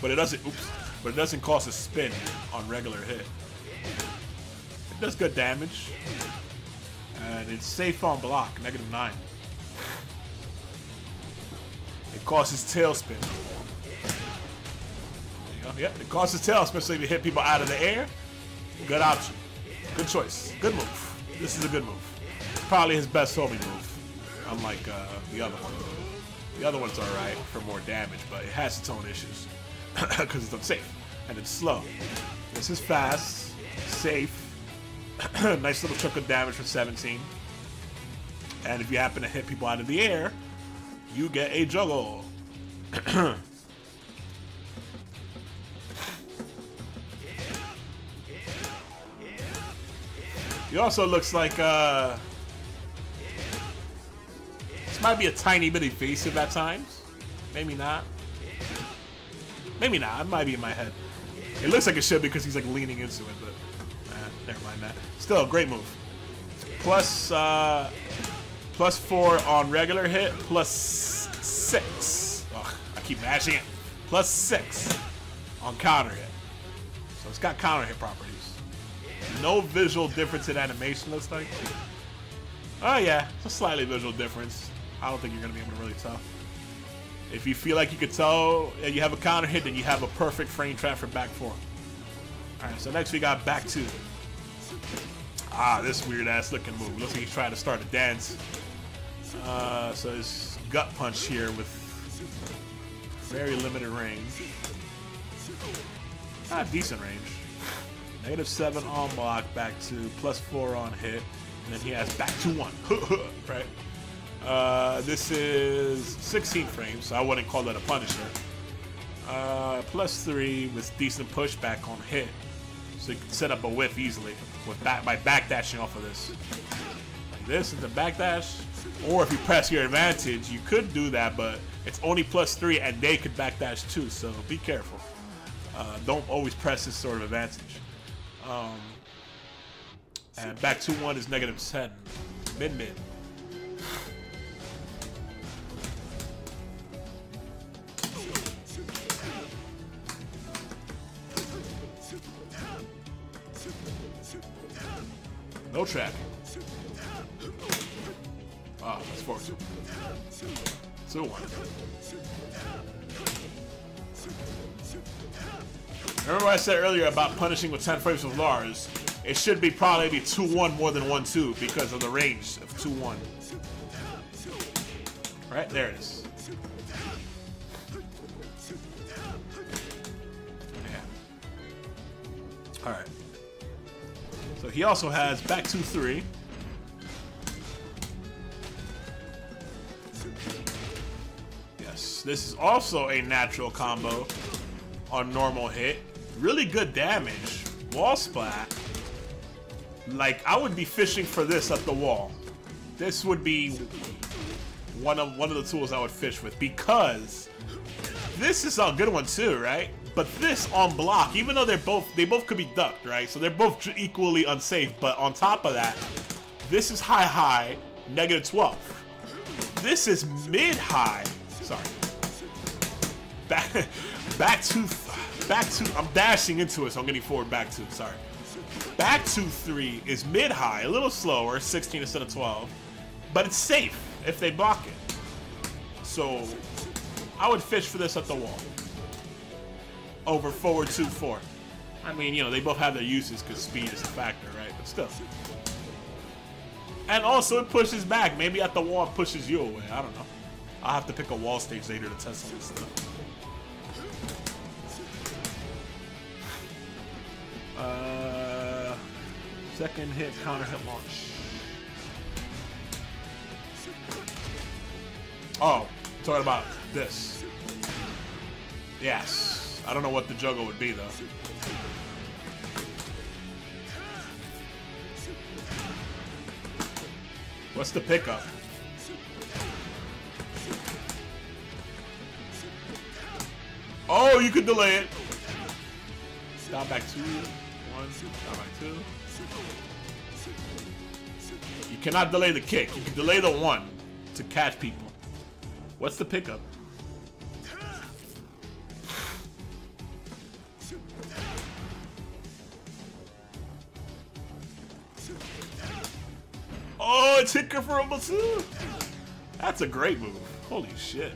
But it doesn't. Oops. But it doesn't cost a spin on regular hit. It does good damage, and it's safe on block, negative nine. It causes tailspin. Yep, it causes tail, especially if you hit people out of the air, good option. Good choice. Good move. This is a good move. Probably his best homing move, unlike uh, the other one. The other one's alright for more damage, but it has its own issues because it's unsafe and it's slow. This is fast, safe, nice little chunk of damage for 17. And if you happen to hit people out of the air, you get a juggle. he also looks like uh might be a tiny bit evasive at times. Maybe not. Maybe not. It might be in my head. It looks like it should because he's like leaning into it, but eh, never mind that. Still, great move. Plus, uh, plus four on regular hit, plus six. Ugh, I keep mashing it. Plus six on counter hit. So it's got counter hit properties. No visual difference in animation, looks like. Oh yeah, it's a slightly visual difference. I don't think you're gonna be able to really tell. If you feel like you could tell and you have a counter hit, then you have a perfect frame trap for back four. Alright, so next we got back two. Ah, this weird ass looking move. Looks like he's trying to start a dance. Uh, so his gut punch here with very limited range. Ah, decent range. Negative seven on block, back two, plus four on hit, and then he has back two one. right? Uh, this is 16 frames, so I wouldn't call that a Punisher. Uh, plus three with decent pushback on hit, so you can set up a whiff easily with back by backdashing off of this. Like this is the backdash, or if you press your advantage, you could do that, but it's only plus three, and they could backdash too. So be careful. Uh, don't always press this sort of advantage. Um, and back two one is negative ten, mid mid. No track. Ah, that's 4 2. 2 1. Remember what I said earlier about punishing with 10 frames with Lars? It should be probably be 2 1 more than 1 2 because of the range of 2 1. Right? There it is. Yeah. Alright. So he also has back 2 3. Yes, this is also a natural combo on normal hit. Really good damage. Wall splat. Like, I would be fishing for this at the wall. This would be one of one of the tools I would fish with because this is a good one too, right? But this on block, even though they're both they both could be ducked, right? So they're both equally unsafe. But on top of that, this is high high, negative 12. This is mid high. Sorry. Back back to back to I'm dashing into it, so I'm getting forward back two. Sorry. Back two three is mid high, a little slower, 16 instead of 12, but it's safe if they block it. So I would fish for this at the wall over forward 2-4. I mean, you know, they both have their uses because speed is a factor, right? But still. And also it pushes back. Maybe at the wall it pushes you away. I don't know. I'll have to pick a wall stage later to test of this stuff. Uh, second hit, counter hit launch. Oh, talking about this. Yes. I don't know what the juggle would be, though. What's the pickup? Oh, you could delay it. Stop back two. One, stop back two. You cannot delay the kick. You can delay the one to catch people. What's the pickup? Oh, it's hit for a too. That's a great move. Holy shit.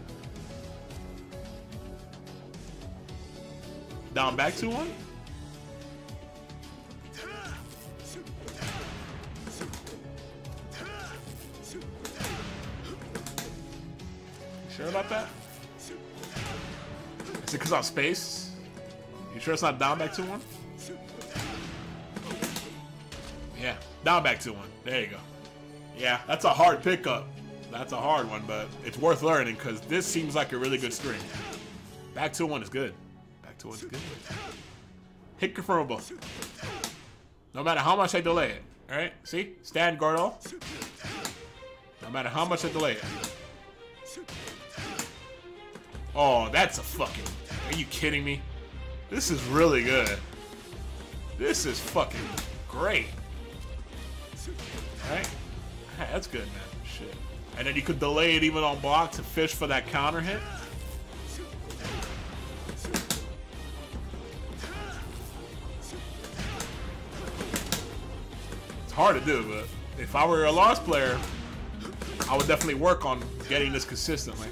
Down back to one? Sure about that? Is it because I'm space? You sure it's not down back to one? Yeah, down back to one. There you go. Yeah, that's a hard pickup. That's a hard one, but it's worth learning because this seems like a really good string. Back to one is good. Back to one is good. Hit confirmable. No matter how much I delay it. Alright, see? Stand Gordo. No matter how much I delay it. Oh, that's a fucking... Are you kidding me? This is really good. This is fucking great. That's good, man. Shit. And then you could delay it even on block to fish for that counter hit. It's hard to do, but if I were a Lars player, I would definitely work on getting this consistently.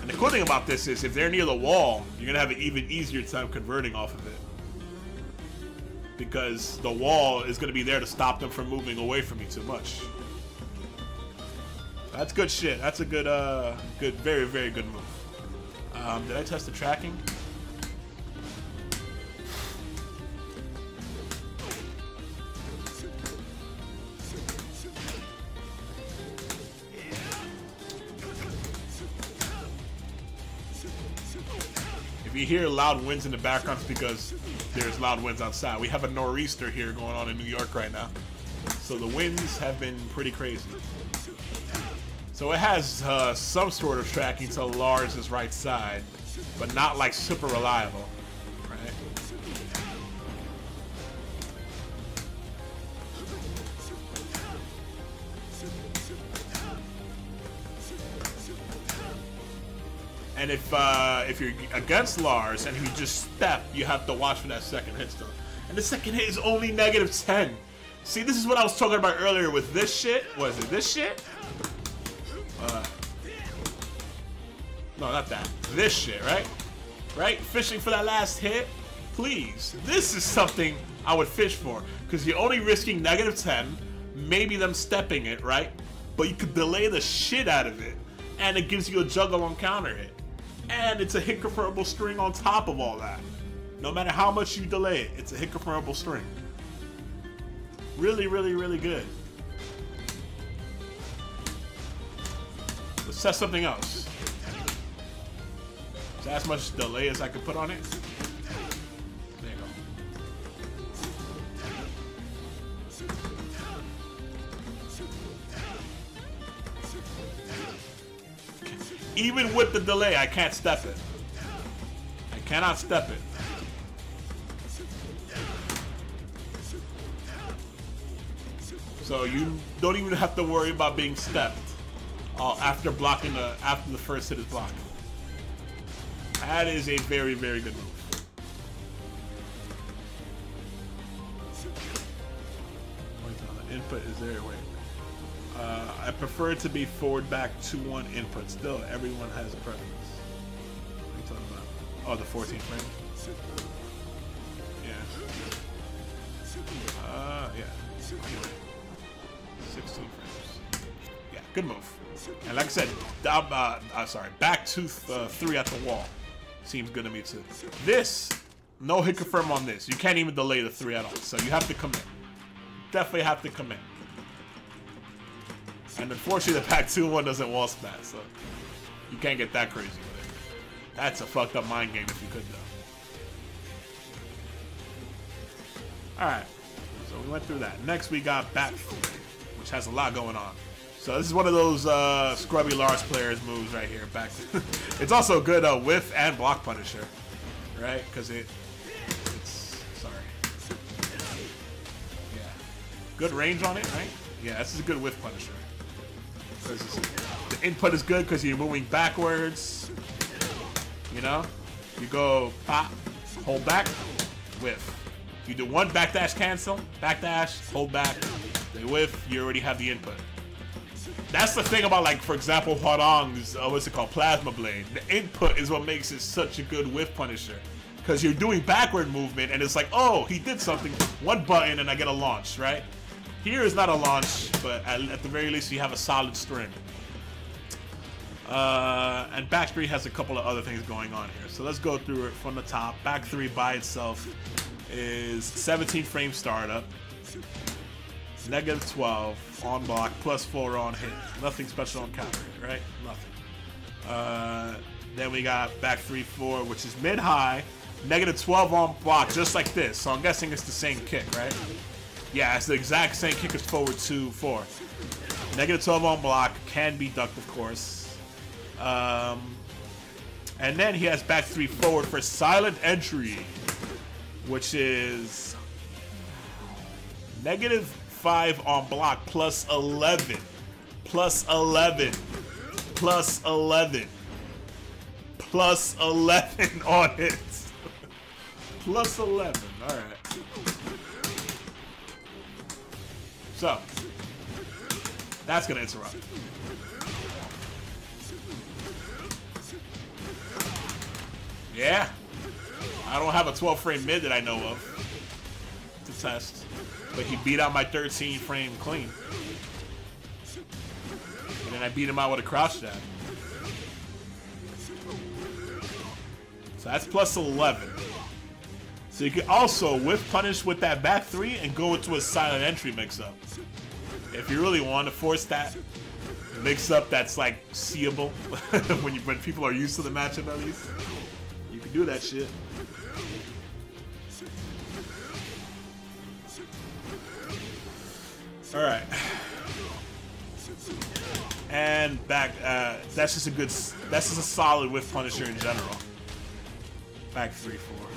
And the cool thing about this is if they're near the wall, you're going to have an even easier time converting off of it. Because the wall is going to be there to stop them from moving away from me too much. That's good shit. That's a good, uh, good, very, very good move. Um, did I test the tracking? You hear loud winds in the background, because there's loud winds outside. We have a nor'easter here going on in New York right now. So the winds have been pretty crazy. So it has uh, some sort of tracking to Lars's right side, but not like super reliable, And if uh, if you're against Lars and he just step, you have to watch for that second hit still. And the second hit is only negative 10. See, this is what I was talking about earlier with this shit. Was it this shit? Uh, no, not that. This shit, right? Right? Fishing for that last hit? Please. This is something I would fish for. Because you're only risking negative 10, maybe them stepping it, right? But you could delay the shit out of it. And it gives you a juggle on counter hit. And it's a hit confirmable string on top of all that. No matter how much you delay it, it's a hit confirmable string. Really, really, really good. Let's test something else. Is that as much delay as I could put on it? Even with the delay, I can't step it. I cannot step it. So you don't even have to worry about being stepped uh, after blocking the after the first hit is blocked. That is a very very good move. The input is there. Wait. Uh, I prefer it to be forward back 2-1 input. Still, everyone has a preference. What are you talking about? Oh, the 14 frame? Yeah. Uh, yeah. Anyway. 16 frames. Yeah, good move. And like I said, down, uh, uh, sorry, back to uh, three at the wall. Seems good to me too. This, no hit confirm on this. You can't even delay the three at all. So you have to commit. Definitely have to commit. And unfortunately, the pack 2 one doesn't wall splat, so you can't get that crazy with it. That's a fucked up mind game if you could, though. Alright, so we went through that. Next, we got Bat which has a lot going on. So this is one of those uh, scrubby Lars players moves right here. Back, it's also good uh, whiff and block punisher, right? Because it, it's sorry. Yeah, good range on it, right? Yeah, this is a good whiff punisher. The input is good because you're moving backwards. You know? You go pop, hold back, whiff. You do one backdash cancel, backdash, hold back, they whiff, you already have the input. That's the thing about, like, for example, Hwoarang's, uh, what's it called, Plasma Blade. The input is what makes it such a good whiff punisher. Because you're doing backward movement, and it's like, oh, he did something, one button, and I get a launch, right? Here is not a launch, but at, at the very least, you have a solid string. Uh, and back three has a couple of other things going on here. So let's go through it from the top. Back three by itself is 17 frame startup, negative 12 on block, plus four on hit. Nothing special on counter, right? Nothing. Uh, then we got back three, four, which is mid high, negative 12 on block, just like this. So I'm guessing it's the same kick, right? Yeah, it's the exact same kick as forward two, four. Negative 12 on block, can be ducked, of course. Um, and then he has back three forward for silent entry, which is negative five on block plus 11, plus 11, plus 11, plus 11 on it. plus 11, all right. So, that's gonna interrupt. Yeah. I don't have a 12 frame mid that I know of to test. But he beat out my 13 frame clean. And then I beat him out with a crouch jab. So that's plus 11. So you can also whiff punish with that back three and go into a silent entry mix up. If you really want to force that mix up that's like seeable when you when people are used to the matchup at least you can do that shit. All right. And back, uh, that's just a good, that's just a solid whiff punisher in general. Back 3-4.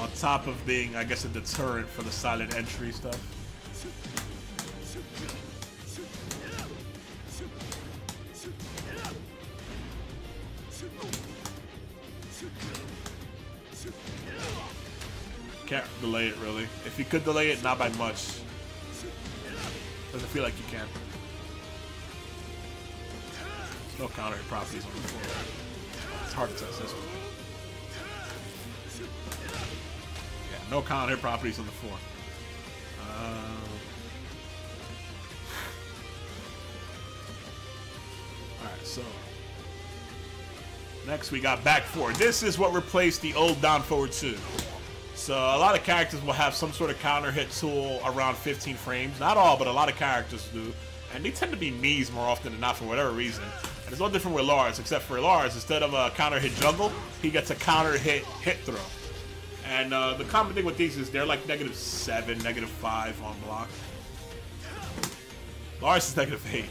On top of being, I guess, a deterrent for the silent entry stuff. Can't delay it really. If you could delay it, not by much. Doesn't feel like you can. No counter properties on the floor. It's hard to test this one. No counter hit properties on the floor. Um, Alright, so. Next we got back four. This is what replaced the old down forward two. So a lot of characters will have some sort of counter hit tool around 15 frames. Not all, but a lot of characters do. And they tend to be knees more often than not for whatever reason. And it's no different with Lars, except for Lars, instead of a counter hit juggle, he gets a counter hit hit throw. And uh, the common thing with these is they're like negative 7, negative 5 on block. Lars is negative 8.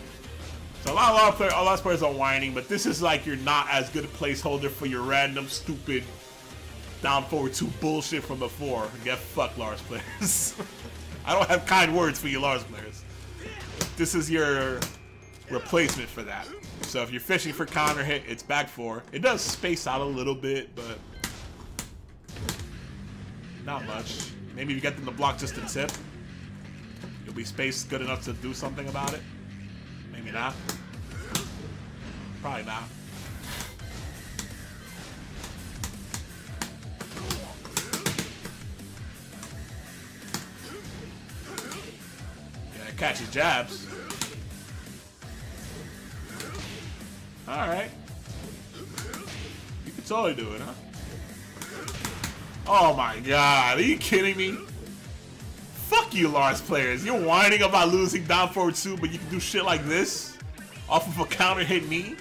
So a lot, a lot of players, a lot of players are whining, but this is like you're not as good a placeholder for your random stupid down forward two bullshit from before. Get fucked, Lars players. I don't have kind words for you Lars players. This is your replacement for that. So if you're fishing for counter hit, it's back four. It does space out a little bit, but not much. Maybe if you get them to block just a tip, you'll be spaced good enough to do something about it. Maybe not. Probably not. Yeah, catches jabs. Alright. You can totally do it, huh? Oh my god, are you kidding me? Fuck you, Lars players. You're whining about losing down forward two, but you can do shit like this? Off of a counter hit me?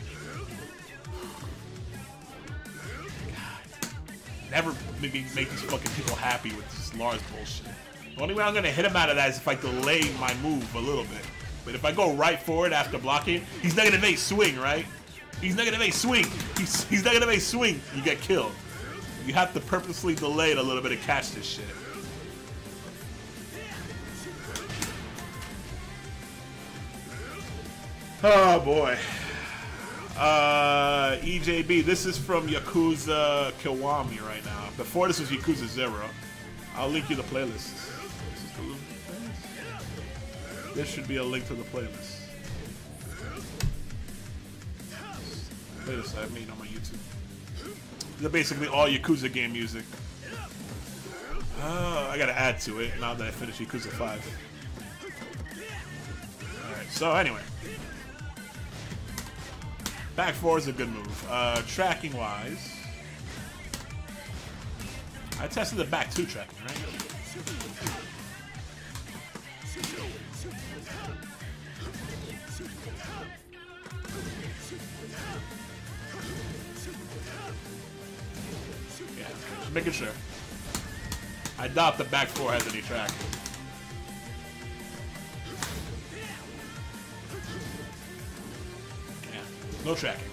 God. Never make, make these fucking people happy with this Lars bullshit. The only way I'm to hit him out of that is if I delay my move a little bit. But if I go right forward after blocking, he's negative 8 swing, right? He's negative 8 swing. He's, he's negative 8 swing. You get killed. You have to purposely delay it a little bit to catch this shit. Oh boy. Uh, EJB, this is from Yakuza Kiwami right now. Before this was Yakuza Zero. I'll link you the playlist. This should be a link to the playlist. Playlist I mean. on my are basically all Yakuza game music. Uh, I gotta add to it now that I finished Yakuza 5. Alright, so anyway. Back four is a good move. Uh, tracking wise, I tested the back two tracking, right? Making sure. I doubt the back four has any track. Yeah, no tracking.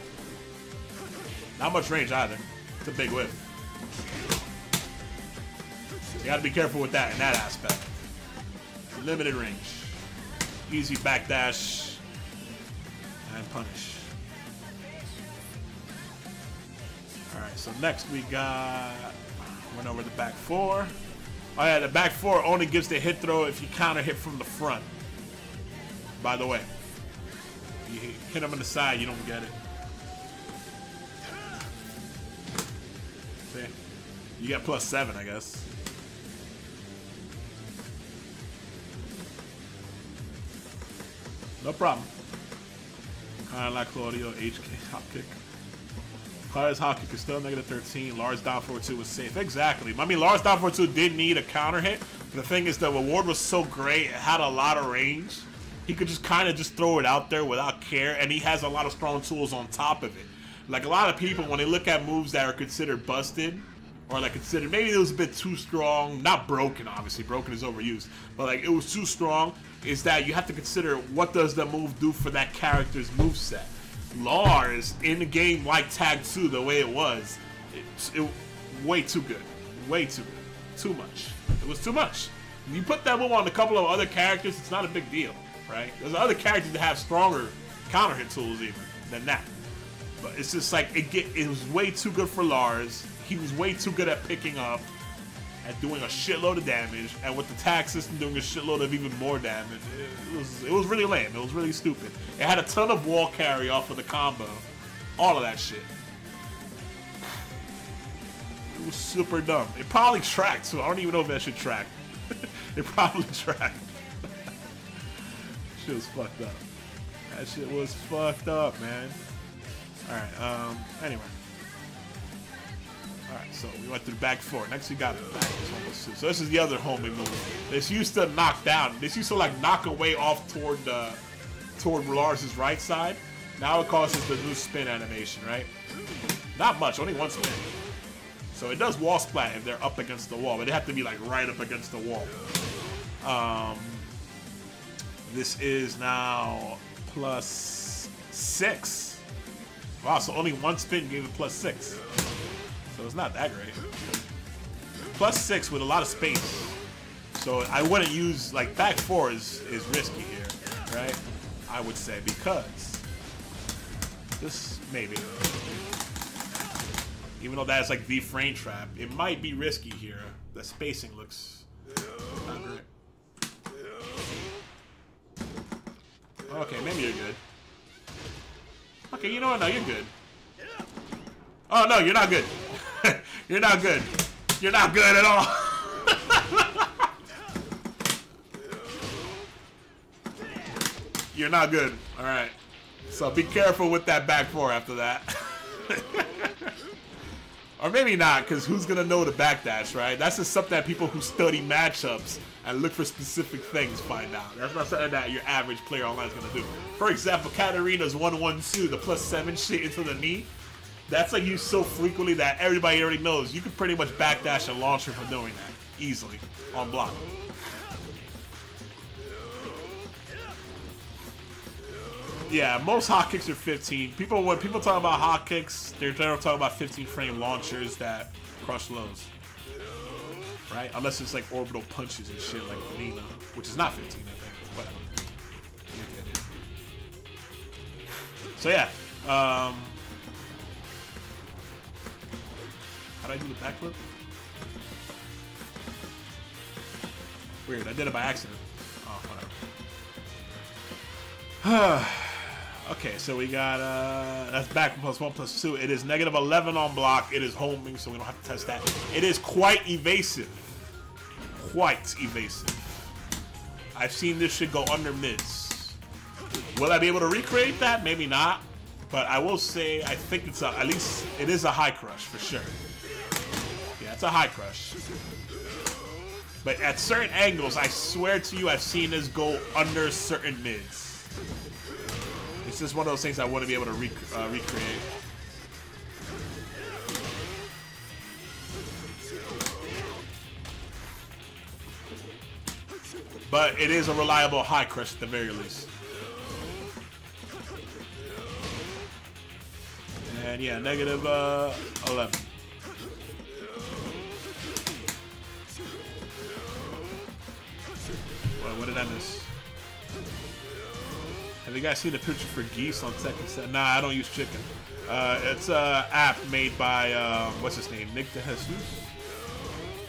Not much range either. It's a big whiff. You gotta be careful with that in that aspect. Limited range. Easy backdash and punish. Alright, so next we got went over the back four. Oh yeah, the back four only gives the hit throw if you counter hit from the front. By the way. You hit him on the side, you don't get it. See? You get plus seven, I guess. No problem. Kind of like Claudio HK hop kick. Claudio's hop kick is still negative 13. Lars down 4-2 was safe. Exactly. I mean, Lars down 4-2 did need a counter hit. The thing is, the reward was so great. It had a lot of range. He could just kind of just throw it out there without care. And he has a lot of strong tools on top of it. Like a lot of people, when they look at moves that are considered busted, or like considered maybe it was a bit too strong, not broken obviously, broken is overused, but like it was too strong, is that you have to consider what does the move do for that character's move set. Lars in the game like Tag 2 the way it was, it, it way too good. Way too good. Too much. It was too much. You put that move on a couple of other characters, it's not a big deal, right? There's other characters that have stronger counter hit tools even than that. But it's just like it get it was way too good for Lars. He was way too good at picking up and doing a shitload of damage, and with the tag system doing a shitload of even more damage. It, was it was really lame. It was really stupid. It had a ton of wall carry off of the combo. All of that shit. It was super dumb. It probably tracked, so I don't even know if that should track. it probably tracked. shit was fucked up. That shit was fucked up, man. Alright, um, anyway. Alright, so we went through the back four. Next we got back two. So this is the other homing move. This used to knock down. This used to like knock away off toward uh, toward Lars's right side. Now it causes the new spin animation, right? Not much, only one spin. So it does wall splat if they're up against the wall, but they have to be like right up against the wall. Um, this is now plus six. Wow, so only one spin gave it plus six. So it's not that great. Plus six with a lot of space. So I wouldn't use, like, back four is, is risky here, right? I would say, because this, maybe. Even though that's like the frame trap, it might be risky here. The spacing looks not great. Okay, maybe you're good. Okay, you know what? No, you're good. Oh, no, you're not good. you're not good. You're not good at all. you're not good. All right. So be careful with that back four after that. or maybe not, because who's going to know the backdash, right? That's just something that people who study matchups and look for specific things find out. That's not something that your average player online is going to do. For example, Katarina's 1-1-2, the plus 7 shit into the knee. That's like used so frequently that everybody already knows. You can pretty much backdash a launcher from doing that easily on block. Yeah, most hop kicks are 15. People when people talk about hop kicks, they're generally talking about 15 frame launchers that crush lows. Right? Unless it's like orbital punches and shit like Nina, which is not 15, I think. Whatever. So yeah. Um, how did I do the backflip? Weird. I did it by accident. Oh, whatever. okay, so we got uh that's back plus one plus two. It is negative eleven on block. It is homing, so we don't have to test that. It is quite evasive. Quite evasive. I've seen this shit go under mids. Will I be able to recreate that? Maybe not. But I will say I think it's a, at least it is a high crush for sure. A high crush. But at certain angles, I swear to you, I've seen this go under certain mids. It's just one of those things I want to be able to rec uh, recreate. But it is a reliable high crush at the very least. And yeah, negative uh, 11. What did I miss? Have you guys seen the picture for geese on second set? Nah, I don't use chicken. Uh, it's an app made by, uh, what's his name? Nick DeJesus?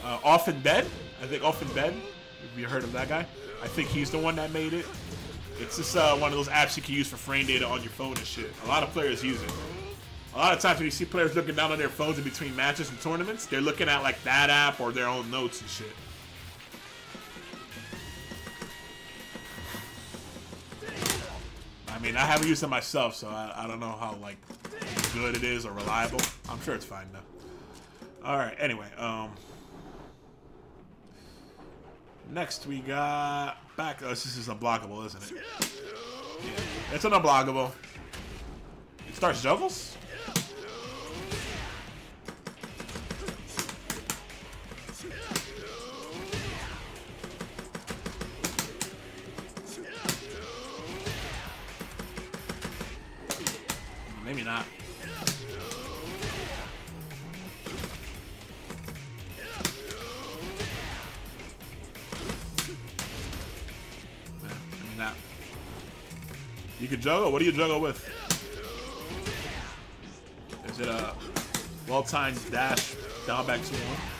Uh, Off in Bed? I think Off in Bed. Have you heard of that guy? I think he's the one that made it. It's just uh, one of those apps you can use for frame data on your phone and shit. A lot of players use it. A lot of times when you see players looking down on their phones in between matches and tournaments, they're looking at like that app or their own notes and shit. Mean, I haven't used it myself, so I, I don't know how like good it is or reliable. I'm sure it's fine though. All right. Anyway, um, next we got back. Oh, this is unblockable, isn't it? Yeah, it's an unblockable. It starts juggles. Maybe not. Maybe not. You can juggle? What do you juggle with? Is it a well-timed dash down back to one?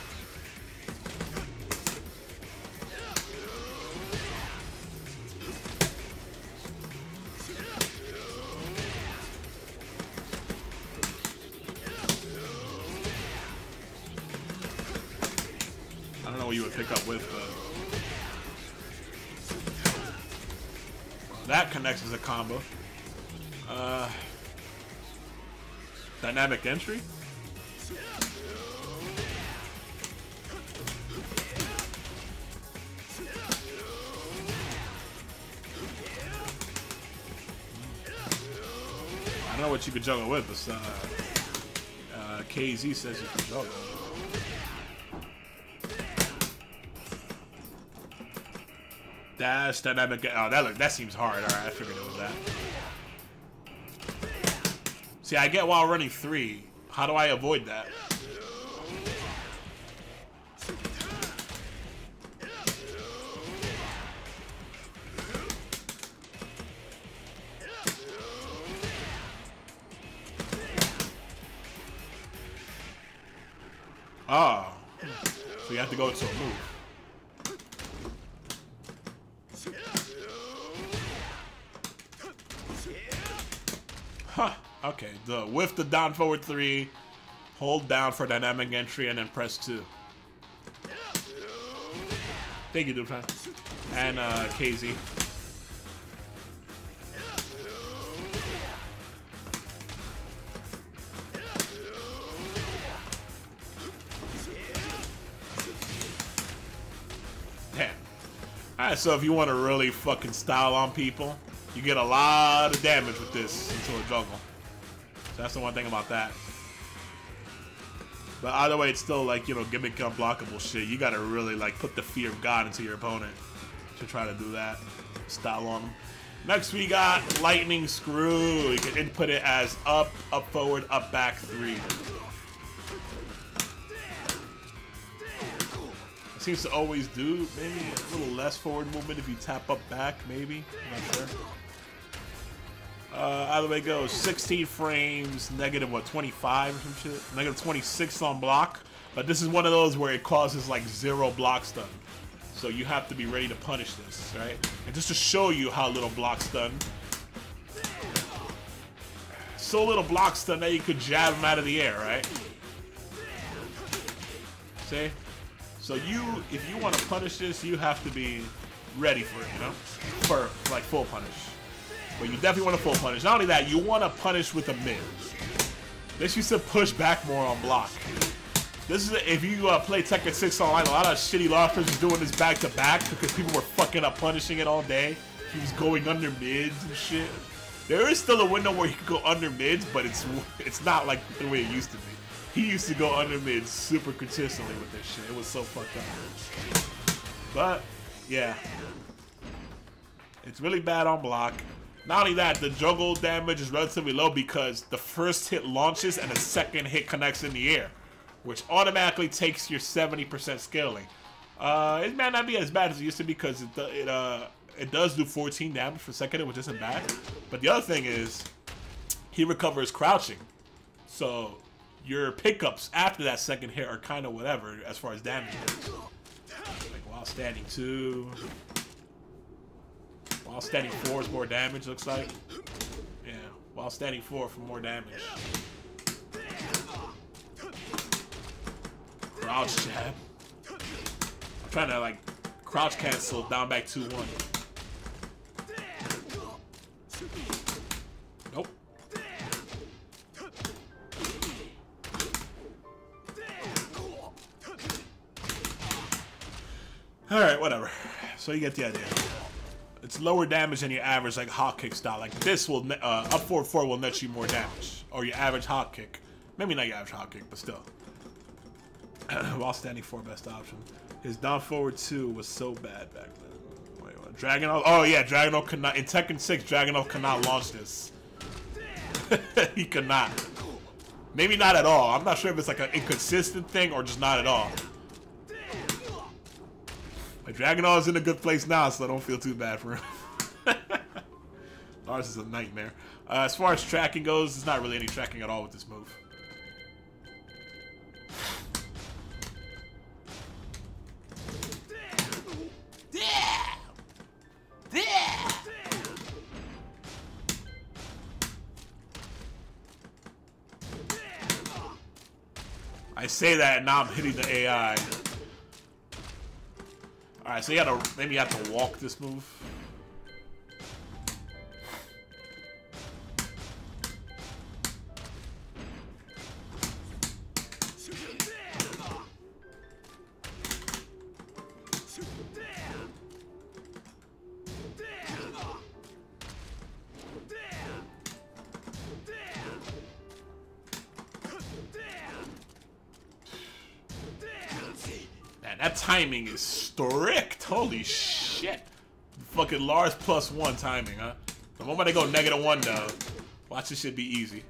Pick up with, but that connects as a combo. Uh, dynamic entry. I don't know what you could juggle with, but uh, uh, KZ says you can juggle. Dash dynamic. Oh, that look that seems hard. All right, I figured it was that. See, I get while running three. How do I avoid that? Down forward three, hold down for dynamic entry, and then press two. Thank you, Duplan. And uh, KZ. Alright, so if you want to really fucking style on people, you get a lot of damage with this into a juggle. So that's the one thing about that. But either way, it's still like, you know, gimmick unblockable shit. You gotta really like put the fear of God into your opponent to try to do that. Style on them. Next we got Lightning Screw. You can input it as up, up forward, up back three. It seems to always do maybe a little less forward movement if you tap up back, maybe. I'm not sure. Uh, either way goes, 16 frames, negative what, 25 or some shit? Negative 26 on block. But this is one of those where it causes like zero block stun. So you have to be ready to punish this, right? And just to show you how little block stun. So little block stun that you could jab him out of the air, right? See? So you, if you want to punish this, you have to be ready for it, you know? For, like, full punish. But you definitely want to full punish. Not only that, you want to punish with a mid. This used to push back more on block. This is if you uh, play Tekken 6 online, a lot of shitty lockers was doing this back to back because people were fucking up punishing it all day. He was going under mids and shit. There is still a window where you can go under mids, but it's it's not like the way it used to be. He used to go under mids super consistently with this shit. It was so fucked up. But yeah, it's really bad on block. Not only that, the juggle damage is relatively low because the first hit launches and the second hit connects in the air which automatically takes your 70% scaling. Uh, it might not be as bad as it used to be because it, it, uh, it does do 14 damage per second, which isn't bad. But the other thing is, he recovers crouching. So your pickups after that second hit are kind of whatever as far as damage goes. Like while standing two. While standing four is more damage, looks like. Yeah, while standing four for more damage. Crouch jab. I'm trying to like crouch cancel down back 2 1. Nope. Alright, whatever. So you get the idea. It's lower damage than your average like hop kick style. Like this will uh, up 4 4 will net you more damage. Or your average hop kick. Maybe not your average hop kick, but still. while standing four best option. His down forward two was so bad back then. Wait, what? Oh yeah, Dragunov could not in Tekken 6. Dragunov cannot launch this. he could not. Maybe not at all. I'm not sure if it's like an inconsistent thing or just not at all. But Dragunov is in a good place now, so I don't feel too bad for him. Ours is a nightmare. Uh, as far as tracking goes, there's not really any tracking at all with this move. I say that and now I'm hitting the AI. Alright, so you gotta maybe you have to walk this move. That timing is strict. Holy shit. Fucking Lars plus one timing, huh? The moment I go negative one, though, watch this shit be easy.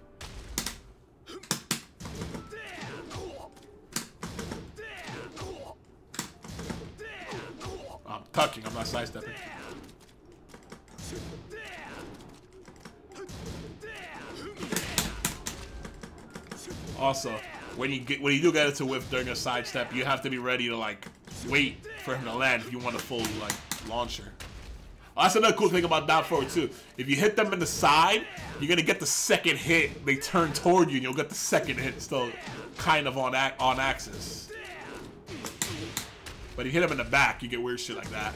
I'm tucking, I'm not sidestepping. Also, when you get when you do get it to whiff during a sidestep, you have to be ready to like wait for him to land if you want a full like launcher. Oh, that's another cool thing about down forward too. If you hit them in the side, you're gonna get the second hit. They turn toward you, and you'll get the second hit still kind of on on axis. But if you hit them in the back, you get weird shit like that.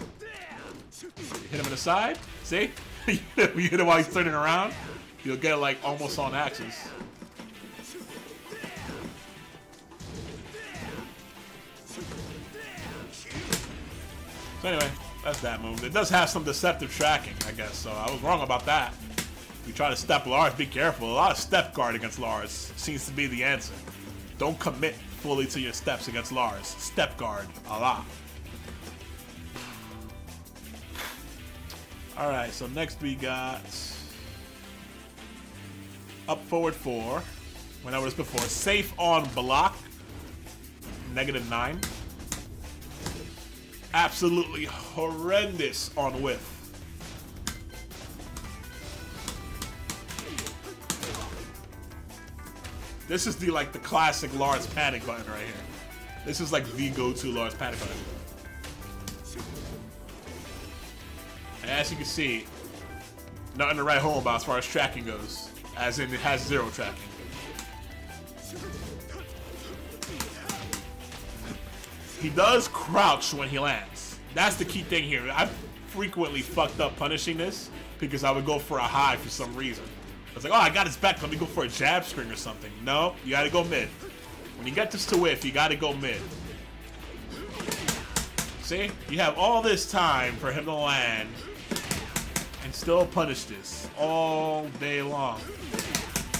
Hit him in the side, see? you hit him while he's turning around, you'll get like almost on axis. Anyway, that's that move. It does have some deceptive tracking, I guess, so I was wrong about that. If you try to step Lars, be careful. A lot of step guard against Lars seems to be the answer. Don't commit fully to your steps against Lars. Step guard a lot. Alright, so next we got up forward four. Went over this before. Safe on block. Negative nine absolutely horrendous on whiff. This is the like the classic Lars panic button right here. This is like the go-to Lars panic button. And as you can see, nothing to write home about as far as tracking goes. As in, it has zero tracking. He does crouch when he lands. That's the key thing here. I've frequently fucked up punishing this because I would go for a high for some reason. I was like, oh, I got his back. Let me go for a jab string or something. No, you gotta go mid. When you get this to whiff, you gotta go mid. See? You have all this time for him to land and still punish this all day long.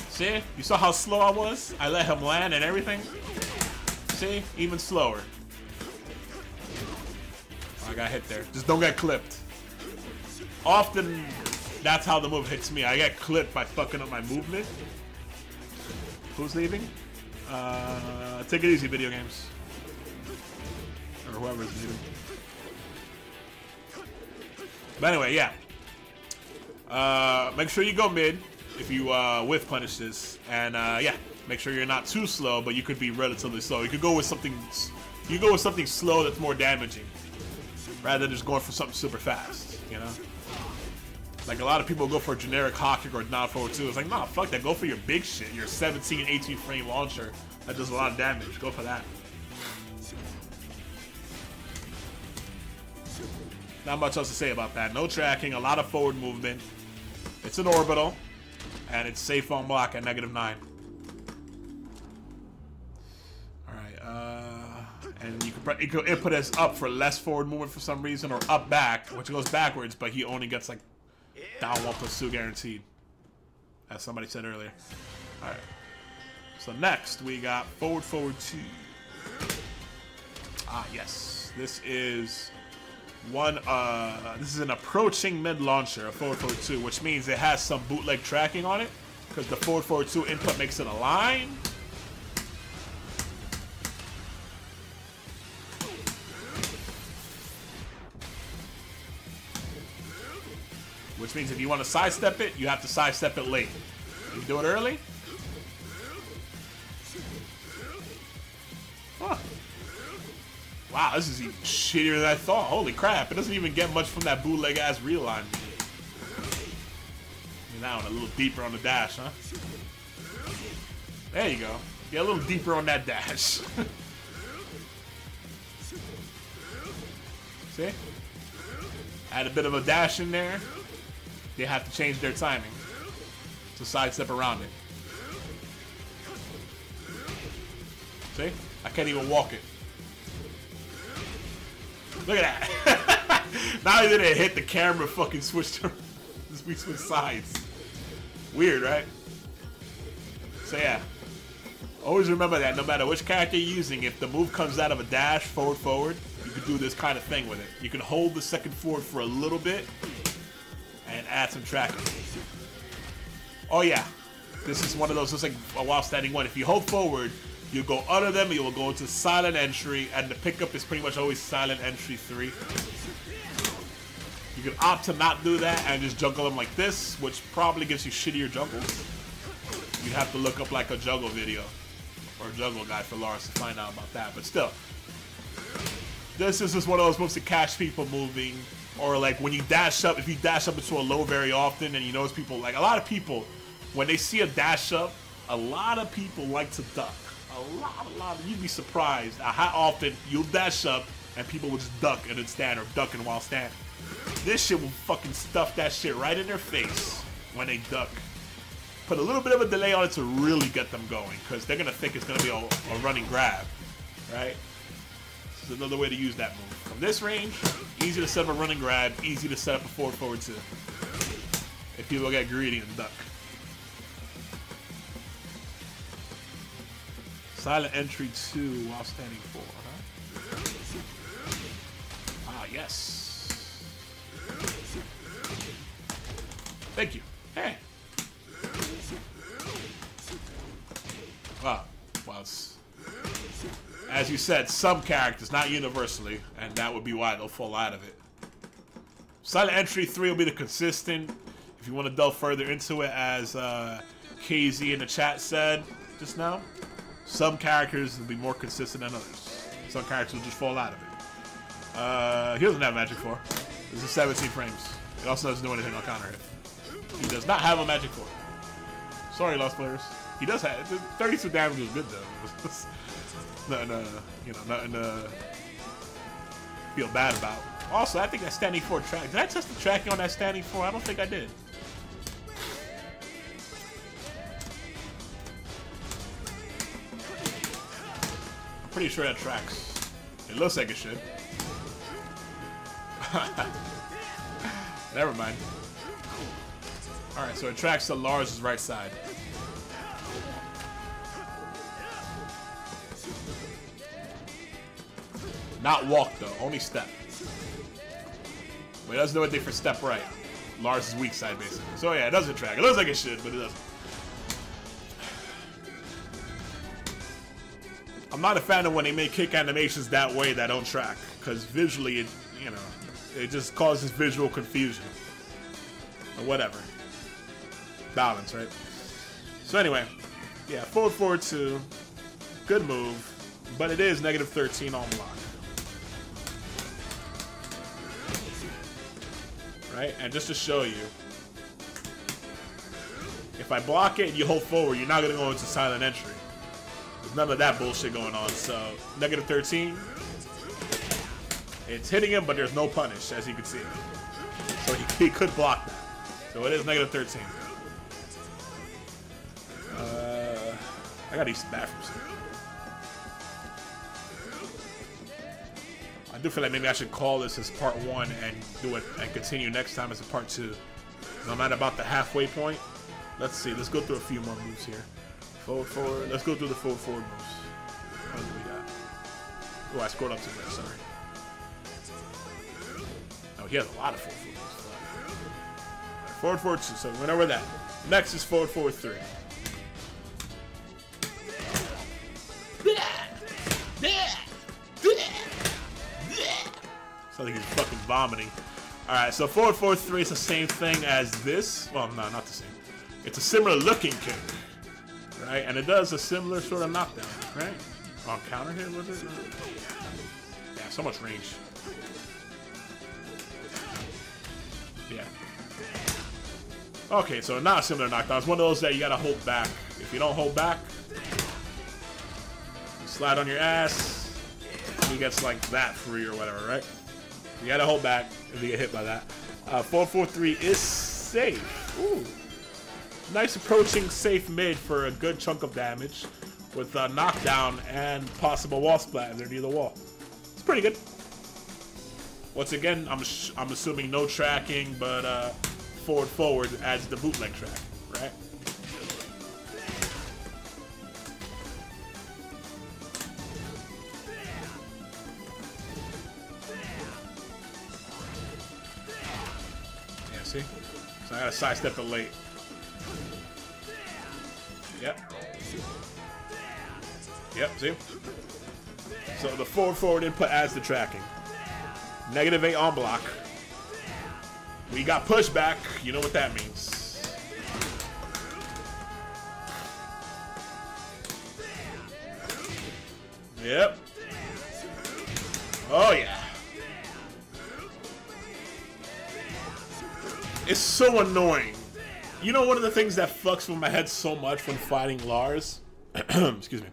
See? You saw how slow I was? I let him land and everything. See? Even slower. I got hit there. Just don't get clipped. Often, that's how the move hits me. I get clipped by fucking up my movement. Who's leaving? Uh, take it easy, video games. Or whoever's leaving. But anyway, yeah. Uh, make sure you go mid if you uh, punish this, and uh, yeah, make sure you're not too slow, but you could be relatively slow. You could go with something, you go with something slow that's more damaging, rather than just going for something super fast. You know, like a lot of people go for a generic kick or down forward two. It's like, nah, fuck that. Go for your big shit, your 17, 18 frame launcher that does a lot of damage. Go for that. Not much else to say about that. No tracking, a lot of forward movement. It's an orbital, and it's safe on block at negative nine. Alright, uh, you can input as up for less forward movement for some reason, or up back, which goes backwards, but he only gets like down one plus two guaranteed. As somebody said earlier. Alright. So next, we got forward, forward two. Ah, yes. This is one uh this is an approaching mid launcher a forward forward 2 which means it has some bootleg tracking on it because the forward forward 2 input makes it a line which means if you want to sidestep it you have to sidestep it late you do it early huh. Wow, this is even shittier than I thought. Holy crap, it doesn't even get much from that bootleg ass real line. Now a little deeper on the dash, huh? There you go. Get a little deeper on that dash. See? Add a bit of a dash in there. They have to change their timing to sidestep around it. See? I can't even walk it. Look at that. now he didn't hit the camera fucking switched we switched sides. Weird, right? So yeah. Always remember that no matter which character you're using, if the move comes out of a dash, forward, forward, you can do this kind of thing with it. You can hold the second forward for a little bit and add some tracking. Oh yeah. This is one of those, just like a while standing one. If you hold forward, you go under them, you will go into silent entry, and the pickup is pretty much always silent entry 3. You can opt to not do that and just juggle them like this, which probably gives you shittier juggles. You'd have to look up like a juggle video or juggle guide for Lars to find out about that, but still. This is just one of those moves to catch people moving, or like when you dash up, if you dash up into a low very often and you notice people, like a lot of people, when they see a dash up, a lot of people like to duck a lot, a lot. You'd be surprised how often you'll dash up and people will just duck and then stand or ducking while standing. This shit will fucking stuff that shit right in their face when they duck. Put a little bit of a delay on it to really get them going because they're going to think it's going to be a, a running grab, right? This is another way to use that move. From this range, easy to set up a running grab, easy to set up a forward forward two. If people get greedy and duck. Silent entry two while standing four, huh? Ah, yes. Thank you. Hey. Well, as you said, some characters, not universally, and that would be why they'll fall out of it. Silent entry three will be the consistent. If you want to delve further into it, as uh, KZ in the chat said, just now, some characters will be more consistent than others. Some characters will just fall out of it. Uh, he doesn't have Magic 4. This is 17 frames. It also doesn't do anything on counter hit. He does not have a Magic 4. Sorry, Lars Players. He does have 32 damage is good though. nothing, uh, you know, nothing to feel bad about. Also, I think that standing 4 track. Did I test the tracking on that standing 4? I don't think I did. I'm pretty sure that tracks. It looks like it should. Never mind. Alright, so it tracks to Lars' right side. Not walk though, only step. But it doesn't do anything for step right. Lars' weak side basically. So yeah, it doesn't track. It looks like it should, but it doesn't. I'm not a fan of when they make kick animations that way that don't track. Because visually, it, you know, it just causes visual confusion. Or whatever. Balance, right? So anyway, yeah, forward forward two. Good move. But it is negative 13 on block. Right? And just to show you, if I block it and you hold forward, you're not going to go into silent entry. There's none of that bullshit going on. So, negative 13. It's hitting him, but there's no punish, as you can see. So he, he could block that. So it is negative 13. Uh, I gotta use some bathrooms here. I do feel like maybe I should call this as part one and do it and continue next time as a part two. I'm at about the halfway point. Let's see. Let's go through a few more moves here. Forward, forward. Let's go through the forward, forward moves. Oh, I scrolled up too much. Sorry. Oh, he has a lot of forward, forward moves. Forward, forward two. So we went over that. Next is forward, forward three. So I think he's fucking vomiting. Alright, so forward forward is the same thing as this. Well, no, not the same. It's a similar looking kick. Right? And it does a similar sort of knockdown, right? On counter hit, was it? Yeah, so much range. Yeah. Okay, so not a similar knockdown. It's one of those that you gotta hold back. If you don't hold back, you slide on your ass, he gets like that free or whatever, right? You gotta hold back if we get hit by that. Uh, 443 is safe. Ooh. Nice approaching safe mid for a good chunk of damage with uh, knockdown and possible wall splat underneath the wall. It's pretty good. Once again, I'm, I'm assuming no tracking, but uh, forward forward adds the bootleg track, So I gotta sidestep it late. Yep. Yep, see? So the forward forward input adds the tracking. Negative 8 on block. We got pushback. You know what that means. Yep. Oh, yeah. It's so annoying. You know one of the things that fucks with my head so much when fighting Lars? Excuse me.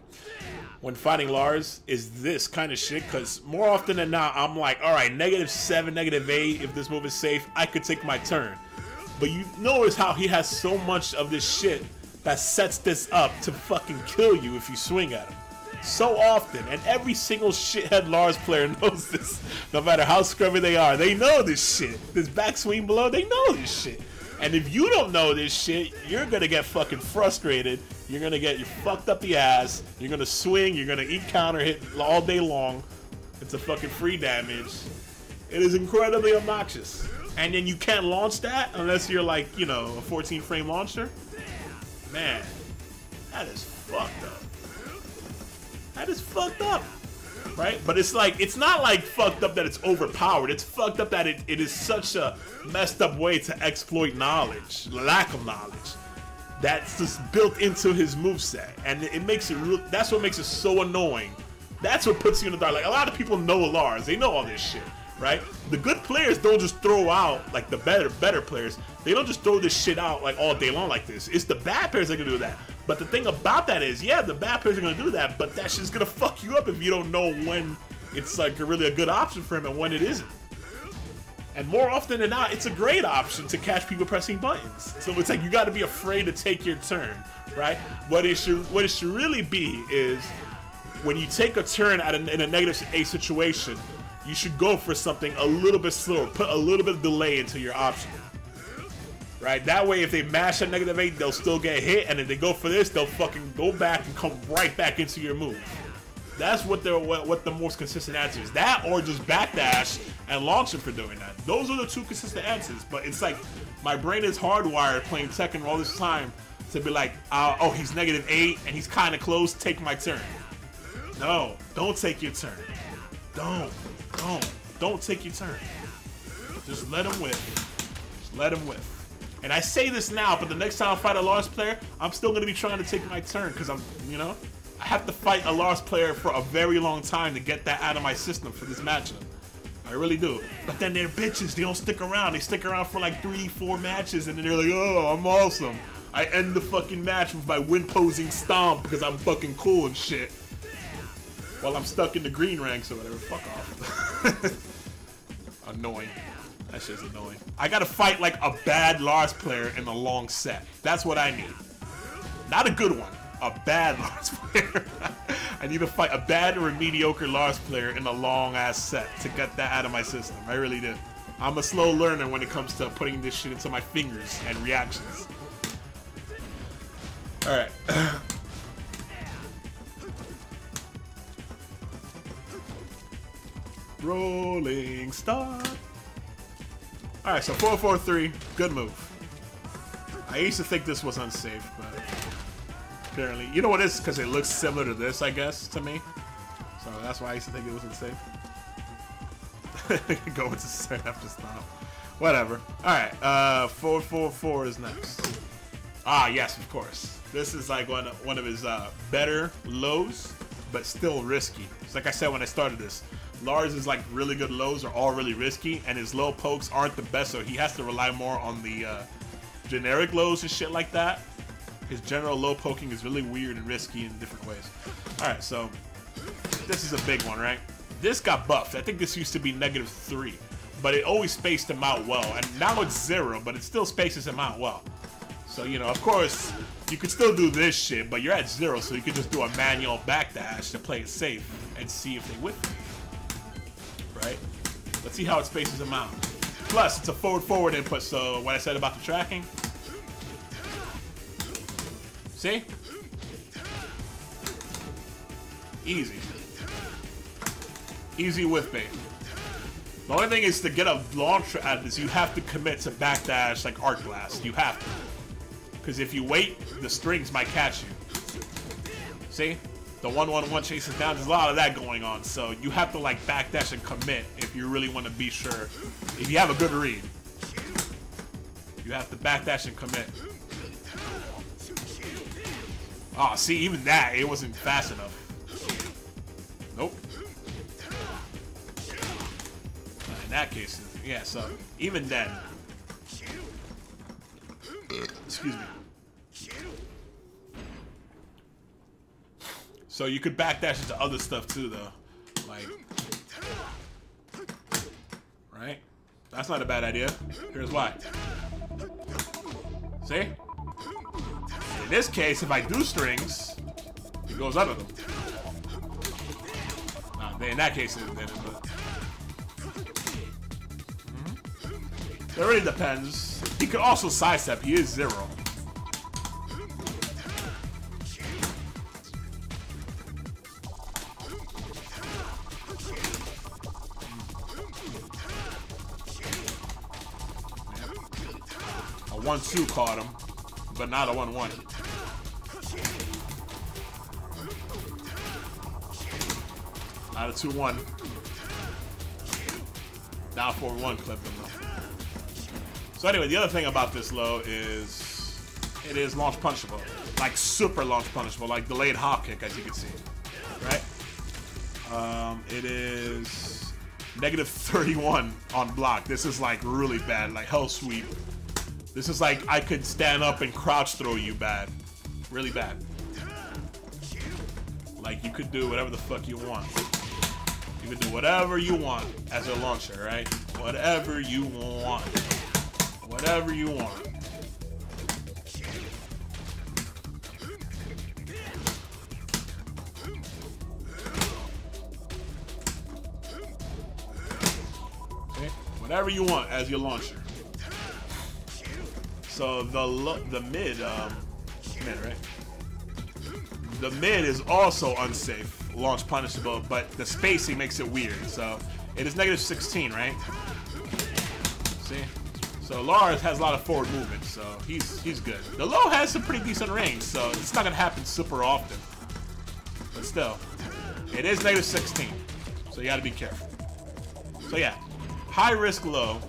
When fighting Lars is this kind of shit, because more often than not, I'm like, alright, negative 7, negative 8, if this move is safe, I could take my turn. But you notice how he has so much of this shit that sets this up to fucking kill you if you swing at him. So often, and every single shithead Lars player knows this, no matter how scrubby they are. They know this shit. This backswing below, they know this shit. And if you don't know this shit, you're gonna get fucking frustrated. You're gonna get you fucked up the ass. You're gonna swing. You're gonna eat counter hit all day long. It's a fucking free damage. It is incredibly obnoxious. And then you can't launch that unless you're like, you know, a 14 frame launcher. Man, that is fucked up. That is fucked up. Right? But it's like, it's not like fucked up that it's overpowered. It's fucked up that it, it is such a messed up way to exploit knowledge, lack of knowledge. that's just built into his moveset. And it makes it real that's what makes it so annoying. That's what puts you in the dark. Like a lot of people know Lars, they know all this shit, right? The good players don't just throw out like the better better players. They don't just throw this shit out like all day long like this. It's the bad players that can do that. But the thing about that is, yeah, the bad players are gonna do that, but that shit's gonna fuck you up if you don't know when it's like really a good option for him and when it isn't. And more often than not, it's a great option to catch people pressing buttons. So it's like you got to be afraid to take your turn, right? What it should what it should really be is when you take a turn at a, in a negative A situation, you should go for something a little bit slower, put a little bit of delay into your option. Right? That way, if they mash a negative eight, they'll still get hit, and if they go for this, they'll fucking go back and come right back into your move. That's what the what, what the most consistent answer is. That or just backdash and launch him for doing that. Those are the two consistent answers. But it's like my brain is hardwired playing Tekken all this time to be like, uh, oh, he's negative eight and he's kind of close. Take my turn. No, don't take your turn. Don't, don't, don't take your turn. Just let him whiff. Just let him whiff. And I say this now, but the next time I fight a Lars player, I'm still gonna be trying to take my turn because I'm, you know, I have to fight a Lars player for a very long time to get that out of my system for this matchup. I really do. But then they're bitches. They don't stick around. They stick around for like three, four matches, and then they're like, oh, I'm awesome. I end the fucking match with my win posing stomp because I'm fucking cool and shit. While I'm stuck in the green ranks or whatever. Fuck off. annoying. That shit's annoying. I gotta fight like a bad Lars player in a long set. That's what I need. Not a good one a bad Lars player. I need to fight a bad or a mediocre Lars player in a long ass set to get that out of my system. I really do. I'm a slow learner when it comes to putting this shit into my fingers and reactions. Alright. Rolling start. Alright, so 443, good move. I used to think this was unsafe, but apparently. You know what it is? Because it looks similar to this, I guess, to me. So that's why I used to think it was insane. Go into start after stop. Whatever. Alright, uh, 444 is next. Ah, yes, of course. This is like one, one of his uh, better lows, but still risky. It's like I said when I started this. Lars is like really good lows are all really risky, and his low pokes aren't the best, so he has to rely more on the uh, generic lows and shit like that. His general low poking is really weird and risky in different ways. Alright, so this is a big one, right? This got buffed. I think this used to be negative 3, but it always spaced him out well. And now it's 0, but it still spaces him out well. So, you know, of course, you could still do this shit, but you're at 0, so you could just do a manual backdash to play it safe and see if they whip Right? Let's see how it spaces them out. Plus, it's a forward-forward input, so what I said about the tracking, See? Easy. Easy with bait. The only thing is to get a launcher at this, you have to commit to backdash like Arc Blast. You have to. Because if you wait, the strings might catch you. See? The 1-1-1 chases down. There's a lot of that going on. So you have to like backdash and commit if you really want to be sure. If you have a good read. You have to backdash and commit. Oh, see, even that, it wasn't fast enough. Nope. in that case, yeah, so, even then. Excuse me. So you could backdash into other stuff too, though. Like, right? That's not a bad idea. Here's why. See? In this case, if I do strings, it goes under them. Nah, in that case, it didn't, but... Mm -hmm. It really depends. He could also sidestep. He is zero. 1-2 caught him, but not a 1-1. Not a 2-1. Now 4-1 clip though. So anyway, the other thing about this low is it is launch punishable. Like super launch punishable, like delayed hop kick, as you can see. Right? Um, it is negative 31 on block. This is like really bad, like hell sweep. This is like I could stand up and crouch throw you bad. Really bad. Like you could do whatever the fuck you want. You can do whatever you want as a launcher, right? Whatever you want. Whatever you want. Okay? Whatever you want as your launcher. So the the mid, um, mid, right? The mid is also unsafe, launch punishable, but the spacing makes it weird. So it is negative 16, right? See? So Lars has a lot of forward movement, so he's he's good. The low has some pretty decent range, so it's not gonna happen super often. But still, it is negative 16, so you gotta be careful. So yeah, high risk low.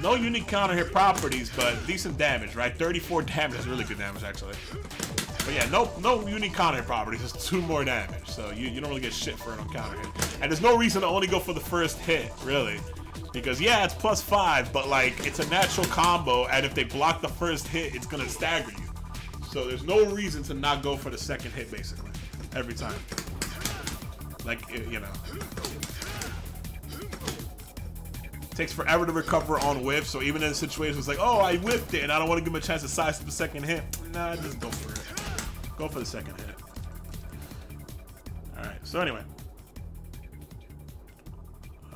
No unique counter hit properties, but decent damage, right? 34 damage is really good damage actually. But yeah, no no unique counter hit properties, just two more damage. So you, you don't really get shit for it on counter hit. And there's no reason to only go for the first hit, really. Because yeah, it's plus five, but like it's a natural combo, and if they block the first hit, it's gonna stagger you. So there's no reason to not go for the second hit, basically, every time. Like you know, takes forever to recover on whiff. So even in situations like, oh, I whiffed it, and I don't want to give him a chance to size the second hit. Nah, just go for it. Go for the second hit. All right. So anyway.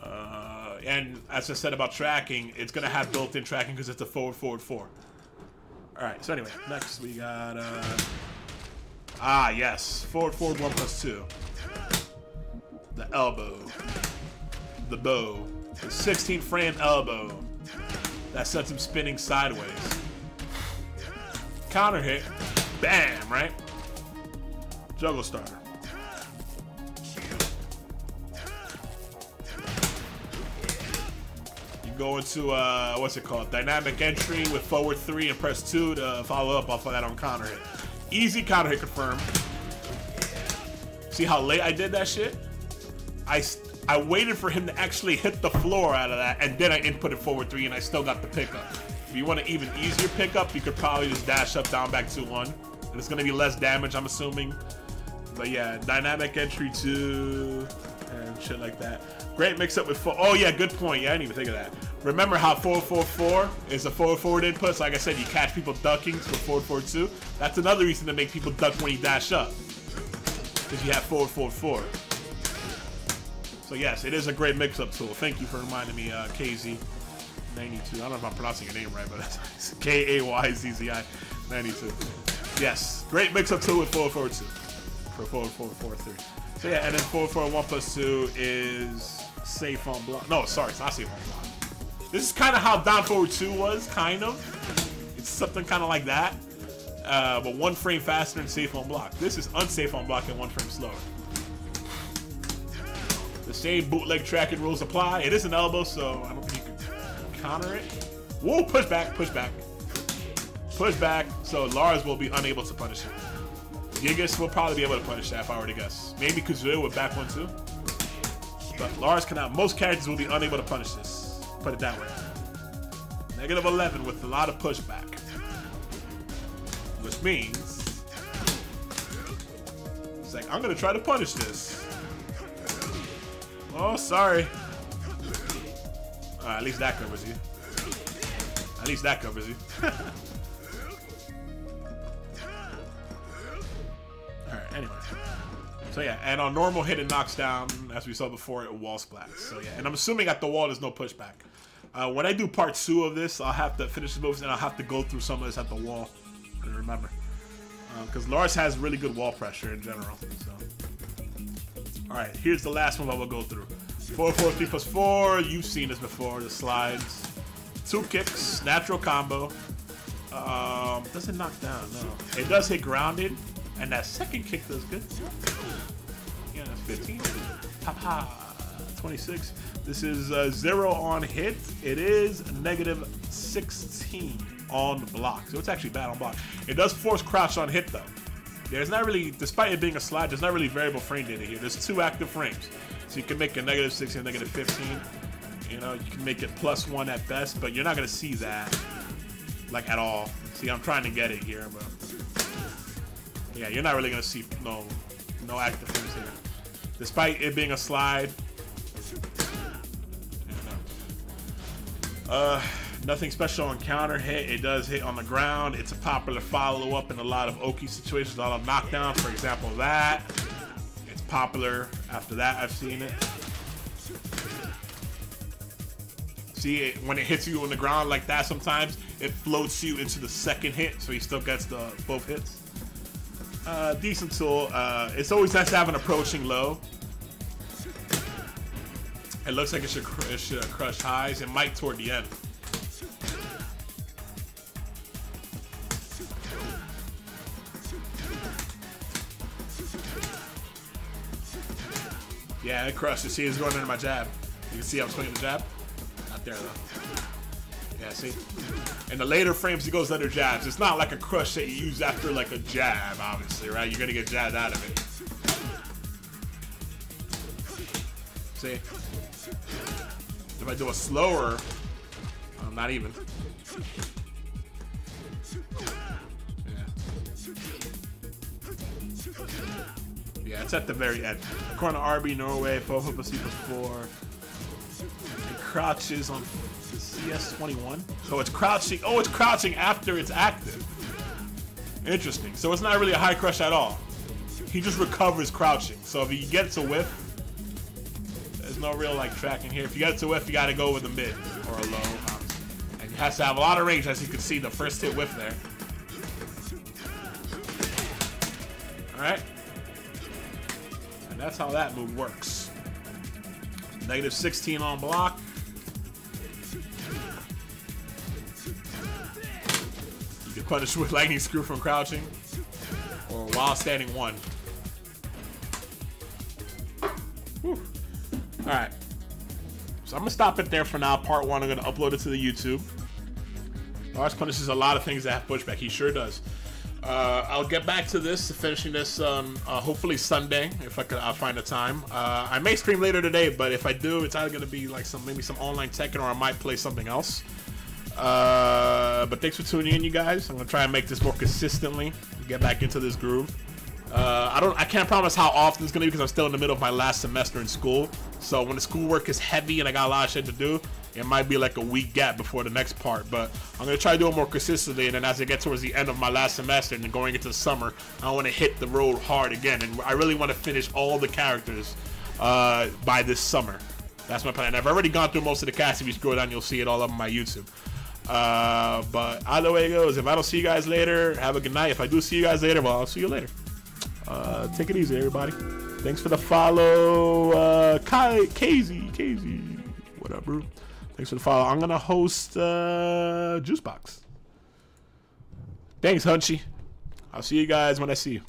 Uh, and as I said about tracking, it's gonna have built-in tracking because it's a forward, forward, four. All right. So anyway, next we got uh, ah yes, forward, forward, one plus two. The elbow, the bow, 16 frame elbow that sets him spinning sideways. Counter hit, bam, right? Juggle starter. You go into uh, what's it called? Dynamic entry with forward three and press two to follow up off of that on counter hit. Easy counter hit confirmed. See how late I did that shit? I I waited for him to actually hit the floor out of that, and then I inputted forward three, and I still got the pickup. If you want an even easier pickup, you could probably just dash up, down, back, 2-1. And it's going to be less damage, I'm assuming. But yeah, dynamic entry 2 and shit like that. Great mix-up with... oh yeah, good point. Yeah, I didn't even think of that. Remember how 444 is a forward-forward input? So like I said, you catch people ducking for forward-forward 2. That's another reason to make people duck when you dash up. Because you have forward-forward 4. So yes, it is a great mix-up tool. Thank you for reminding me, uh, KZ92. I don't know if I'm pronouncing your name right, but that's K-A-Y-Z-Z-I 92. Yes, great mix-up tool with 442 for 4443. So yeah, and then 441 plus 2 is safe on block. No, sorry, it's not safe on block. This is kind of how down forward 2 was, kind of. It's something kind of like that. Uh, but one frame faster and safe on block. This is unsafe on block and one frame slower. The same bootleg tracking rules apply. It is an elbow, so I don't think you can counter it. Whoa, push back, push back. Push back, so Lars will be unable to punish it. Gigas will probably be able to punish that if I were to guess. Maybe Kazuya with back one too. But Lars cannot. Most characters will be unable to punish this. Put it that way. Negative 11 with a lot of pushback. Which means... It's like, I'm going to try to punish this. Oh, sorry. Uh, at least that covers you. At least that covers you. Alright, anyway. So yeah, and on normal hit it knocks down, as we saw before, it wall splats. So yeah, and I'm assuming at the wall there's no pushback. Uh, when I do part two of this, I'll have to finish the moves and I'll have to go through some of this at the wall. And remember. Because uh, Lars has really good wall pressure in general. So. Alright, here's the last one that we'll go through. 4, 4, 3 plus 4. You've seen this before, the slides. Two kicks, natural combo. Um, doesn't knock down, no. It does hit grounded, and that second kick does good. Yeah, that's 15. Papa, 26. This is uh, zero on hit. It is negative 16. on block. So it's actually bad on block. It does force crouch on hit though. There's not really, despite it being a slide, there's not really variable frame data here. There's two active frames. So you can make a negative 16 and negative 15. You know, you can make it plus one at best, but you're not gonna see that like at all. See, I'm trying to get it here, but yeah, you're not really gonna see no no active frames here. Despite it being a slide. Uh, nothing special on counter hit. It does hit on the ground. It's a popular follow-up in a lot of Oki situations, a lot of knockdowns. For example, that. It's popular. After that, I've seen it. See, it, when it hits you on the ground like that, sometimes it floats you into the second hit, so he still gets the both hits. Uh, decent tool. Uh, it's always nice to have an approaching low. It looks like it should, it should crush highs. It might toward the end. Yeah, it crushed. You see, it's going under my jab. You can see I'm swinging the jab. Not there though. Yeah, see? In the later frames, he goes under jabs. It's not like a crush that you use after like a jab, obviously, right? You're gonna get jabbed out of it. See? If I do a slower, um, not even. Yeah, it's at the very end. To RB Norway, us equals four. It crouches on CS21. So it's crouching. Oh, it's crouching after it's active. Interesting. So it's not really a high crush at all. He just recovers crouching. So if he gets a whiff, there's no real like tracking here. If you get a whiff, you gotta go with a mid or a low. And he has to have a lot of range, as you can see the first hit whiff there. Alright. And that's how that move works. Negative 16 on block. You can punish with lightning screw from crouching. Or while standing one. Whew. Alright. So I'm gonna stop it there for now. Part one, I'm gonna upload it to the YouTube. Lars punishes a lot of things that have pushback. He sure does. Uh, I'll get back to this, finishing this um, uh, hopefully Sunday if I could. I'll find a time. Uh, I may stream later today, but if I do, it's either gonna be like some maybe some online Tekken or I might play something else. Uh, but thanks for tuning in, you guys. I'm gonna try and make this more consistently. Get back into this groove. Uh, I don't. I can't promise how often it's gonna be because I'm still in the middle of my last semester in school. So when the schoolwork is heavy and I got a lot of shit to do, it might be like a week gap before the next part. But I'm gonna try to do it more consistently. And then as I get towards the end of my last semester and going into the summer, I want to hit the road hard again. And I really want to finish all the characters uh, by this summer. That's my plan. I've already gone through most of the cast. If you scroll down, you'll see it all on my YouTube. Uh, but either way it goes, if I don't see you guys later, have a good night. If I do see you guys later, well, I'll see you later. Uh, take it easy, everybody. Thanks for the follow, uh, Kai, KZ, KZ. What up, bro? Thanks for the follow. I'm gonna host uh, Juicebox. Thanks, Hunchy. I'll see you guys when I see you.